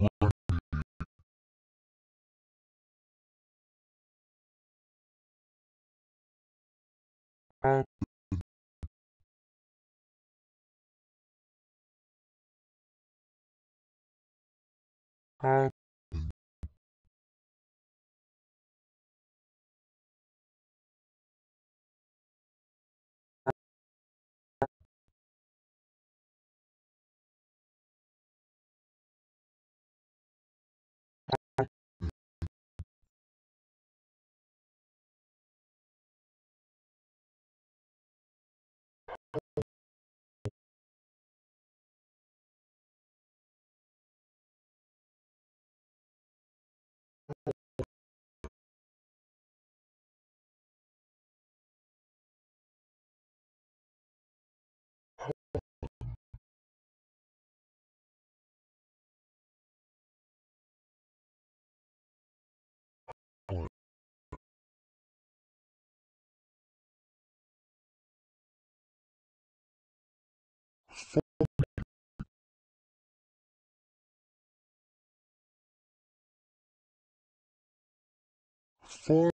Hi. Hi. For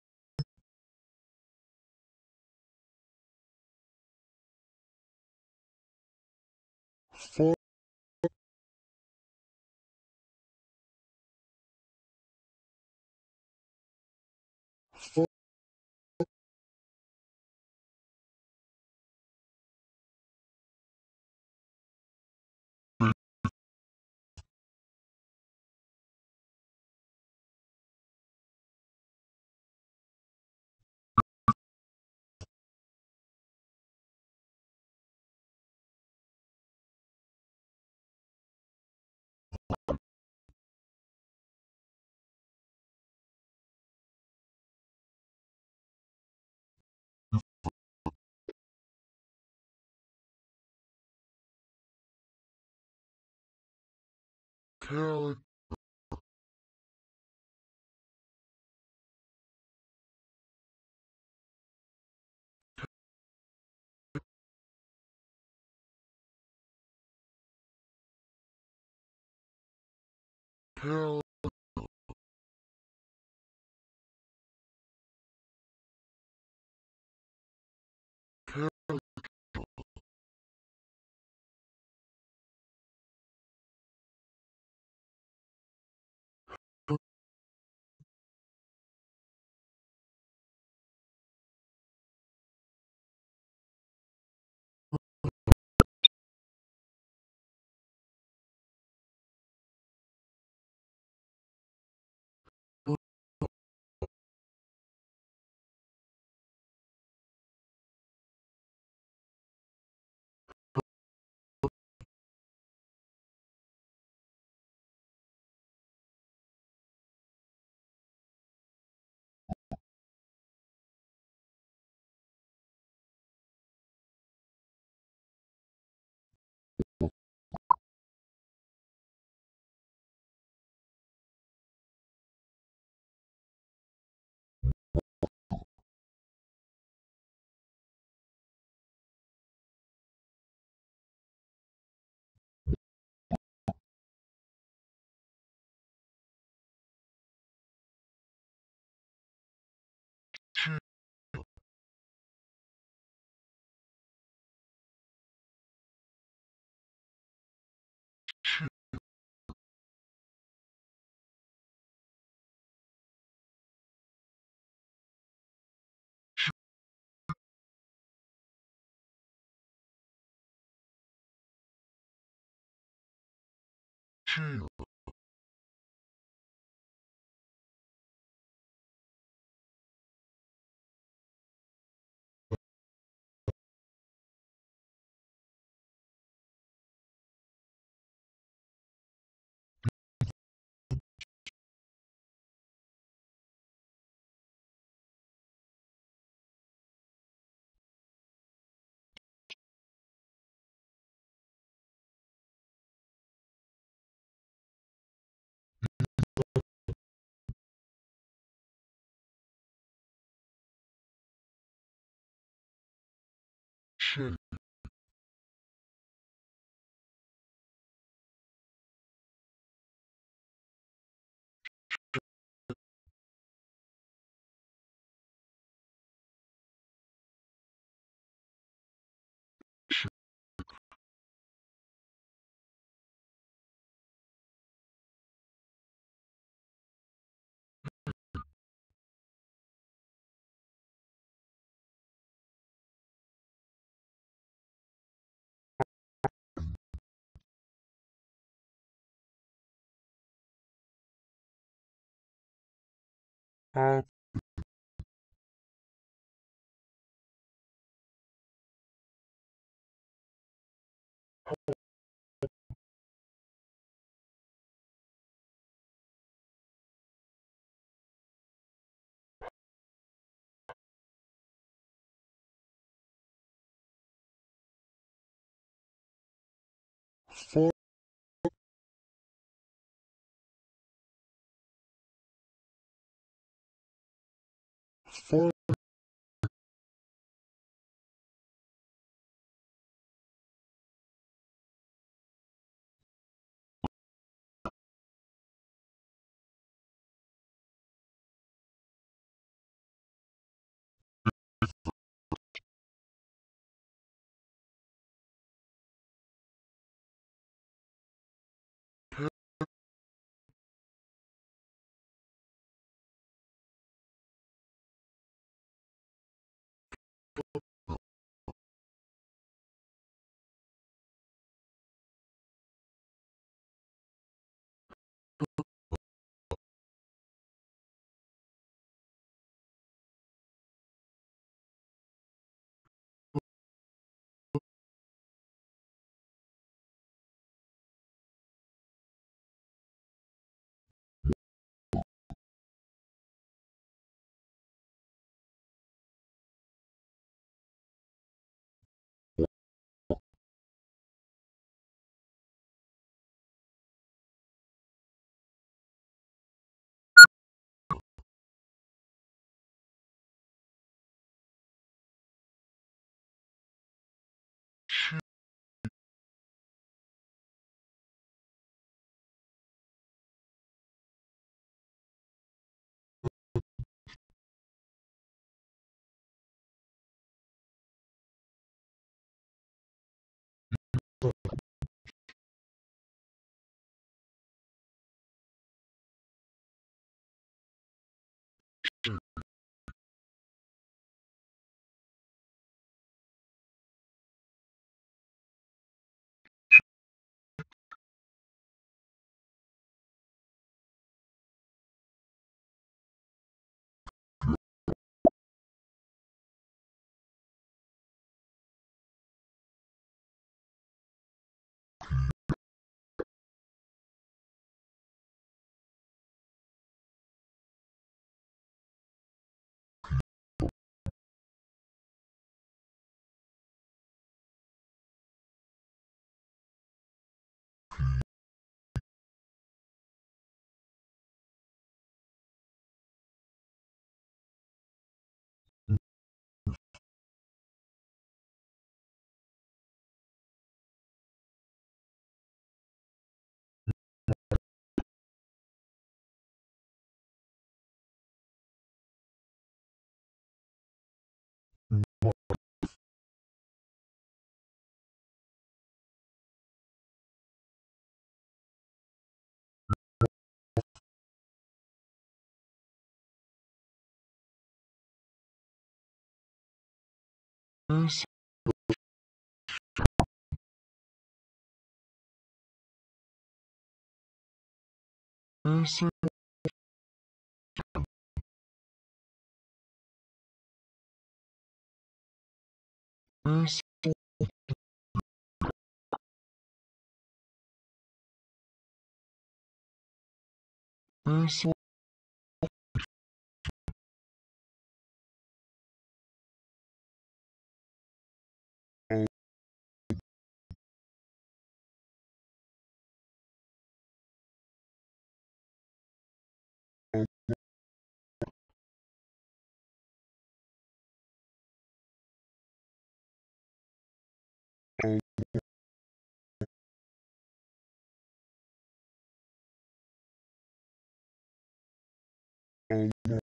character character Cheer. Uh, happy fun fun 嗯，是。嗯，是。嗯，是。嗯，是。una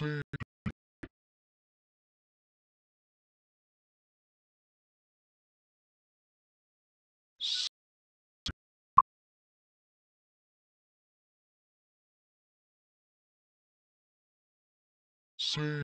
say say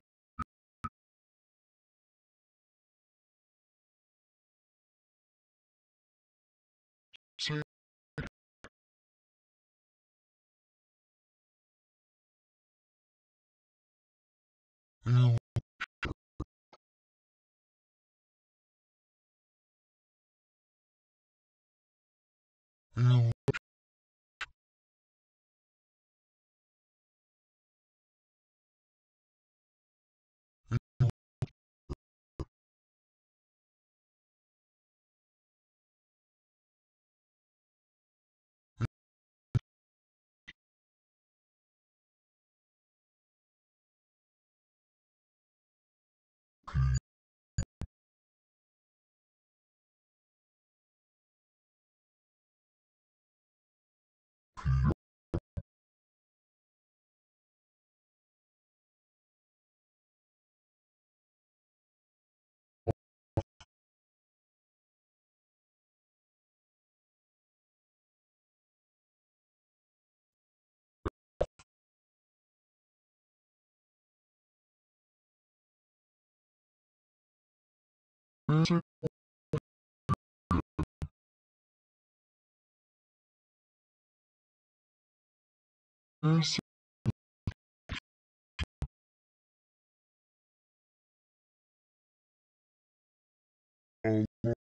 say say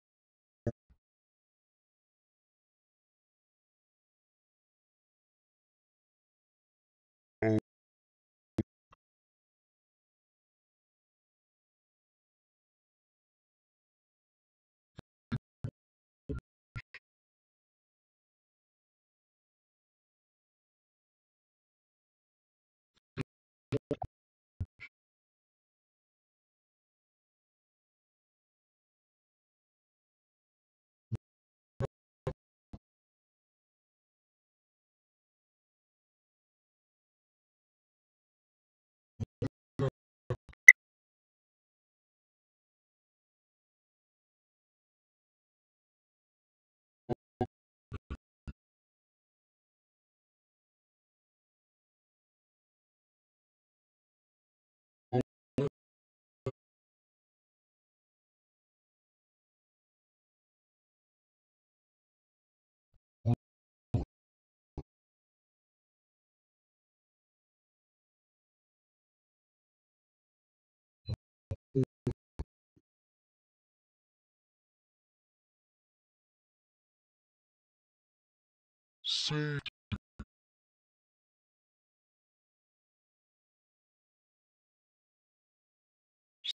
say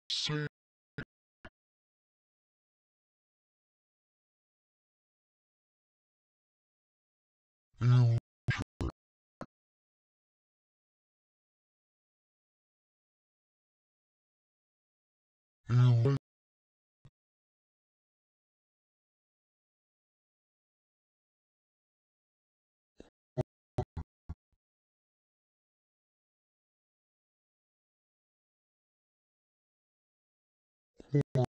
say you Yeah.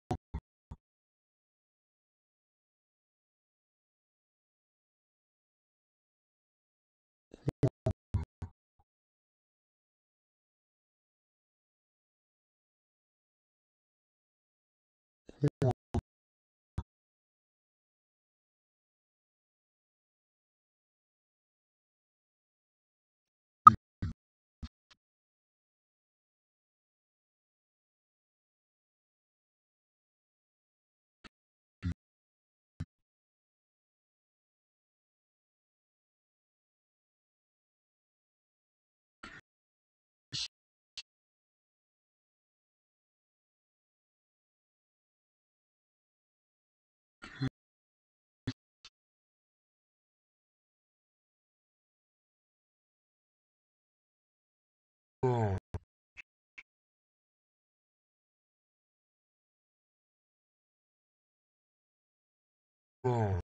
God,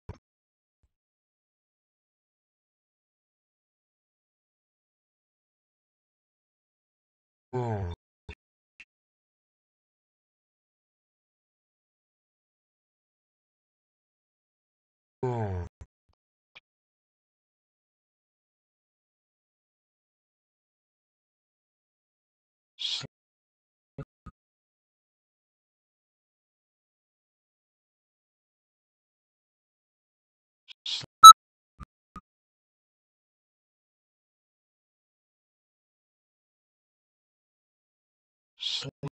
God, God, sleep,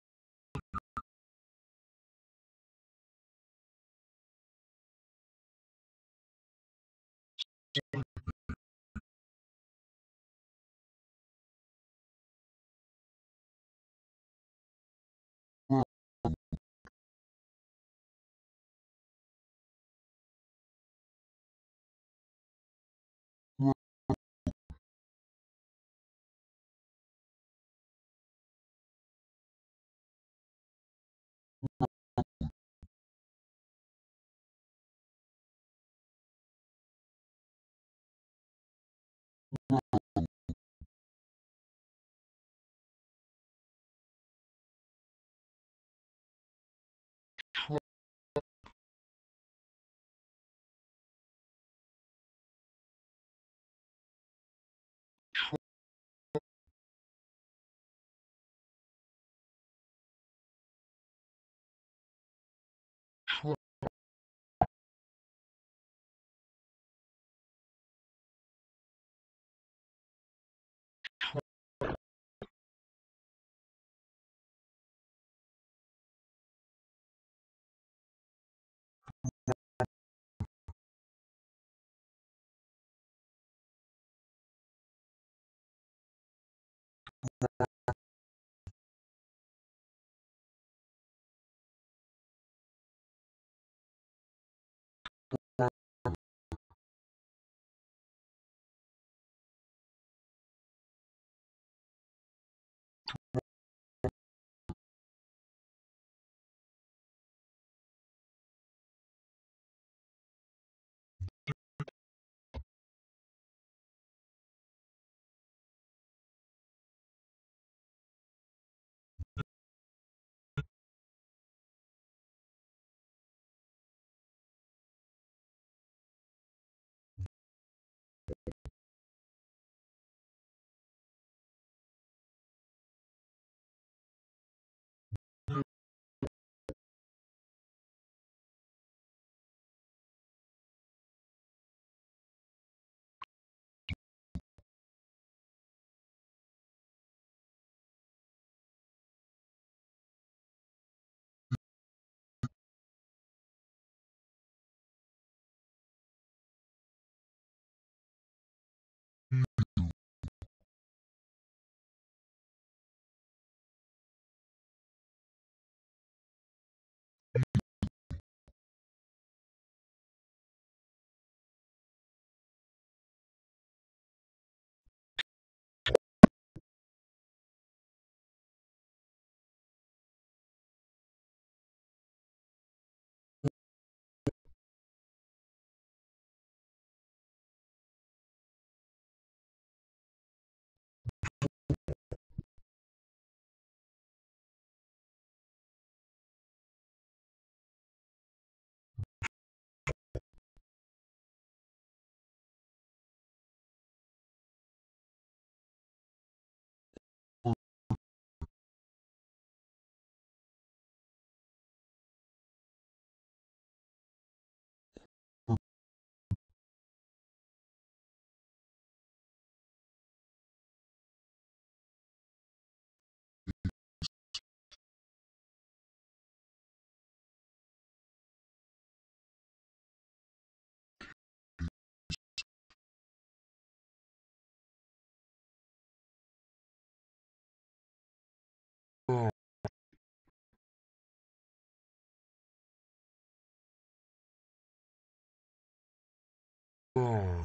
all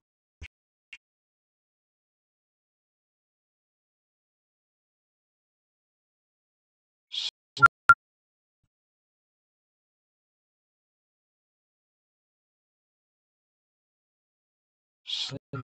Slim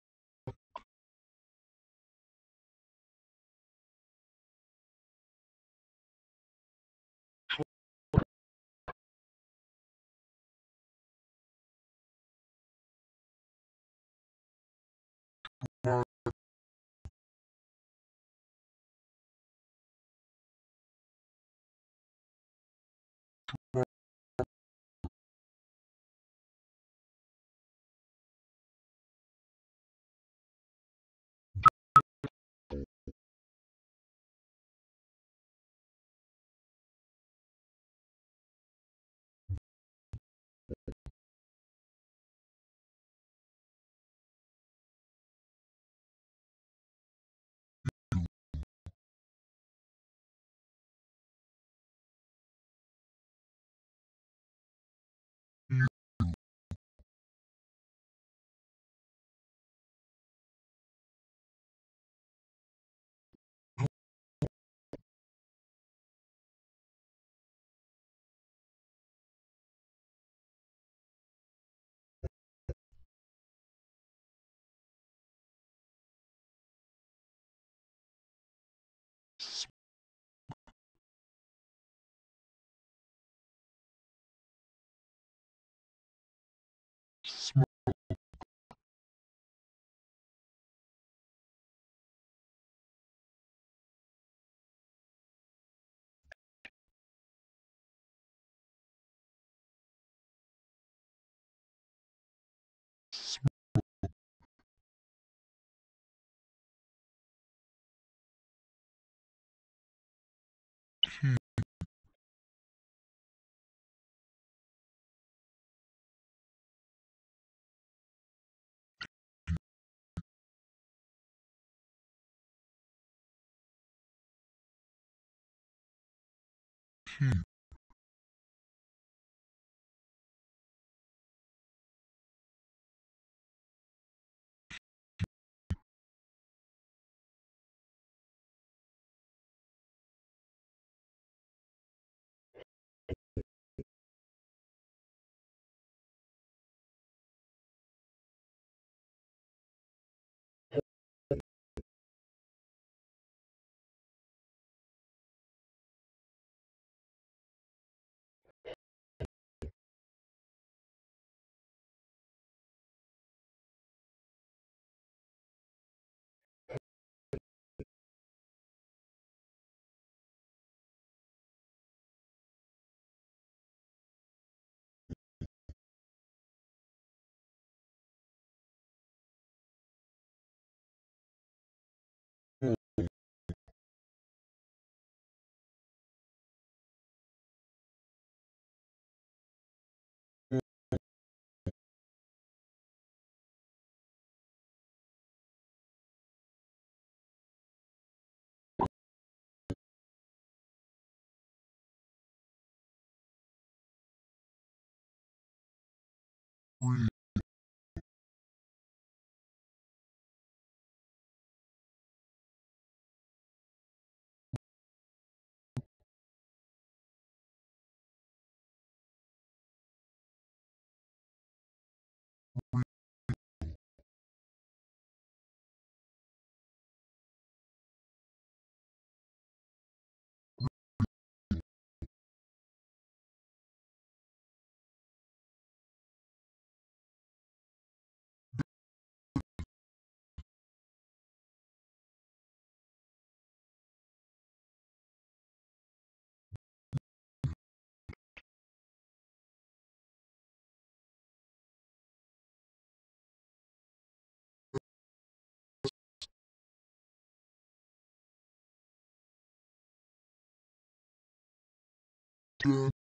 tea, weed, dead,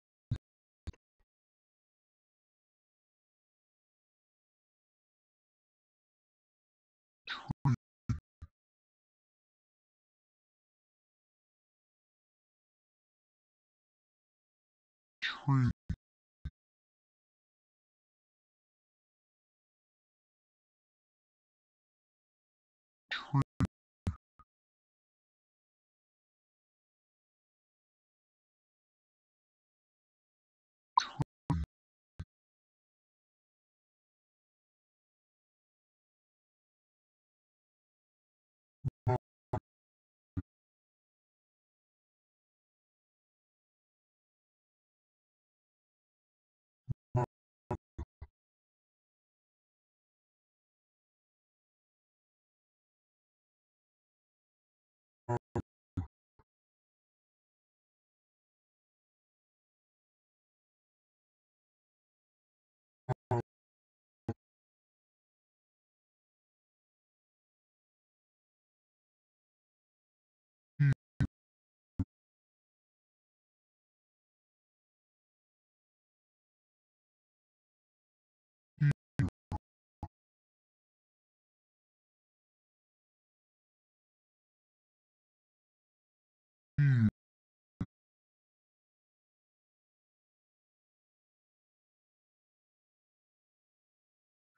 here,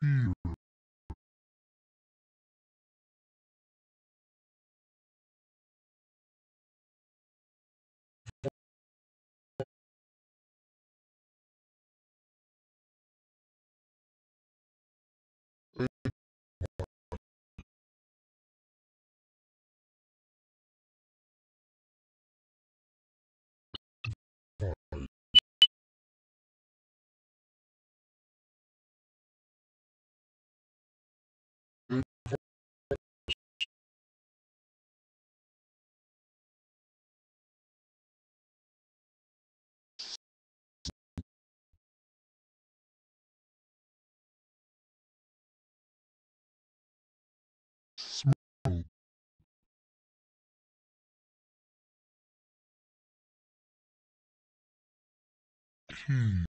here, key,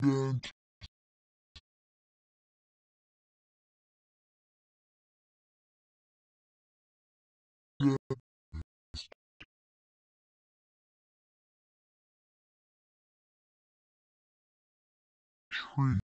dent, tree,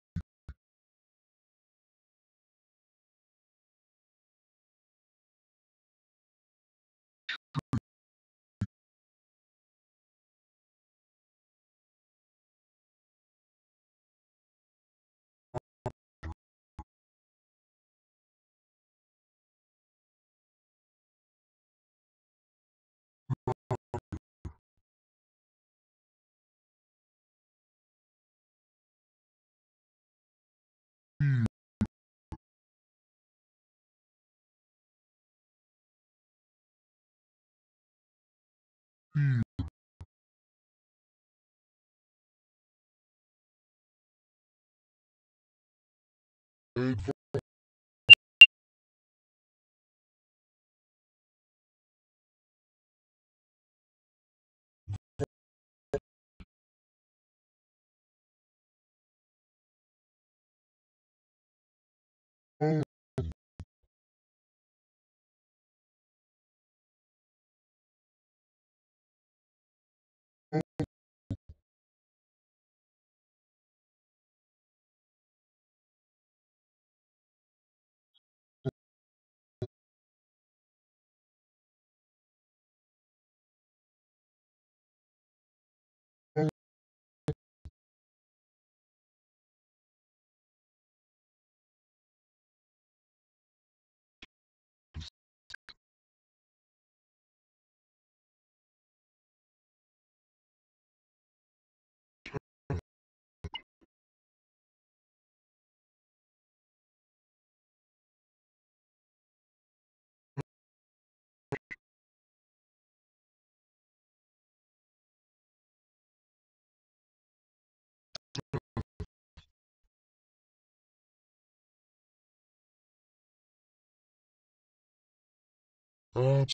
here, advance, absent,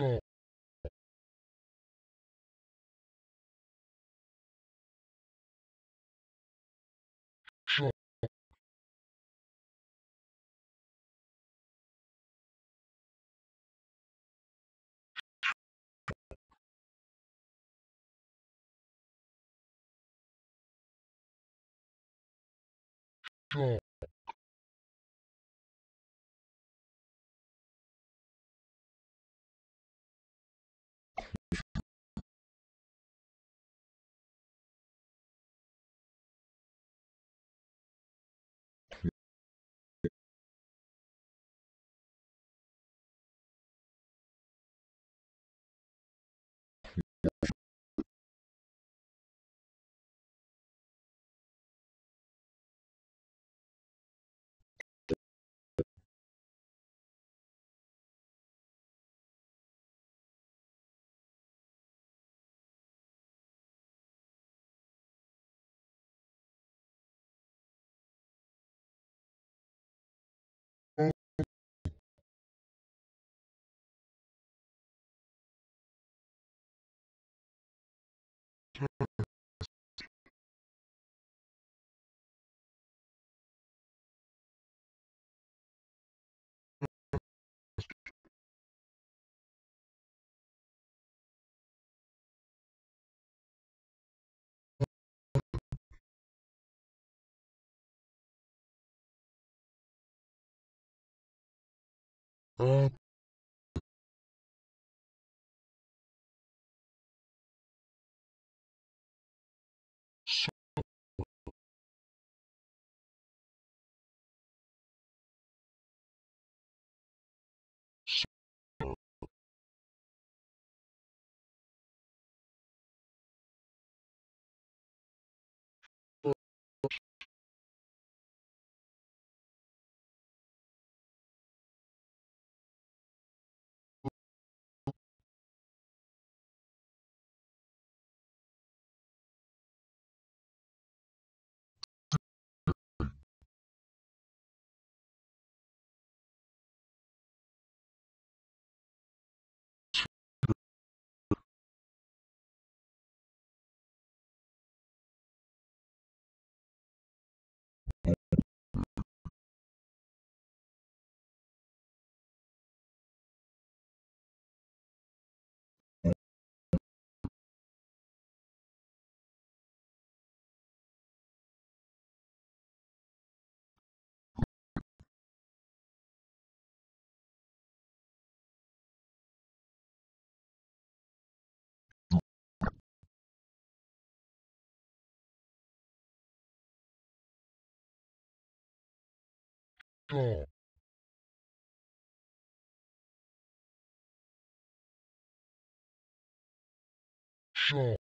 Shaw. Up. Mm. Shaw. Shaw.